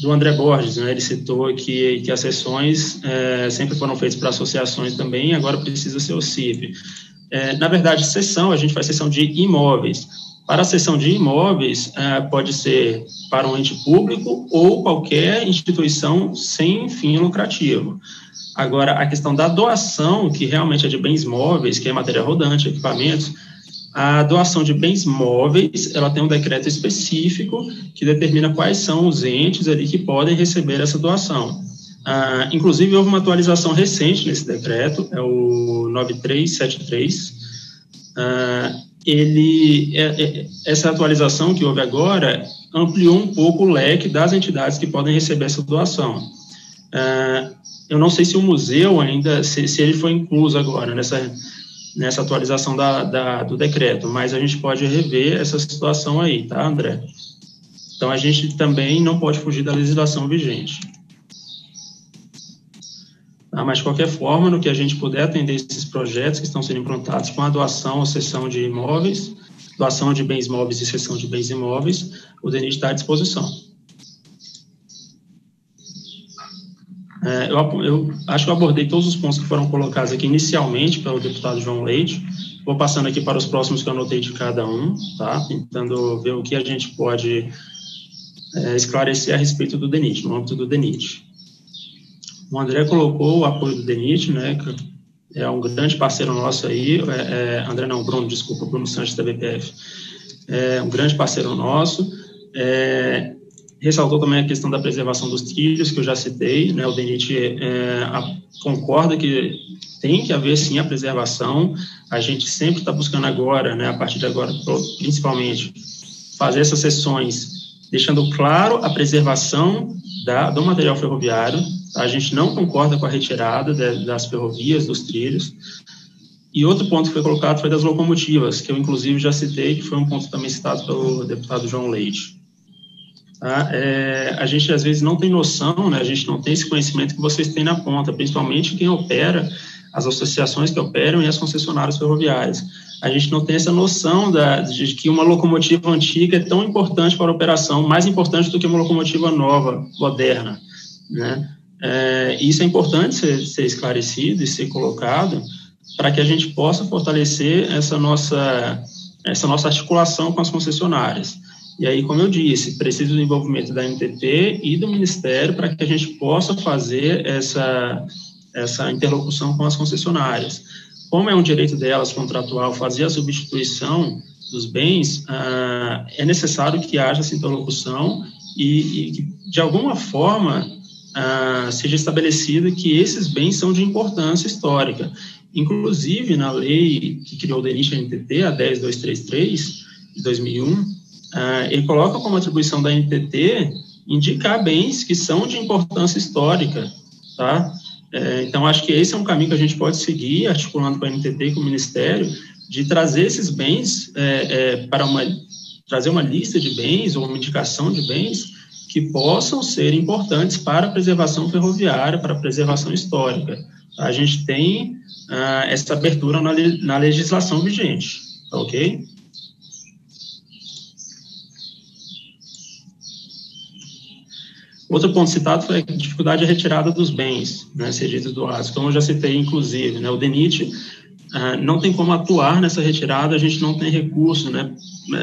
do André Borges, né, ele citou que, que as sessões é, sempre foram feitas para associações também, agora precisa ser o CIP. É, na verdade, sessão, a gente faz sessão de imóveis. Para a sessão de imóveis, é, pode ser para um ente público ou qualquer instituição sem fim lucrativo. Agora, a questão da doação, que realmente é de bens móveis, que é matéria rodante, equipamentos, a doação de bens móveis, ela tem um decreto específico que determina quais são os entes ali que podem receber essa doação. Ah, inclusive, houve uma atualização recente nesse decreto, é o 9373. Ah, ele, é, é, essa atualização que houve agora ampliou um pouco o leque das entidades que podem receber essa doação. Ah, eu não sei se o museu ainda, se, se ele foi incluso agora nessa nessa atualização da, da, do decreto, mas a gente pode rever essa situação aí, tá, André? Então, a gente também não pode fugir da legislação vigente. Tá? Mas, de qualquer forma, no que a gente puder atender esses projetos que estão sendo implantados com a doação ou cessão de imóveis, doação de bens móveis e cessão de bens imóveis, o DENIT está à disposição. É, eu, eu, acho que eu abordei todos os pontos que foram colocados aqui inicialmente pelo deputado João Leite. Vou passando aqui para os próximos que eu anotei de cada um, tá? Tentando ver o que a gente pode é, esclarecer a respeito do DENIT, no âmbito do DENIT. O André colocou o apoio do DENIT, né? Que é um grande parceiro nosso aí. É, é, André não, Bruno, desculpa, Bruno Sanches da BPF. É um grande parceiro nosso. É, ressaltou também a questão da preservação dos trilhos, que eu já citei, né, o DENIT é, a, concorda que tem que haver, sim, a preservação, a gente sempre está buscando agora, né, a partir de agora, principalmente, fazer essas sessões deixando claro a preservação da, do material ferroviário, a gente não concorda com a retirada de, das ferrovias, dos trilhos, e outro ponto que foi colocado foi das locomotivas, que eu inclusive já citei, que foi um ponto também citado pelo deputado João Leite. Tá? É, a gente às vezes não tem noção, né, a gente não tem esse conhecimento que vocês têm na ponta, principalmente quem opera, as associações que operam e as concessionárias ferroviárias. A gente não tem essa noção da, de que uma locomotiva antiga é tão importante para a operação, mais importante do que uma locomotiva nova, moderna. Né? É, isso é importante ser, ser esclarecido e ser colocado para que a gente possa fortalecer essa nossa, essa nossa articulação com as concessionárias. E aí, como eu disse, precisa do envolvimento da NTT e do Ministério para que a gente possa fazer essa, essa interlocução com as concessionárias. Como é um direito delas contratual fazer a substituição dos bens, ah, é necessário que haja essa interlocução e, e que, de alguma forma, ah, seja estabelecido que esses bens são de importância histórica. Inclusive, na lei que criou o DENIT NTT, a 10233, de 2001, ah, ele coloca como atribuição da NTT indicar bens que são de importância histórica, tá? É, então, acho que esse é um caminho que a gente pode seguir, articulando com a NTT e com o Ministério, de trazer esses bens é, é, para uma trazer uma lista de bens ou uma indicação de bens que possam ser importantes para a preservação ferroviária, para a preservação histórica. A gente tem ah, essa abertura na, na legislação vigente, tá ok? Outro ponto citado foi a dificuldade de retirada dos bens né, cedidos do ASO, como eu já citei, inclusive. Né, o DENIT ah, não tem como atuar nessa retirada, a gente não tem recurso, né,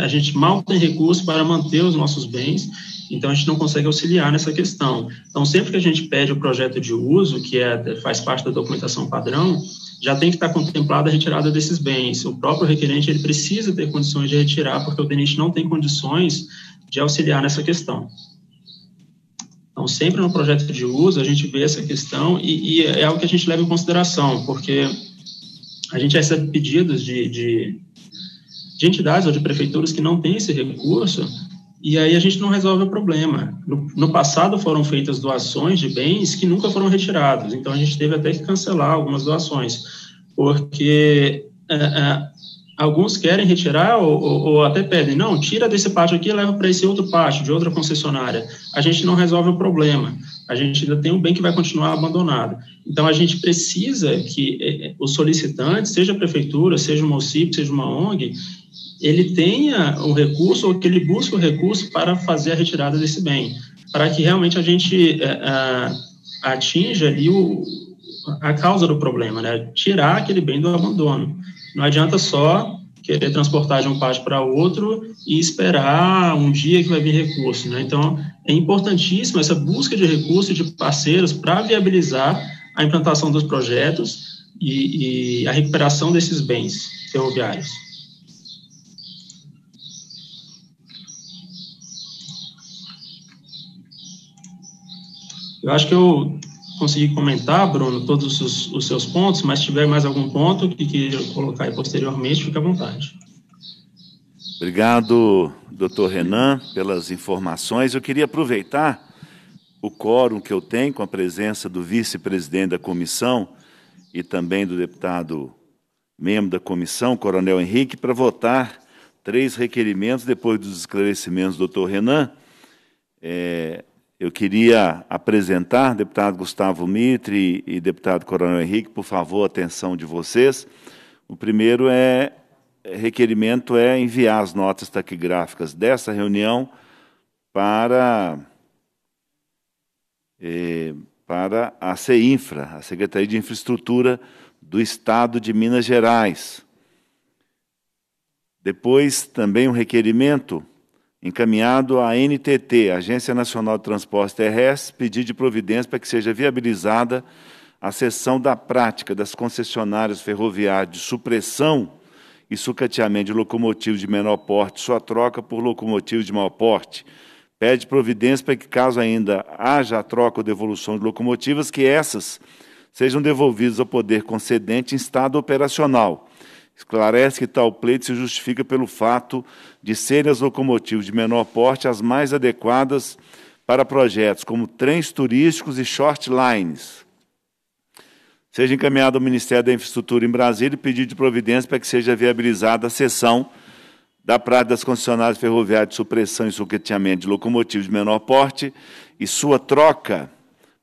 a gente mal tem recurso para manter os nossos bens, então a gente não consegue auxiliar nessa questão. Então, sempre que a gente pede o projeto de uso, que é, faz parte da documentação padrão, já tem que estar contemplada a retirada desses bens. O próprio requerente ele precisa ter condições de retirar, porque o DENIT não tem condições de auxiliar nessa questão. Então, sempre no projeto de uso, a gente vê essa questão e, e é algo que a gente leva em consideração, porque a gente recebe pedidos de, de, de entidades ou de prefeituras que não têm esse recurso e aí a gente não resolve o problema. No, no, passado foram feitas doações de bens que nunca foram retirados, então a gente teve até que cancelar algumas doações, porque é, é, Alguns querem retirar ou, ou, ou, até pedem, não, tira desse pátio aqui e leva para esse outro pátio, de outra concessionária. A gente não resolve o problema. A gente ainda tem um bem que vai continuar abandonado. Então, a gente precisa que eh, eh, o solicitante, seja a prefeitura, seja o município, seja uma ONG, ele tenha o recurso ou que ele busque o recurso para fazer a retirada desse bem, para que realmente a gente eh, atinja ali o, a causa do problema, né? Tirar aquele bem do abandono. Não adianta só querer transportar de um pátio para outro e esperar um dia que vai vir recurso, né? Então, é importantíssima essa busca de recursos de parceiros para viabilizar a implantação dos projetos e, e a recuperação desses bens ferroviários. Eu acho que eu conseguir comentar, Bruno, todos os, os, seus pontos, mas se tiver mais algum ponto que queira colocar aí posteriormente, fique à vontade. Obrigado, doutor Renan, pelas informações. Eu queria aproveitar o quórum que eu tenho com a presença do vice-presidente da comissão e também do deputado membro da comissão, Coronel Henrique, para votar três requerimentos depois dos esclarecimentos do doutor Renan. É, eu queria apresentar, deputado Gustavo Mitre e deputado Coronel Henrique, por favor, atenção de vocês. O primeiro é requerimento é enviar as notas taquigráficas dessa reunião para eh, para a CEINFRA, a Secretaria de Infraestrutura do Estado de Minas Gerais. Depois, também um requerimento encaminhado à NTT, Agência Nacional de Transporte Terrestre, pedido de providência para que seja viabilizada a cessão da prática das concessionárias ferroviárias de supressão e sucateamento de locomotivos de menor porte, sua troca por locomotivos de maior porte, pede providência para que, caso ainda haja a troca ou devolução de locomotivas, que essas sejam devolvidas ao poder concedente em estado operacional. Esclarece que tal pleito se justifica pelo fato de serem as locomotivas de menor porte as mais adequadas para projetos como trens turísticos e short lines. Seja encaminhado ao Ministério da Infraestrutura em Brasília e pedido de providência para que seja viabilizada a cessão da Praia das concessionárias ferroviárias de supressão e sucateamento de locomotivas de menor porte e sua troca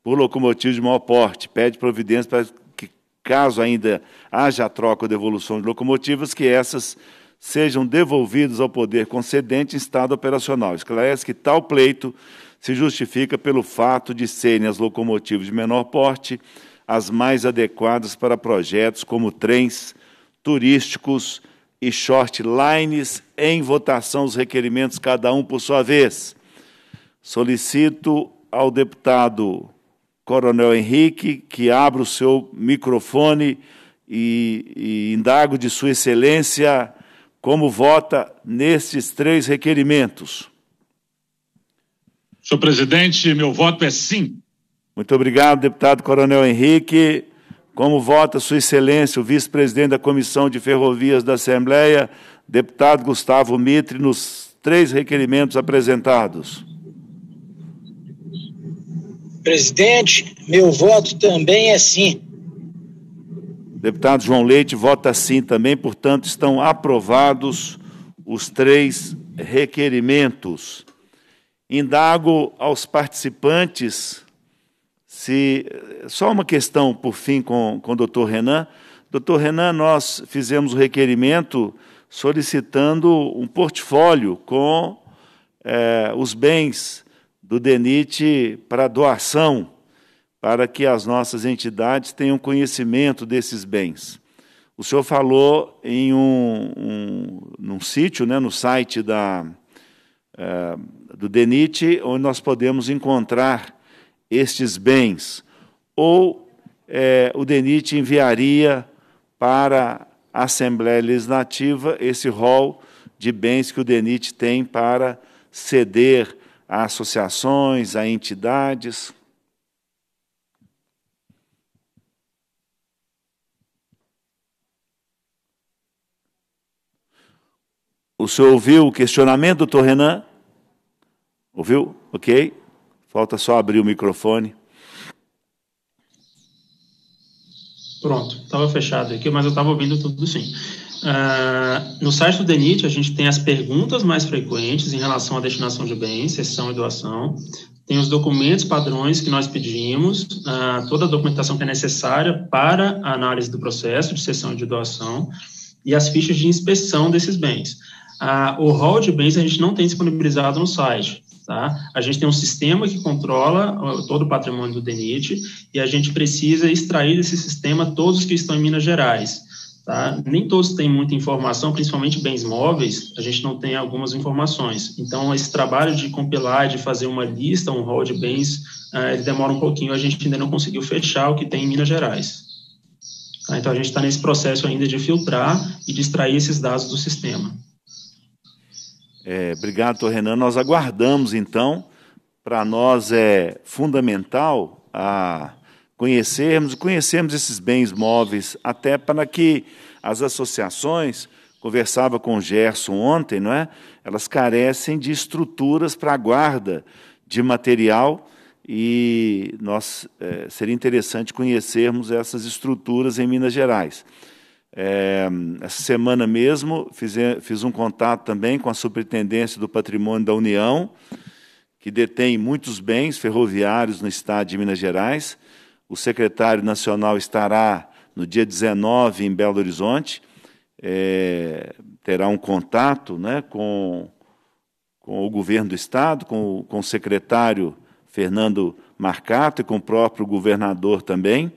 por locomotivas de maior porte. Pede providência para caso ainda haja troca ou devolução de locomotivas, que essas sejam devolvidas ao poder concedente em estado operacional. Esclarece que tal pleito se justifica pelo fato de serem as locomotivas de menor porte as mais adequadas para projetos como trens turísticos e short lines em votação os requerimentos cada um por sua vez. Solicito ao deputado Coronel Henrique que abra o seu microfone e, e indago de Sua Excelência como vota nestes três requerimentos. Senhor presidente, meu voto é sim. Muito obrigado, deputado Coronel Henrique. Como vota Sua Excelência, o vice-presidente da Comissão de Ferrovias da Assembleia, deputado Gustavo Mitre, nos três requerimentos apresentados? Presidente, meu voto também é sim. Deputado João Leite vota sim também, portanto, estão aprovados os três requerimentos. Indago aos participantes se só uma questão por fim com, com o doutor Renan. Doutor Renan, nós fizemos o requerimento solicitando um portfólio com é, os bens do DENIT para doação, para que as nossas entidades tenham conhecimento desses bens. O senhor falou em um, um num sítio, né, no site da, é, do DENIT, onde nós podemos encontrar estes bens, ou é, o DENIT enviaria para a Assembleia Legislativa esse rol de bens que o DENIT tem para ceder a associações, a entidades. O senhor ouviu o questionamento, doutor Renan? Ouviu? Ok. Falta só abrir o microfone. Pronto, estava fechado aqui, mas eu estava ouvindo tudo sim. Uh, no site do DENIT, a gente tem as perguntas mais frequentes em relação à destinação de bens, cessão e doação. Tem os documentos padrões que nós pedimos, uh, toda a documentação que é necessária para a análise do processo de cessão e de doação e as fichas de inspeção desses bens. Uh, o rol de bens a gente não tem disponibilizado no site. Tá? A gente tem um sistema que controla todo o patrimônio do DENIT e a gente precisa extrair desse sistema todos que estão em Minas Gerais. Tá? Nem todos têm muita informação, principalmente bens móveis, a gente não tem algumas informações. Então, esse trabalho de compilar, de fazer uma lista, um rol de bens, uh, ele demora um pouquinho, a gente ainda não conseguiu fechar o que tem em Minas Gerais. Tá? Então, a gente está nesse processo ainda de filtrar e de extrair esses dados do sistema. É, obrigado, Renan. Nós aguardamos, então, para nós é fundamental a conhecermos, conhecermos esses bens móveis, até para que as associações, conversava com o Gerson ontem, não é? Elas carecem de estruturas para a guarda de material e nós é, seria interessante conhecermos essas estruturas em Minas Gerais. É, essa semana mesmo fiz, fiz um contato também com a Superintendência do Patrimônio da União, que detém muitos bens ferroviários no estado de Minas Gerais. O secretário nacional estará no dia 19 em Belo Horizonte, é, terá um contato né, com, com o governo do estado, com, com o secretário Fernando Marcato e com o próprio governador também,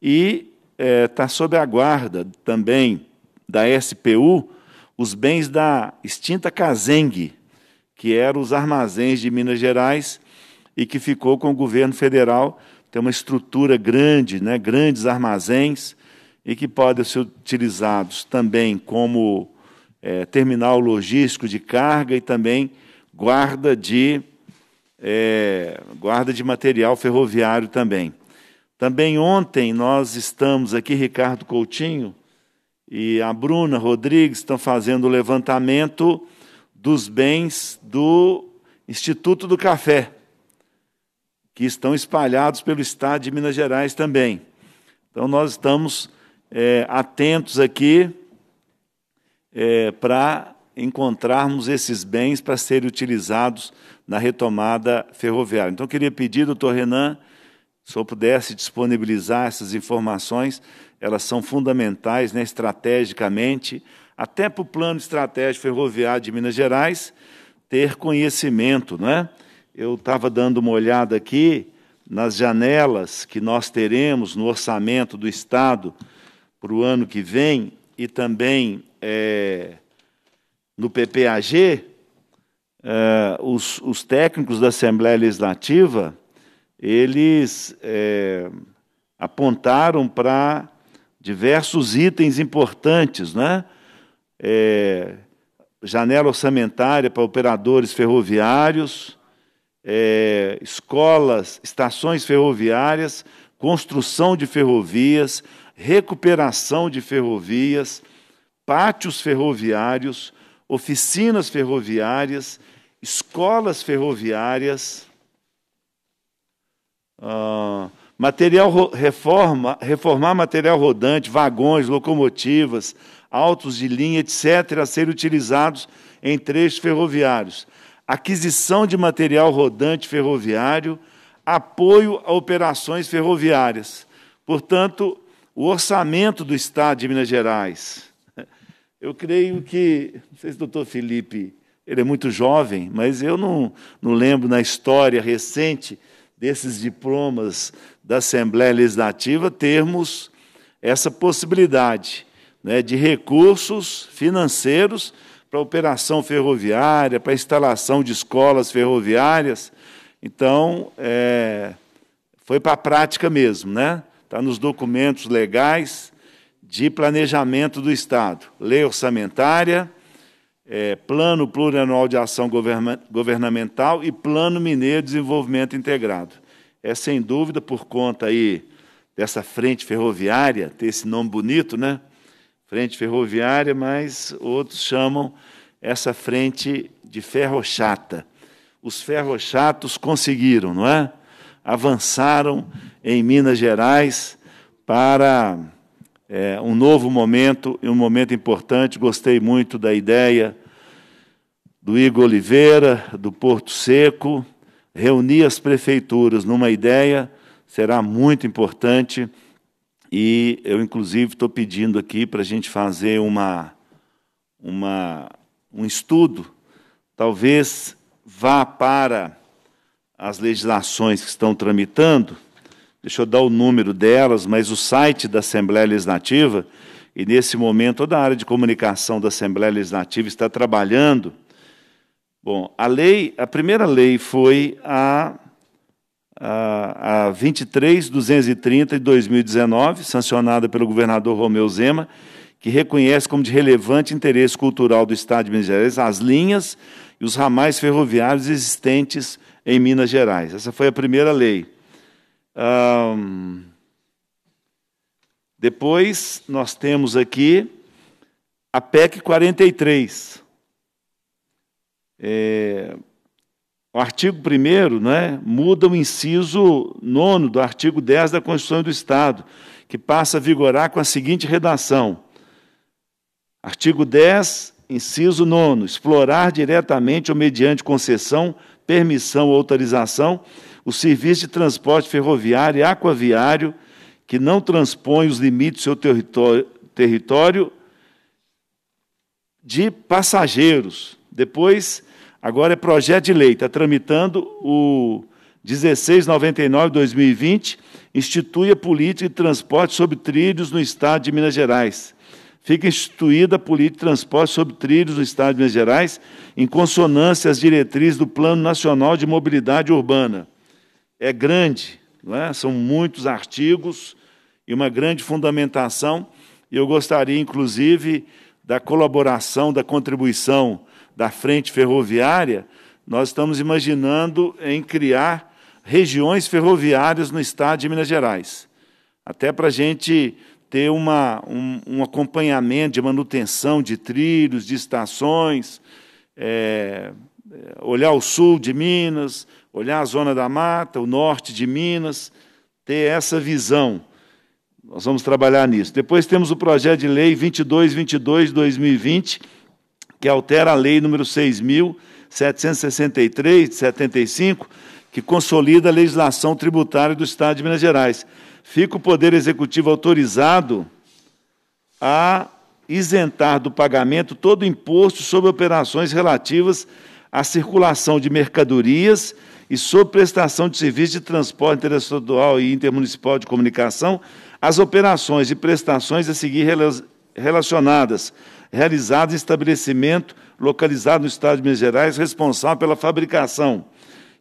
e está é, tá sob a guarda também da SPU os bens da extinta Cazengue, que eram os armazéns de Minas Gerais e que ficou com o governo federal. Tem uma estrutura grande, né, grandes armazéns, e que podem ser utilizados também como é, terminal logístico de carga e também guarda de é, guarda de material ferroviário também. Também ontem nós estamos aqui, Ricardo Coutinho e a Bruna Rodrigues estão fazendo o levantamento dos bens do Instituto do Café, que estão espalhados pelo estado de Minas Gerais também. Então, nós estamos é, atentos aqui é, para encontrarmos esses bens para serem utilizados na retomada ferroviária. Então, eu queria pedir, doutor Renan, se eu pudesse disponibilizar essas informações, elas são fundamentais né, estrategicamente, até para o plano estratégico ferroviário de Minas Gerais ter conhecimento. Né? Eu estava dando uma olhada aqui nas janelas que nós teremos no orçamento do Estado para o ano que vem e também é, no PPAG, é, os, os, técnicos da Assembleia Legislativa eles é, apontaram para diversos itens importantes, né? É, janela orçamentária para operadores ferroviários, é, escolas, estações ferroviárias, construção de ferrovias, recuperação de ferrovias, pátios ferroviários, oficinas ferroviárias, escolas ferroviárias, uh, material reforma, reformar material rodante, vagões, locomotivas, autos de linha, etc., a serem utilizados em trechos ferroviários. Aquisição de material rodante ferroviário, apoio a operações ferroviárias. Portanto, o orçamento do Estado de Minas Gerais. Eu creio que, não sei se o doutor Felipe, ele é muito jovem, mas eu não, não lembro na história recente desses diplomas da Assembleia Legislativa termos essa possibilidade né, de recursos financeiros para operação ferroviária, para instalação de escolas ferroviárias. Então, é, foi para a prática mesmo, né? Está nos documentos legais de planejamento do Estado, lei orçamentária, é, plano plurianual de ação governamental e plano mineiro de desenvolvimento integrado. É sem dúvida por conta aí dessa frente ferroviária, ter esse nome bonito, né? Frente ferroviária, mas outros chamam essa frente de ferrochata. Os ferrochatos conseguiram, não é? Avançaram em Minas Gerais para é, um novo momento e um momento importante. Gostei muito da ideia do Igor Oliveira, do Porto Seco, reunir as prefeituras numa ideia será muito importante e eu, inclusive, estou pedindo aqui para a gente fazer uma, uma, um estudo, talvez vá para as legislações que estão tramitando, deixa eu dar o número delas, mas o site da Assembleia Legislativa, e nesse momento toda a área de comunicação da Assembleia Legislativa está trabalhando. Bom, a lei, a primeira lei foi a a, a 23230 de 2019, sancionada pelo governador Romeu Zema, que reconhece como de relevante interesse cultural do Estado de Minas Gerais as linhas e os ramais ferroviários existentes em Minas Gerais. Essa foi a primeira lei. depois, nós temos aqui a PEC 43. É, o artigo 1 né, muda o inciso 9 do artigo 10 da Constituição do Estado, que passa a vigorar com a seguinte redação: Artigo 10, inciso 9. Explorar diretamente ou mediante concessão, permissão ou autorização o serviço de transporte ferroviário e aquaviário que não transpõe os limites do seu território, território de passageiros. Depois Agora é projeto de lei, está tramitando o 1699-2020, institui a política de transporte sobre trilhos no Estado de Minas Gerais. Fica instituída a política de transporte sobre trilhos no Estado de Minas Gerais, em consonância às diretrizes do Plano Nacional de Mobilidade Urbana. É grande, é? são muitos artigos e uma grande fundamentação, e eu gostaria, inclusive, da colaboração, da contribuição da frente ferroviária, nós estamos imaginando em criar regiões ferroviárias no estado de Minas Gerais, até para a gente ter uma, um, um, acompanhamento de manutenção de trilhos, de estações, é, olhar o sul de Minas, olhar a zona da mata, o norte de Minas, ter essa visão. Nós vamos trabalhar nisso. Depois temos o projeto de lei 2222 de 2020, que altera a lei número 6.763 de 75, que consolida a legislação tributária do Estado de Minas Gerais. Fica o Poder Executivo autorizado a isentar do pagamento todo imposto sobre operações relativas à circulação de mercadorias e sobre prestação de serviços de transporte interestadual e intermunicipal de comunicação, as operações e prestações a seguir relacionadas, realizadas em estabelecimento localizado no Estado de Minas Gerais, responsável pela fabricação,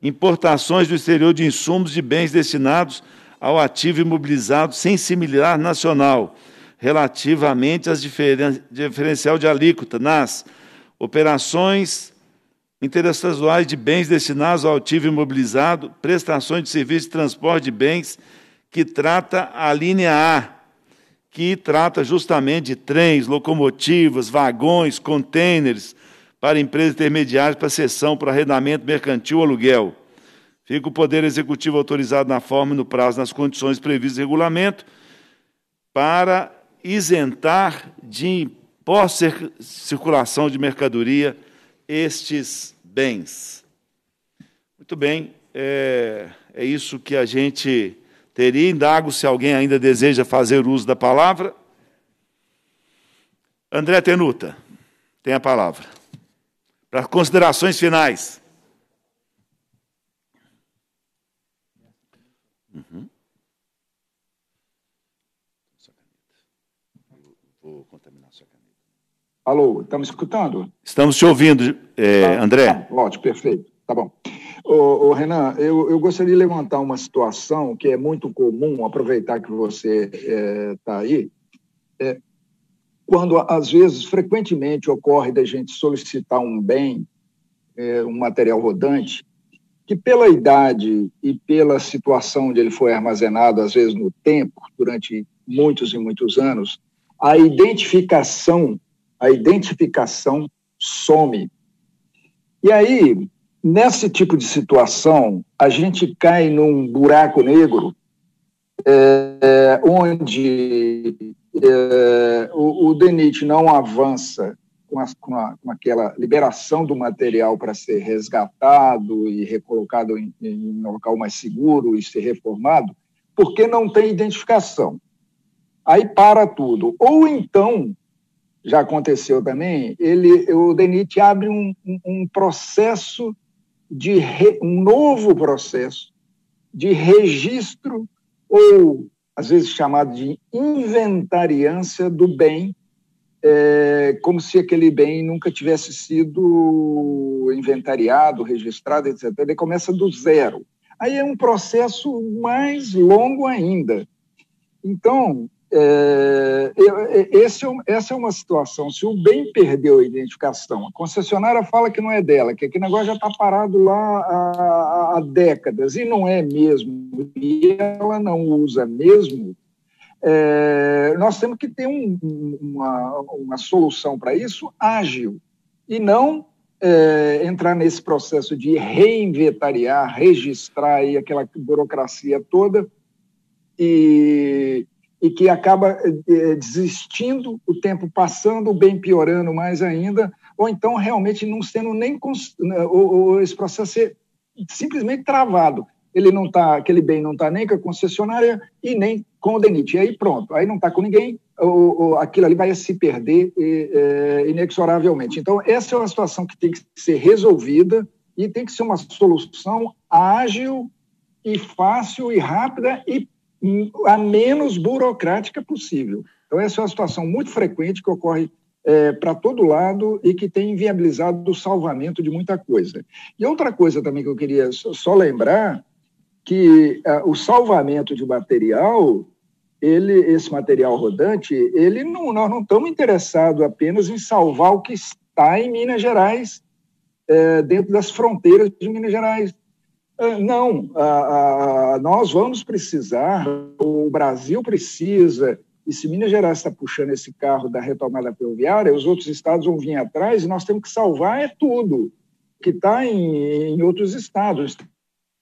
importações do exterior de insumos de bens destinados ao ativo imobilizado sem similar nacional, relativamente às diferen diferencial de alíquota nas operações interestaduais de bens destinados ao ativo imobilizado, prestações de serviço de transporte de bens, que trata a linha A, que trata justamente de trens, locomotivas, vagões, contêineres para empresas intermediárias para cessão para arrendamento mercantil ou aluguel. Fica o Poder Executivo autorizado na forma e no prazo, nas condições previstas em regulamento, para isentar de pós-circulação de mercadoria estes bens. Muito bem, é, é isso que a gente teria. Indago se alguém ainda deseja fazer uso da palavra. André Tenuta, tem a palavra. Para considerações finais. Uhum. Vou contaminar sua caneta. Alô, estamos escutando? Estamos te ouvindo, é, tá, André. Tá, ótimo, perfeito. Tá bom. Ô, Renan, eu, eu gostaria de levantar uma situação que é muito comum, aproveitar que você está é, aí, é, quando, às vezes, frequentemente ocorre da gente solicitar um bem, é, um material rodante, que pela idade e pela situação onde ele foi armazenado, às vezes no tempo, durante muitos e muitos anos, a identificação, a identificação some. E aí, nesse tipo de situação, a gente cai num buraco negro é, onde é, o, o DENIT não avança com, com, a, com, aquela liberação do material para ser resgatado e recolocado em, em, um local mais seguro e ser reformado, porque não tem identificação. Aí para tudo. Ou então, já aconteceu também, ele, o DENIT abre um, um processo de re, um novo processo de registro ou às vezes chamado de inventariância do bem é, como se aquele bem nunca tivesse sido inventariado, registrado, etc. Ele começa do zero. Aí é um processo mais longo ainda. Então, é, esse, é essa é uma situação. Se o bem perdeu a identificação, a concessionária fala que não é dela, que aquele negócio já está parado lá há, há décadas, e não é mesmo, e ela não usa mesmo, é, nós temos que ter um, uma, uma solução para isso ágil e não é, entrar nesse processo de reinventariar, registrar aí aquela burocracia toda e, e que acaba é, desistindo, o tempo passando, o bem piorando mais ainda, ou então realmente não sendo nem ou, ou esse processo ser simplesmente travado ele não tá, aquele bem não está nem com a concessionária e nem com o DENIT. E aí pronto, aí não está com ninguém, o, o, aquilo ali vai se perder é, inexoravelmente. Então, essa é uma situação que tem que ser resolvida e tem que ser uma solução ágil e fácil e rápida e a menos burocrática possível. Então, essa é uma situação muito frequente que ocorre é, para todo lado e que tem inviabilizado o salvamento de muita coisa. E outra coisa também que eu queria só lembrar que uh, o salvamento de material, ele, esse material rodante, ele não, nós não estamos interessados apenas em salvar o que está em Minas Gerais é, dentro das fronteiras de Minas Gerais. É, não, nós vamos precisar, o Brasil precisa, e se Minas Gerais está puxando esse carro da retomada ferroviária, os outros estados vão vir atrás e nós temos que salvar é tudo que está em, em outros estados.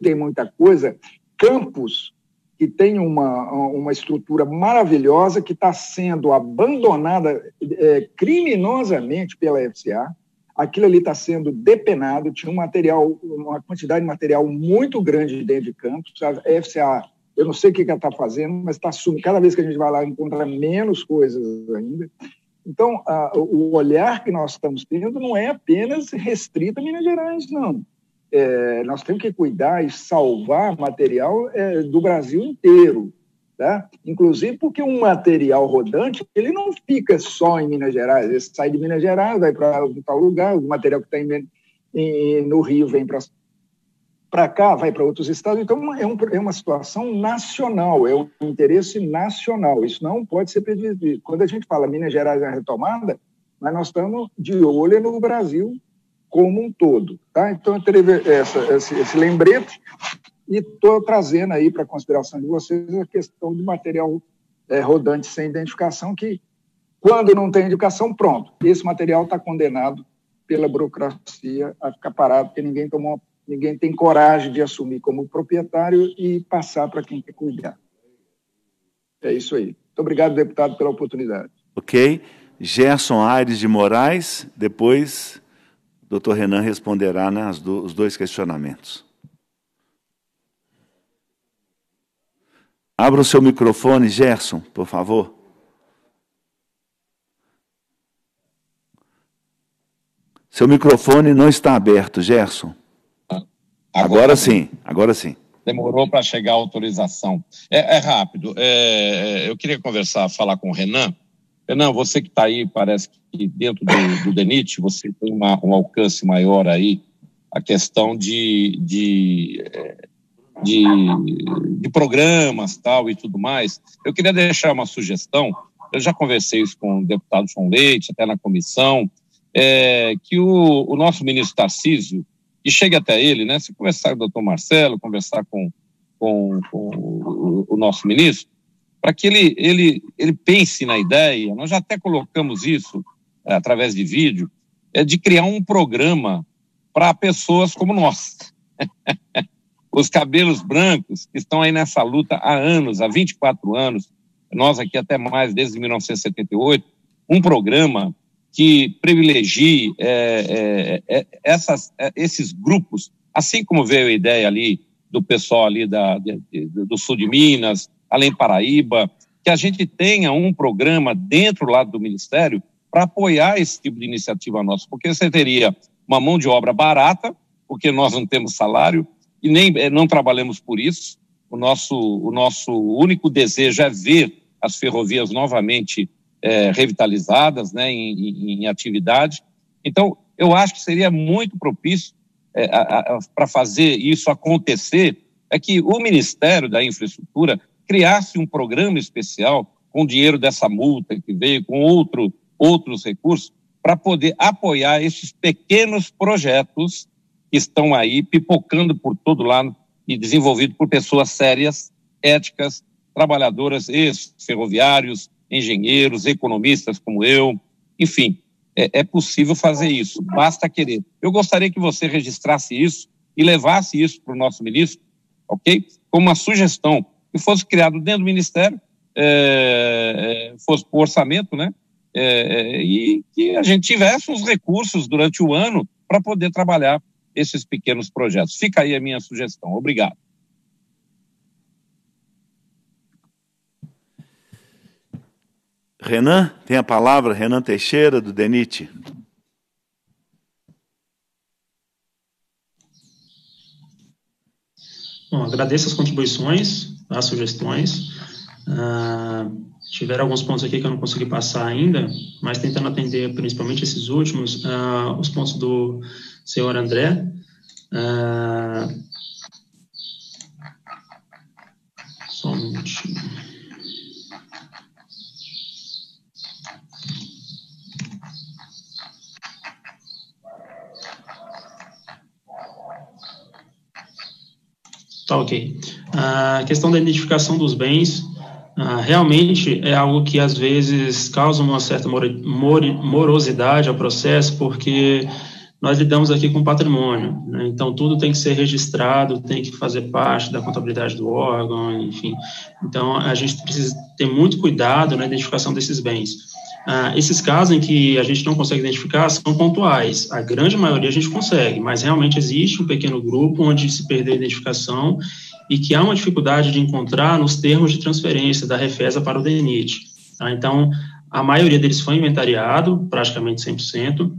Tem muita coisa. Campos, que tem uma, uma estrutura maravilhosa, que está sendo abandonada é, criminosamente pela FCA. Aquilo ali está sendo depenado, tinha um material, uma quantidade de material muito grande dentro de Campos. A FCA, eu não sei o que ela está fazendo, mas está sumindo. Cada vez que a gente vai lá, encontra menos coisas ainda. Então, a, o olhar que nós estamos tendo não é apenas restrito a Minas Gerais, não é, nós temos que cuidar e salvar material é, do Brasil inteiro, tá? Inclusive porque um material rodante ele não fica só em Minas Gerais, ele sai de Minas Gerais, vai para tal lugar, o material que está no Rio vem para cá, vai para outros estados. Então, é, um, é, uma situação nacional, é um interesse nacional. Isso não pode ser previsto. Quando a gente fala Minas Gerais é retomada, mas nós estamos de olho no Brasil como um todo. Tá? Então, eu teve essa, esse, esse lembrete e estou trazendo aí para a consideração de vocês a questão de material é, rodante sem identificação, que quando não tem indicação, pronto, esse material está condenado pela burocracia a ficar parado, porque ninguém tomou, ninguém tem coragem de assumir como proprietário e passar para quem quer cuidar. É isso aí. Muito obrigado, deputado, pela oportunidade. Ok. Gerson Aires de Moraes, depois doutor Renan responderá né, os dois questionamentos. Abra o seu microfone, Gerson, por favor. Seu microfone não está aberto, Gerson. Agora, agora sim, agora sim. Demorou para chegar a autorização. É, é rápido. É, eu queria conversar, falar com o Renan Renan, você que está aí, parece que dentro do, do DENIT, você tem uma, um alcance maior aí, a questão de, de, de, de, programas tal e tudo mais. Eu queria deixar uma sugestão, eu já conversei isso com o deputado João Leite, até na comissão, é, que o, o nosso ministro Tarcísio, e chegue até ele, né, se conversar com o doutor Marcelo, conversar com, com, com o, o nosso ministro, para que ele, ele, ele pense na ideia, nós já até colocamos isso é, através de vídeo, é de criar um programa para pessoas como nós. Os cabelos brancos que estão aí nessa luta há anos, há 24 anos, nós aqui até mais, desde 1978, um programa que privilegie é, é, é, essas, é, esses grupos, assim como veio a ideia ali do pessoal ali da, de, do sul de Minas, além Paraíba, que a gente tenha um programa dentro lá do Ministério para apoiar esse tipo de iniciativa nossa, porque você teria uma mão de obra barata, porque nós não temos salário e nem eh, não trabalhamos por isso. O nosso, o nosso único desejo é ver as ferrovias novamente é, revitalizadas, né, em, em, atividade. Então, eu acho que seria muito propício é, para fazer isso acontecer, é que o Ministério da Infraestrutura criasse um programa especial com dinheiro dessa multa que veio, com outro, outros recursos, para poder apoiar esses pequenos projetos que estão aí pipocando por todo lado e desenvolvidos por pessoas sérias, éticas, trabalhadoras, ex-ferroviários, engenheiros, economistas como eu, enfim, é, é, possível fazer isso, basta querer. Eu gostaria que você registrasse isso e levasse isso para o nosso ministro, ok? Como uma sugestão que fosse criado dentro do Ministério, é, é fosse por orçamento, né? É, é, e que a gente tivesse os recursos durante o ano para poder trabalhar esses pequenos projetos. Fica aí a minha sugestão. Obrigado. Renan, tem a palavra, Renan Teixeira, do DENIT. Bom, agradeço as contribuições as sugestões. Uh, tiveram alguns pontos aqui que eu não consegui passar ainda, mas tentando atender principalmente esses últimos, uh, os pontos do senhor André. Uh, só um minutinho. Tá ok. A uh, questão da identificação dos bens, ah, realmente é algo que às vezes causa uma certa morosidade ao processo, porque nós lidamos aqui com patrimônio, né? então tudo tem que ser registrado, tem que fazer parte da contabilidade do órgão, enfim. Então a gente precisa ter muito cuidado na identificação desses bens. Ah, esses casos em que a gente não consegue identificar são pontuais. A grande maioria a gente consegue, mas realmente existe um pequeno grupo onde se perdeu a identificação e que há uma dificuldade de encontrar nos termos de transferência da Refesa para o DENIT. Tá? Então, a maioria deles foi inventariado, praticamente 100%,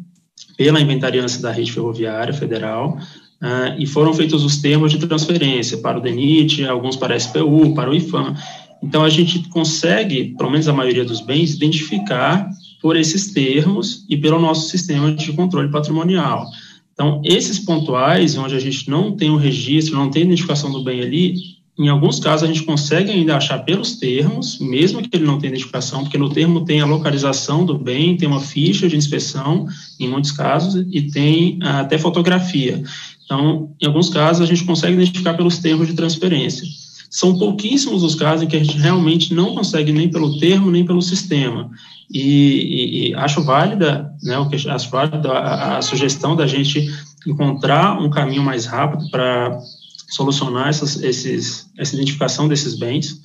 pela inventariança da rede ferroviária federal, uh, e foram feitos os termos de transferência para o DENIT, alguns para a SPU, para o IFAM. Então, a gente consegue, pelo menos a maioria dos bens, identificar por esses termos e pelo nosso sistema de controle patrimonial. Então, esses pontuais, onde a gente não tem o registro, não tem identificação do bem ali, em alguns casos a gente consegue ainda achar pelos termos, mesmo que ele não tenha identificação, porque no termo tem a localização do bem, tem uma ficha de inspeção, em muitos casos, e tem até fotografia. Então, em alguns casos, a gente consegue identificar pelos termos de transferência. São pouquíssimos os casos em que a gente realmente não consegue nem pelo termo, nem pelo sistema. E, e, e acho válida, né, o que, acho válida a, a sugestão da gente encontrar um caminho mais rápido para solucionar essas, esses, essa identificação desses bens.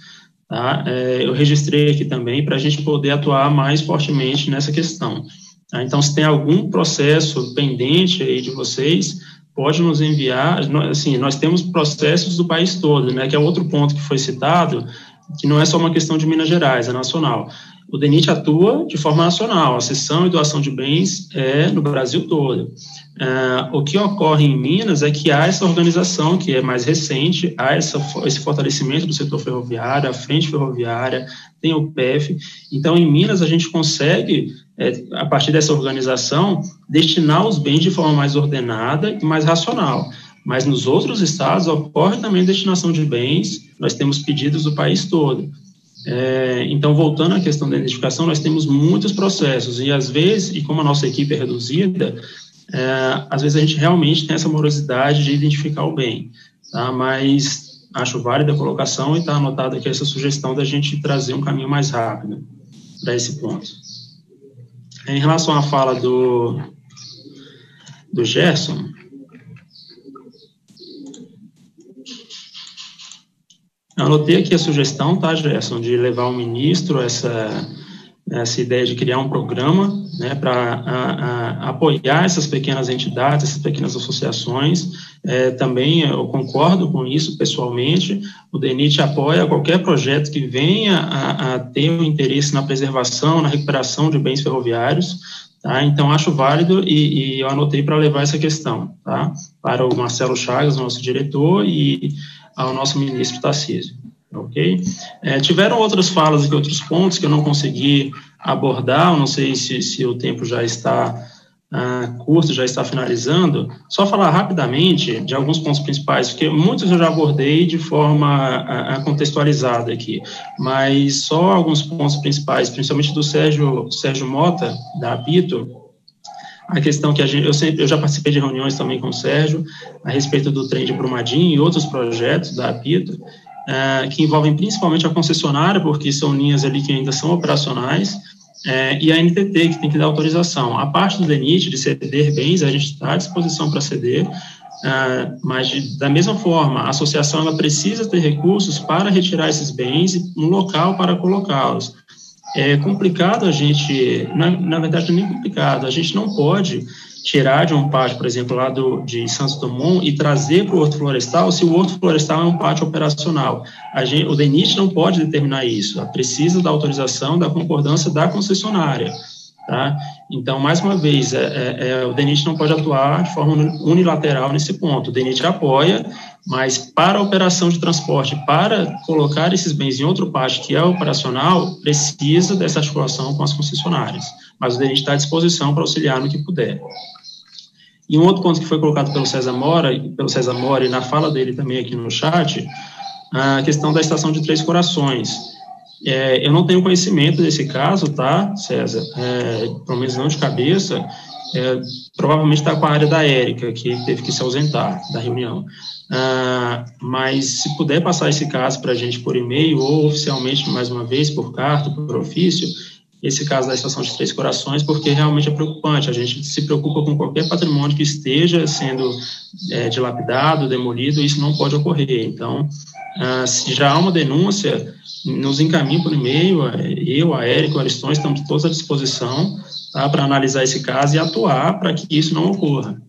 Tá? É, eu registrei aqui também para a gente poder atuar mais fortemente nessa questão. Tá? Então, se tem algum processo pendente aí de vocês, pode nos enviar, assim, nós temos processos do país todo, né, que é outro ponto que foi citado, que não é só uma questão de Minas Gerais, é nacional. O DENIT atua de forma nacional, a cessão e doação de bens é no Brasil todo. Uh, o que ocorre em Minas é que há essa organização, que é mais recente, há essa, esse fortalecimento do setor ferroviário, a frente ferroviária, tem o PEF. Então, em Minas, a gente consegue, é, a partir dessa organização, destinar os bens de forma mais ordenada e mais racional. Mas nos outros estados ocorre também destinação de bens, nós temos pedidos do país todo. É, então, voltando à questão da identificação, nós temos muitos processos e, às vezes, e como a nossa equipe é reduzida, é, às vezes a gente realmente tem essa morosidade de identificar o bem, tá? mas acho válida a colocação e está anotada aqui essa sugestão da gente trazer um caminho mais rápido para esse ponto. Em relação à fala do, do Gerson, anotei aqui a sugestão, tá, Gerson, de levar o ministro essa essa ideia de criar um programa né, para apoiar essas pequenas entidades, essas pequenas associações. É, também eu concordo com isso pessoalmente. O DENIT apoia qualquer projeto que venha a, a ter um interesse na preservação, na recuperação de bens ferroviários. Tá? Então, acho válido e, e eu anotei para levar essa questão tá? para o Marcelo Chagas, nosso diretor, e ao nosso ministro Tarcísio ok? É, tiveram outras falas e outros pontos que eu não consegui abordar, não sei se, se o tempo já está uh, curto, já está finalizando, só falar rapidamente de alguns pontos principais, porque muitos eu já abordei de forma uh, contextualizada aqui, mas só alguns pontos principais, principalmente do Sérgio, Sérgio Mota, da Apito, a questão que a gente, eu, sempre, eu já participei de reuniões também com o Sérgio a respeito do trem de Brumadinho e outros projetos da Apito, é, que envolvem principalmente a concessionária, porque são linhas ali que ainda são operacionais, é, e a NTT, que tem que dar autorização. A parte do DENIT, de ceder bens, a gente está à disposição para ceder, é, mas de, da mesma forma, a associação ela precisa ter recursos para retirar esses bens e um local para colocá-los. É complicado a gente, na, na verdade, nem complicado, a gente não pode tirar de um pátio, por exemplo, lá do, de Santos Dumont e trazer para o horto florestal se o horto florestal é um pátio operacional. Gente, o DENIT não pode determinar isso, precisa da autorização, da concordância da concessionária. Tá? Então, mais uma vez, é, é, é o DENIT não pode atuar de forma unilateral nesse ponto. O DENIT apoia, mas para a operação de transporte, para colocar esses bens em outro pátio que é operacional, precisa dessa articulação com as concessionárias. Mas o DENIT está à disposição para auxiliar no que puder. E um outro ponto que foi colocado pelo César Mora, pelo César Mora e na fala dele também aqui no chat, a questão da estação de Três Corações. É, eu não tenho conhecimento desse caso, tá, César? É, pelo menos não de cabeça. é, provavelmente está com a área da Érica, que teve que se ausentar da reunião. Ah, mas se puder passar esse caso para a gente por e-mail ou oficialmente, mais uma vez, por carta, por ofício, esse caso da estação de Três Corações, porque realmente é preocupante. A gente se preocupa com qualquer patrimônio que esteja sendo é, dilapidado, demolido, isso não pode ocorrer. Então, ah, se já há uma denúncia, nos encaminhe por e-mail, eu, a Érica, o Aristões, estamos todos à disposição tá, para analisar esse caso e atuar para que isso não ocorra.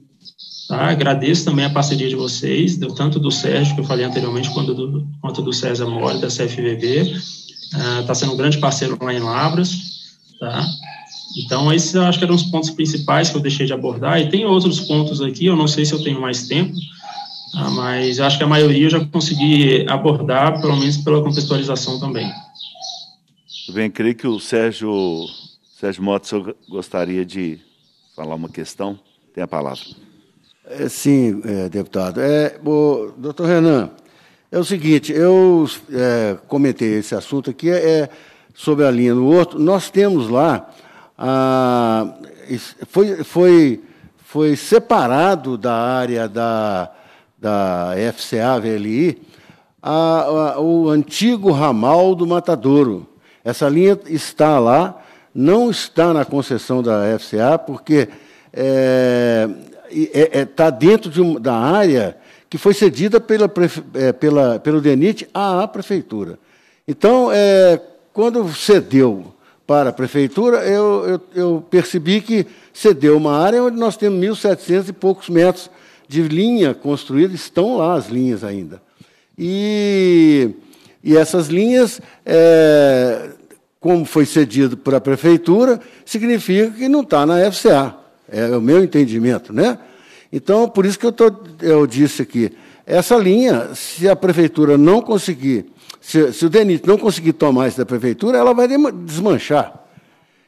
Tá? Agradeço também a parceria de vocês, tanto do Sérgio, que eu falei anteriormente, quanto do, quanto do César Mori, da CFVB. Está uh, sendo um grande parceiro lá em Lavras. Tá? Então, esses eu acho que eram os pontos principais que eu deixei de abordar. E tem outros pontos aqui, eu não sei se eu tenho mais tempo, tá? mas acho que a maioria eu já consegui abordar, pelo menos pela contextualização também. Muito bem, creio que o Sérgio, Sérgio Motos gostaria de falar uma questão. Tem a palavra. É, sim, é, deputado. É, o, doutor Renan, é o seguinte, eu é, comentei esse assunto aqui, é, sobre a linha do Horto, nós temos lá, foi, foi, foi separado da área da, da FCA VLI a, a, o antigo ramal do Matadouro. Essa linha está lá, não está na concessão da FCA, porque está é, é, é, tá dentro de, da área que foi cedida pela, é, pela, pelo DENIT à prefeitura. Então, é, quando cedeu para a prefeitura, eu, eu, eu percebi que cedeu uma área onde nós temos 1.700 e poucos metros de linha construída, estão lá as linhas ainda. E, e essas linhas, é, como foi cedido para a prefeitura, significa que não está na FCA. É o meu entendimento, né? Então, por isso que eu, tô, eu disse aqui, essa linha, se a prefeitura não conseguir se, se o DENIT não conseguir tomar isso da prefeitura, ela vai desmanchar.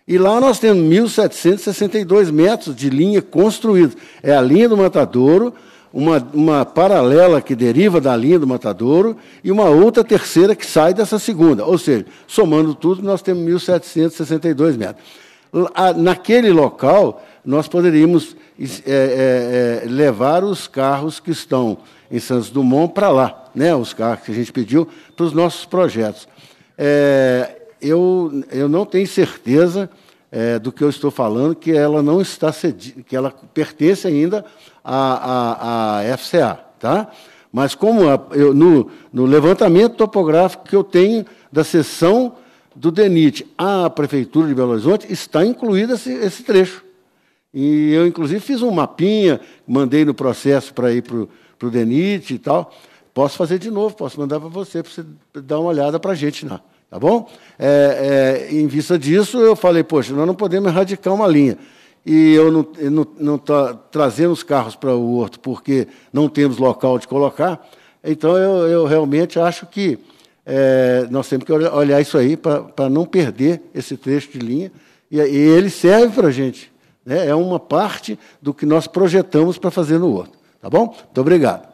E lá nós temos 1.762 metros de linha construída. É a linha do Matadouro, uma, uma paralela que deriva da linha do Matadouro e uma outra terceira que sai dessa segunda. Ou seja, somando tudo, nós temos 1.762 metros. Naquele local, nós poderíamos é, é, é, levar os carros que estão em Santos Dumont para lá, né, os carros que a gente pediu para os nossos projetos. É, eu, eu não tenho certeza é, do que eu estou falando, que ela não está cedida, que ela pertence ainda à, à, à FCA, tá? Mas como a, eu, no, no levantamento topográfico que eu tenho da seção do DENIT à Prefeitura de Belo Horizonte, está incluído esse, esse trecho. E eu, inclusive, fiz um mapinha, mandei no processo para ir para o para o DENIT e tal. Posso fazer de novo, posso mandar para você, para você dar uma olhada para a gente lá. Tá bom? É, é, em vista disso, eu falei, poxa, nós não podemos erradicar uma linha. E eu não estou trazendo os carros para o Horto porque não temos local de colocar. Então, eu, eu realmente acho que é, nós temos que olhar isso aí para não perder esse trecho de linha. E, e ele serve para a gente. Né? É uma parte do que nós projetamos para fazer no Horto. Tá bom? Muito obrigado.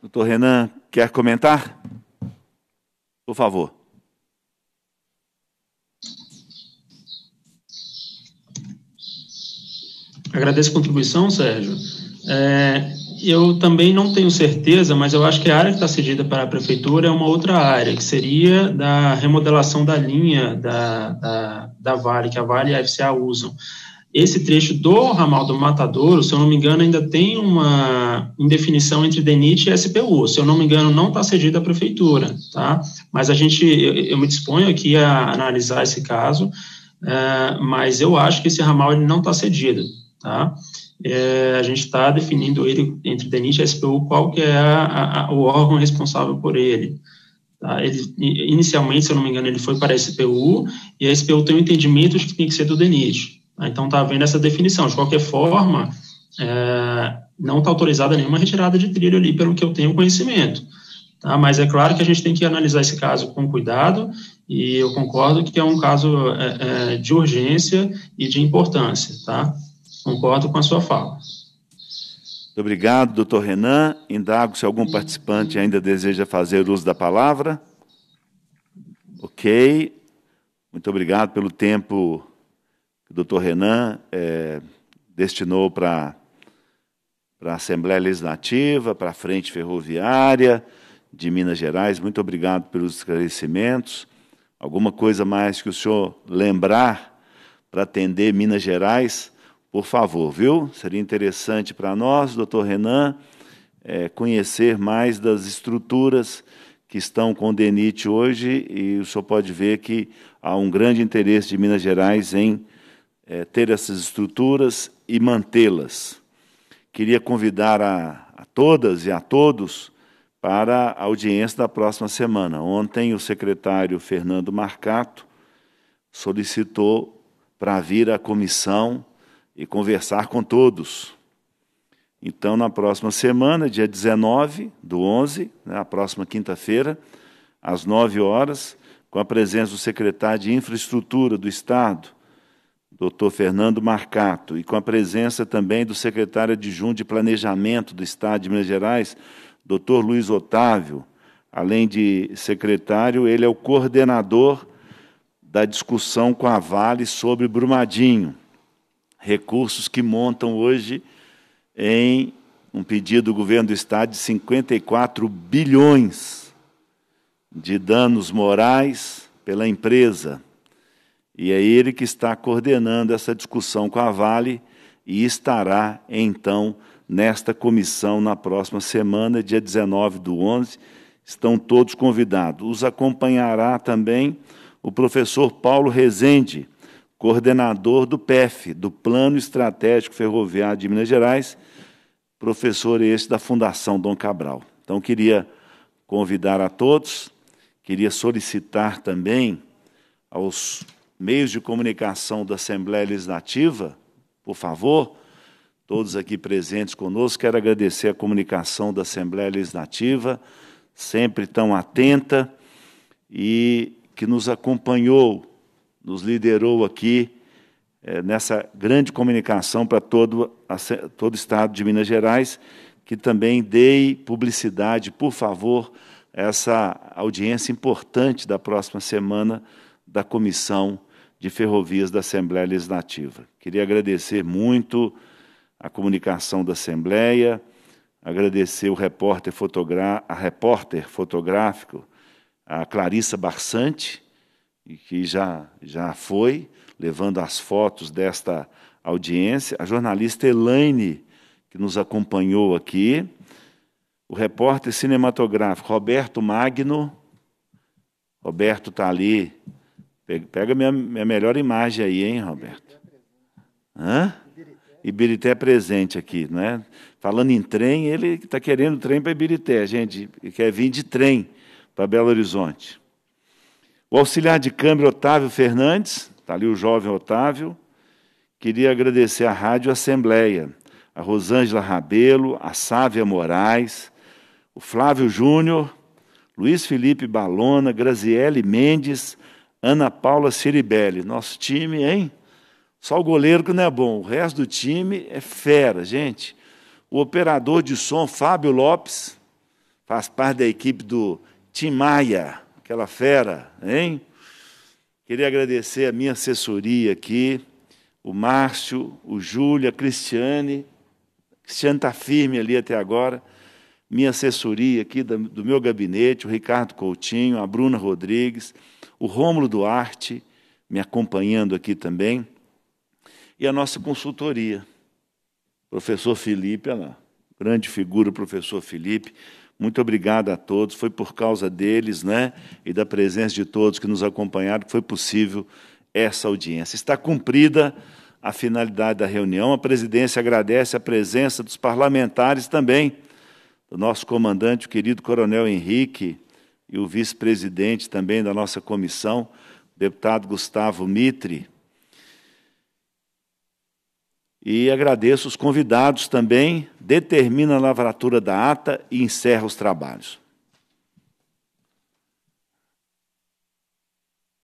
Doutor Renan, quer comentar? Por favor. Agradeço a contribuição, Sérgio. É, eu também não tenho certeza, mas eu acho que a área que está cedida para a prefeitura é uma outra área, que seria da remodelação da linha da, da, da Vale, que a Vale e a FCA usam esse trecho do ramal do Matadouro, se eu não me engano, ainda tem uma indefinição entre DENIT e SPU. Se eu não me engano, não está cedido à prefeitura, tá? Mas a gente, eu, eu, me disponho aqui a analisar esse caso, é, mas eu acho que esse ramal ele não está cedido, tá? É, a gente está definindo ele entre DENIT e SPU qual que é a, a, o órgão responsável por ele. Tá? Ele, inicialmente, se eu não me engano, ele foi para a SPU e a SPU tem o um entendimento de que tem que ser do DENIT. Né? Então, está havendo essa definição. De qualquer forma, é, não está autorizada nenhuma retirada de trilho ali, pelo que eu tenho conhecimento. Tá? Mas é claro que a gente tem que analisar esse caso com cuidado, e eu concordo que é um caso é, é, de urgência e de importância. Tá? Concordo com a sua fala. Muito obrigado, doutor Renan. Indago se algum participante ainda deseja fazer uso da palavra. Ok. Muito obrigado pelo tempo o doutor Renan é, destinou para a Assembleia Legislativa, para a Frente Ferroviária de Minas Gerais. Muito obrigado pelos esclarecimentos. Alguma coisa mais que o senhor lembrar para atender Minas Gerais, por favor, viu? Seria interessante para nós, doutor Renan, é, conhecer mais das estruturas que estão com o DENIT hoje, e o senhor pode ver que há um grande interesse de Minas Gerais em é, ter essas estruturas e mantê-las. Queria convidar a, a todas e a todos para a audiência da próxima semana. Ontem, o secretário Fernando Marcato solicitou para vir à comissão e conversar com todos. Então, na próxima semana, dia 19 do 11, né, a próxima quinta-feira, às 9 horas, com a presença do secretário de Infraestrutura do Estado, doutor Fernando Marcato, e com a presença também do secretário adjunto de Planejamento do Estado de Minas Gerais, doutor Luiz Otávio. Além de secretário, ele é o coordenador da discussão com a Vale sobre Brumadinho, recursos que montam hoje em um pedido do governo do Estado de 54 bilhões de danos morais pela empresa. E é ele que está coordenando essa discussão com a Vale e estará, então, nesta comissão na próxima semana, dia 19 do 11. Estão todos convidados. Os acompanhará também o professor Paulo Rezende, coordenador do PEF, do Plano Estratégico Ferroviário de Minas Gerais, professor esse da Fundação Dom Cabral. Então, queria convidar a todos, queria solicitar também aos meios de comunicação da Assembleia Legislativa, por favor, todos aqui presentes conosco, quero agradecer a comunicação da Assembleia Legislativa, sempre tão atenta e que nos acompanhou nos liderou aqui é, nessa grande comunicação para todo, a, todo o Estado de Minas Gerais, que também dei publicidade, por favor, essa audiência importante da próxima semana da Comissão de Ferrovias da Assembleia Legislativa. Queria agradecer muito a comunicação da Assembleia, agradecer o repórter a repórter fotográfico, a Clarissa Barsante, e que já, já foi, levando as fotos desta audiência, a jornalista Elaine, que nos acompanhou aqui, o repórter cinematográfico Roberto Magno, Roberto está ali, pega minha, minha melhor imagem aí, hein, Roberto? Hã? Ibirité é presente aqui, né? Falando em trem, ele está querendo trem para Ibirité, gente, quer vir de trem para Belo Horizonte. O auxiliar de câmara Otávio Fernandes, está ali o jovem Otávio, queria agradecer à Rádio Assembleia, a Rosângela Rabelo, a Sávia Moraes, o Flávio Júnior, Luiz Felipe Balona, Graziele Mendes, Ana Paula Ciribelli. Nosso time, hein? Só o goleiro que não é bom, o resto do time é fera, gente. O operador de som, Fábio Lopes, faz parte da equipe do Tim Maia aquela fera, hein? Queria agradecer a minha assessoria aqui, o Márcio, o Júlio, a Cristiane. Cristiane está firme ali até agora. Minha assessoria aqui do meu gabinete, o Ricardo Coutinho, a Bruna Rodrigues, o Rômulo Duarte, me acompanhando aqui também, e a nossa consultoria. Professor Felipe, olha lá, grande figura, professor Felipe, muito obrigado a todos. Foi por causa deles, né, e da presença de todos que nos acompanharam que foi possível essa audiência. Está cumprida a finalidade da reunião. A presidência agradece a presença dos parlamentares também, do nosso comandante, o querido Coronel Henrique, e o vice-presidente também da nossa comissão, deputado Gustavo Mitre. E agradeço os convidados também, determina a lavratura da ata e encerra os trabalhos.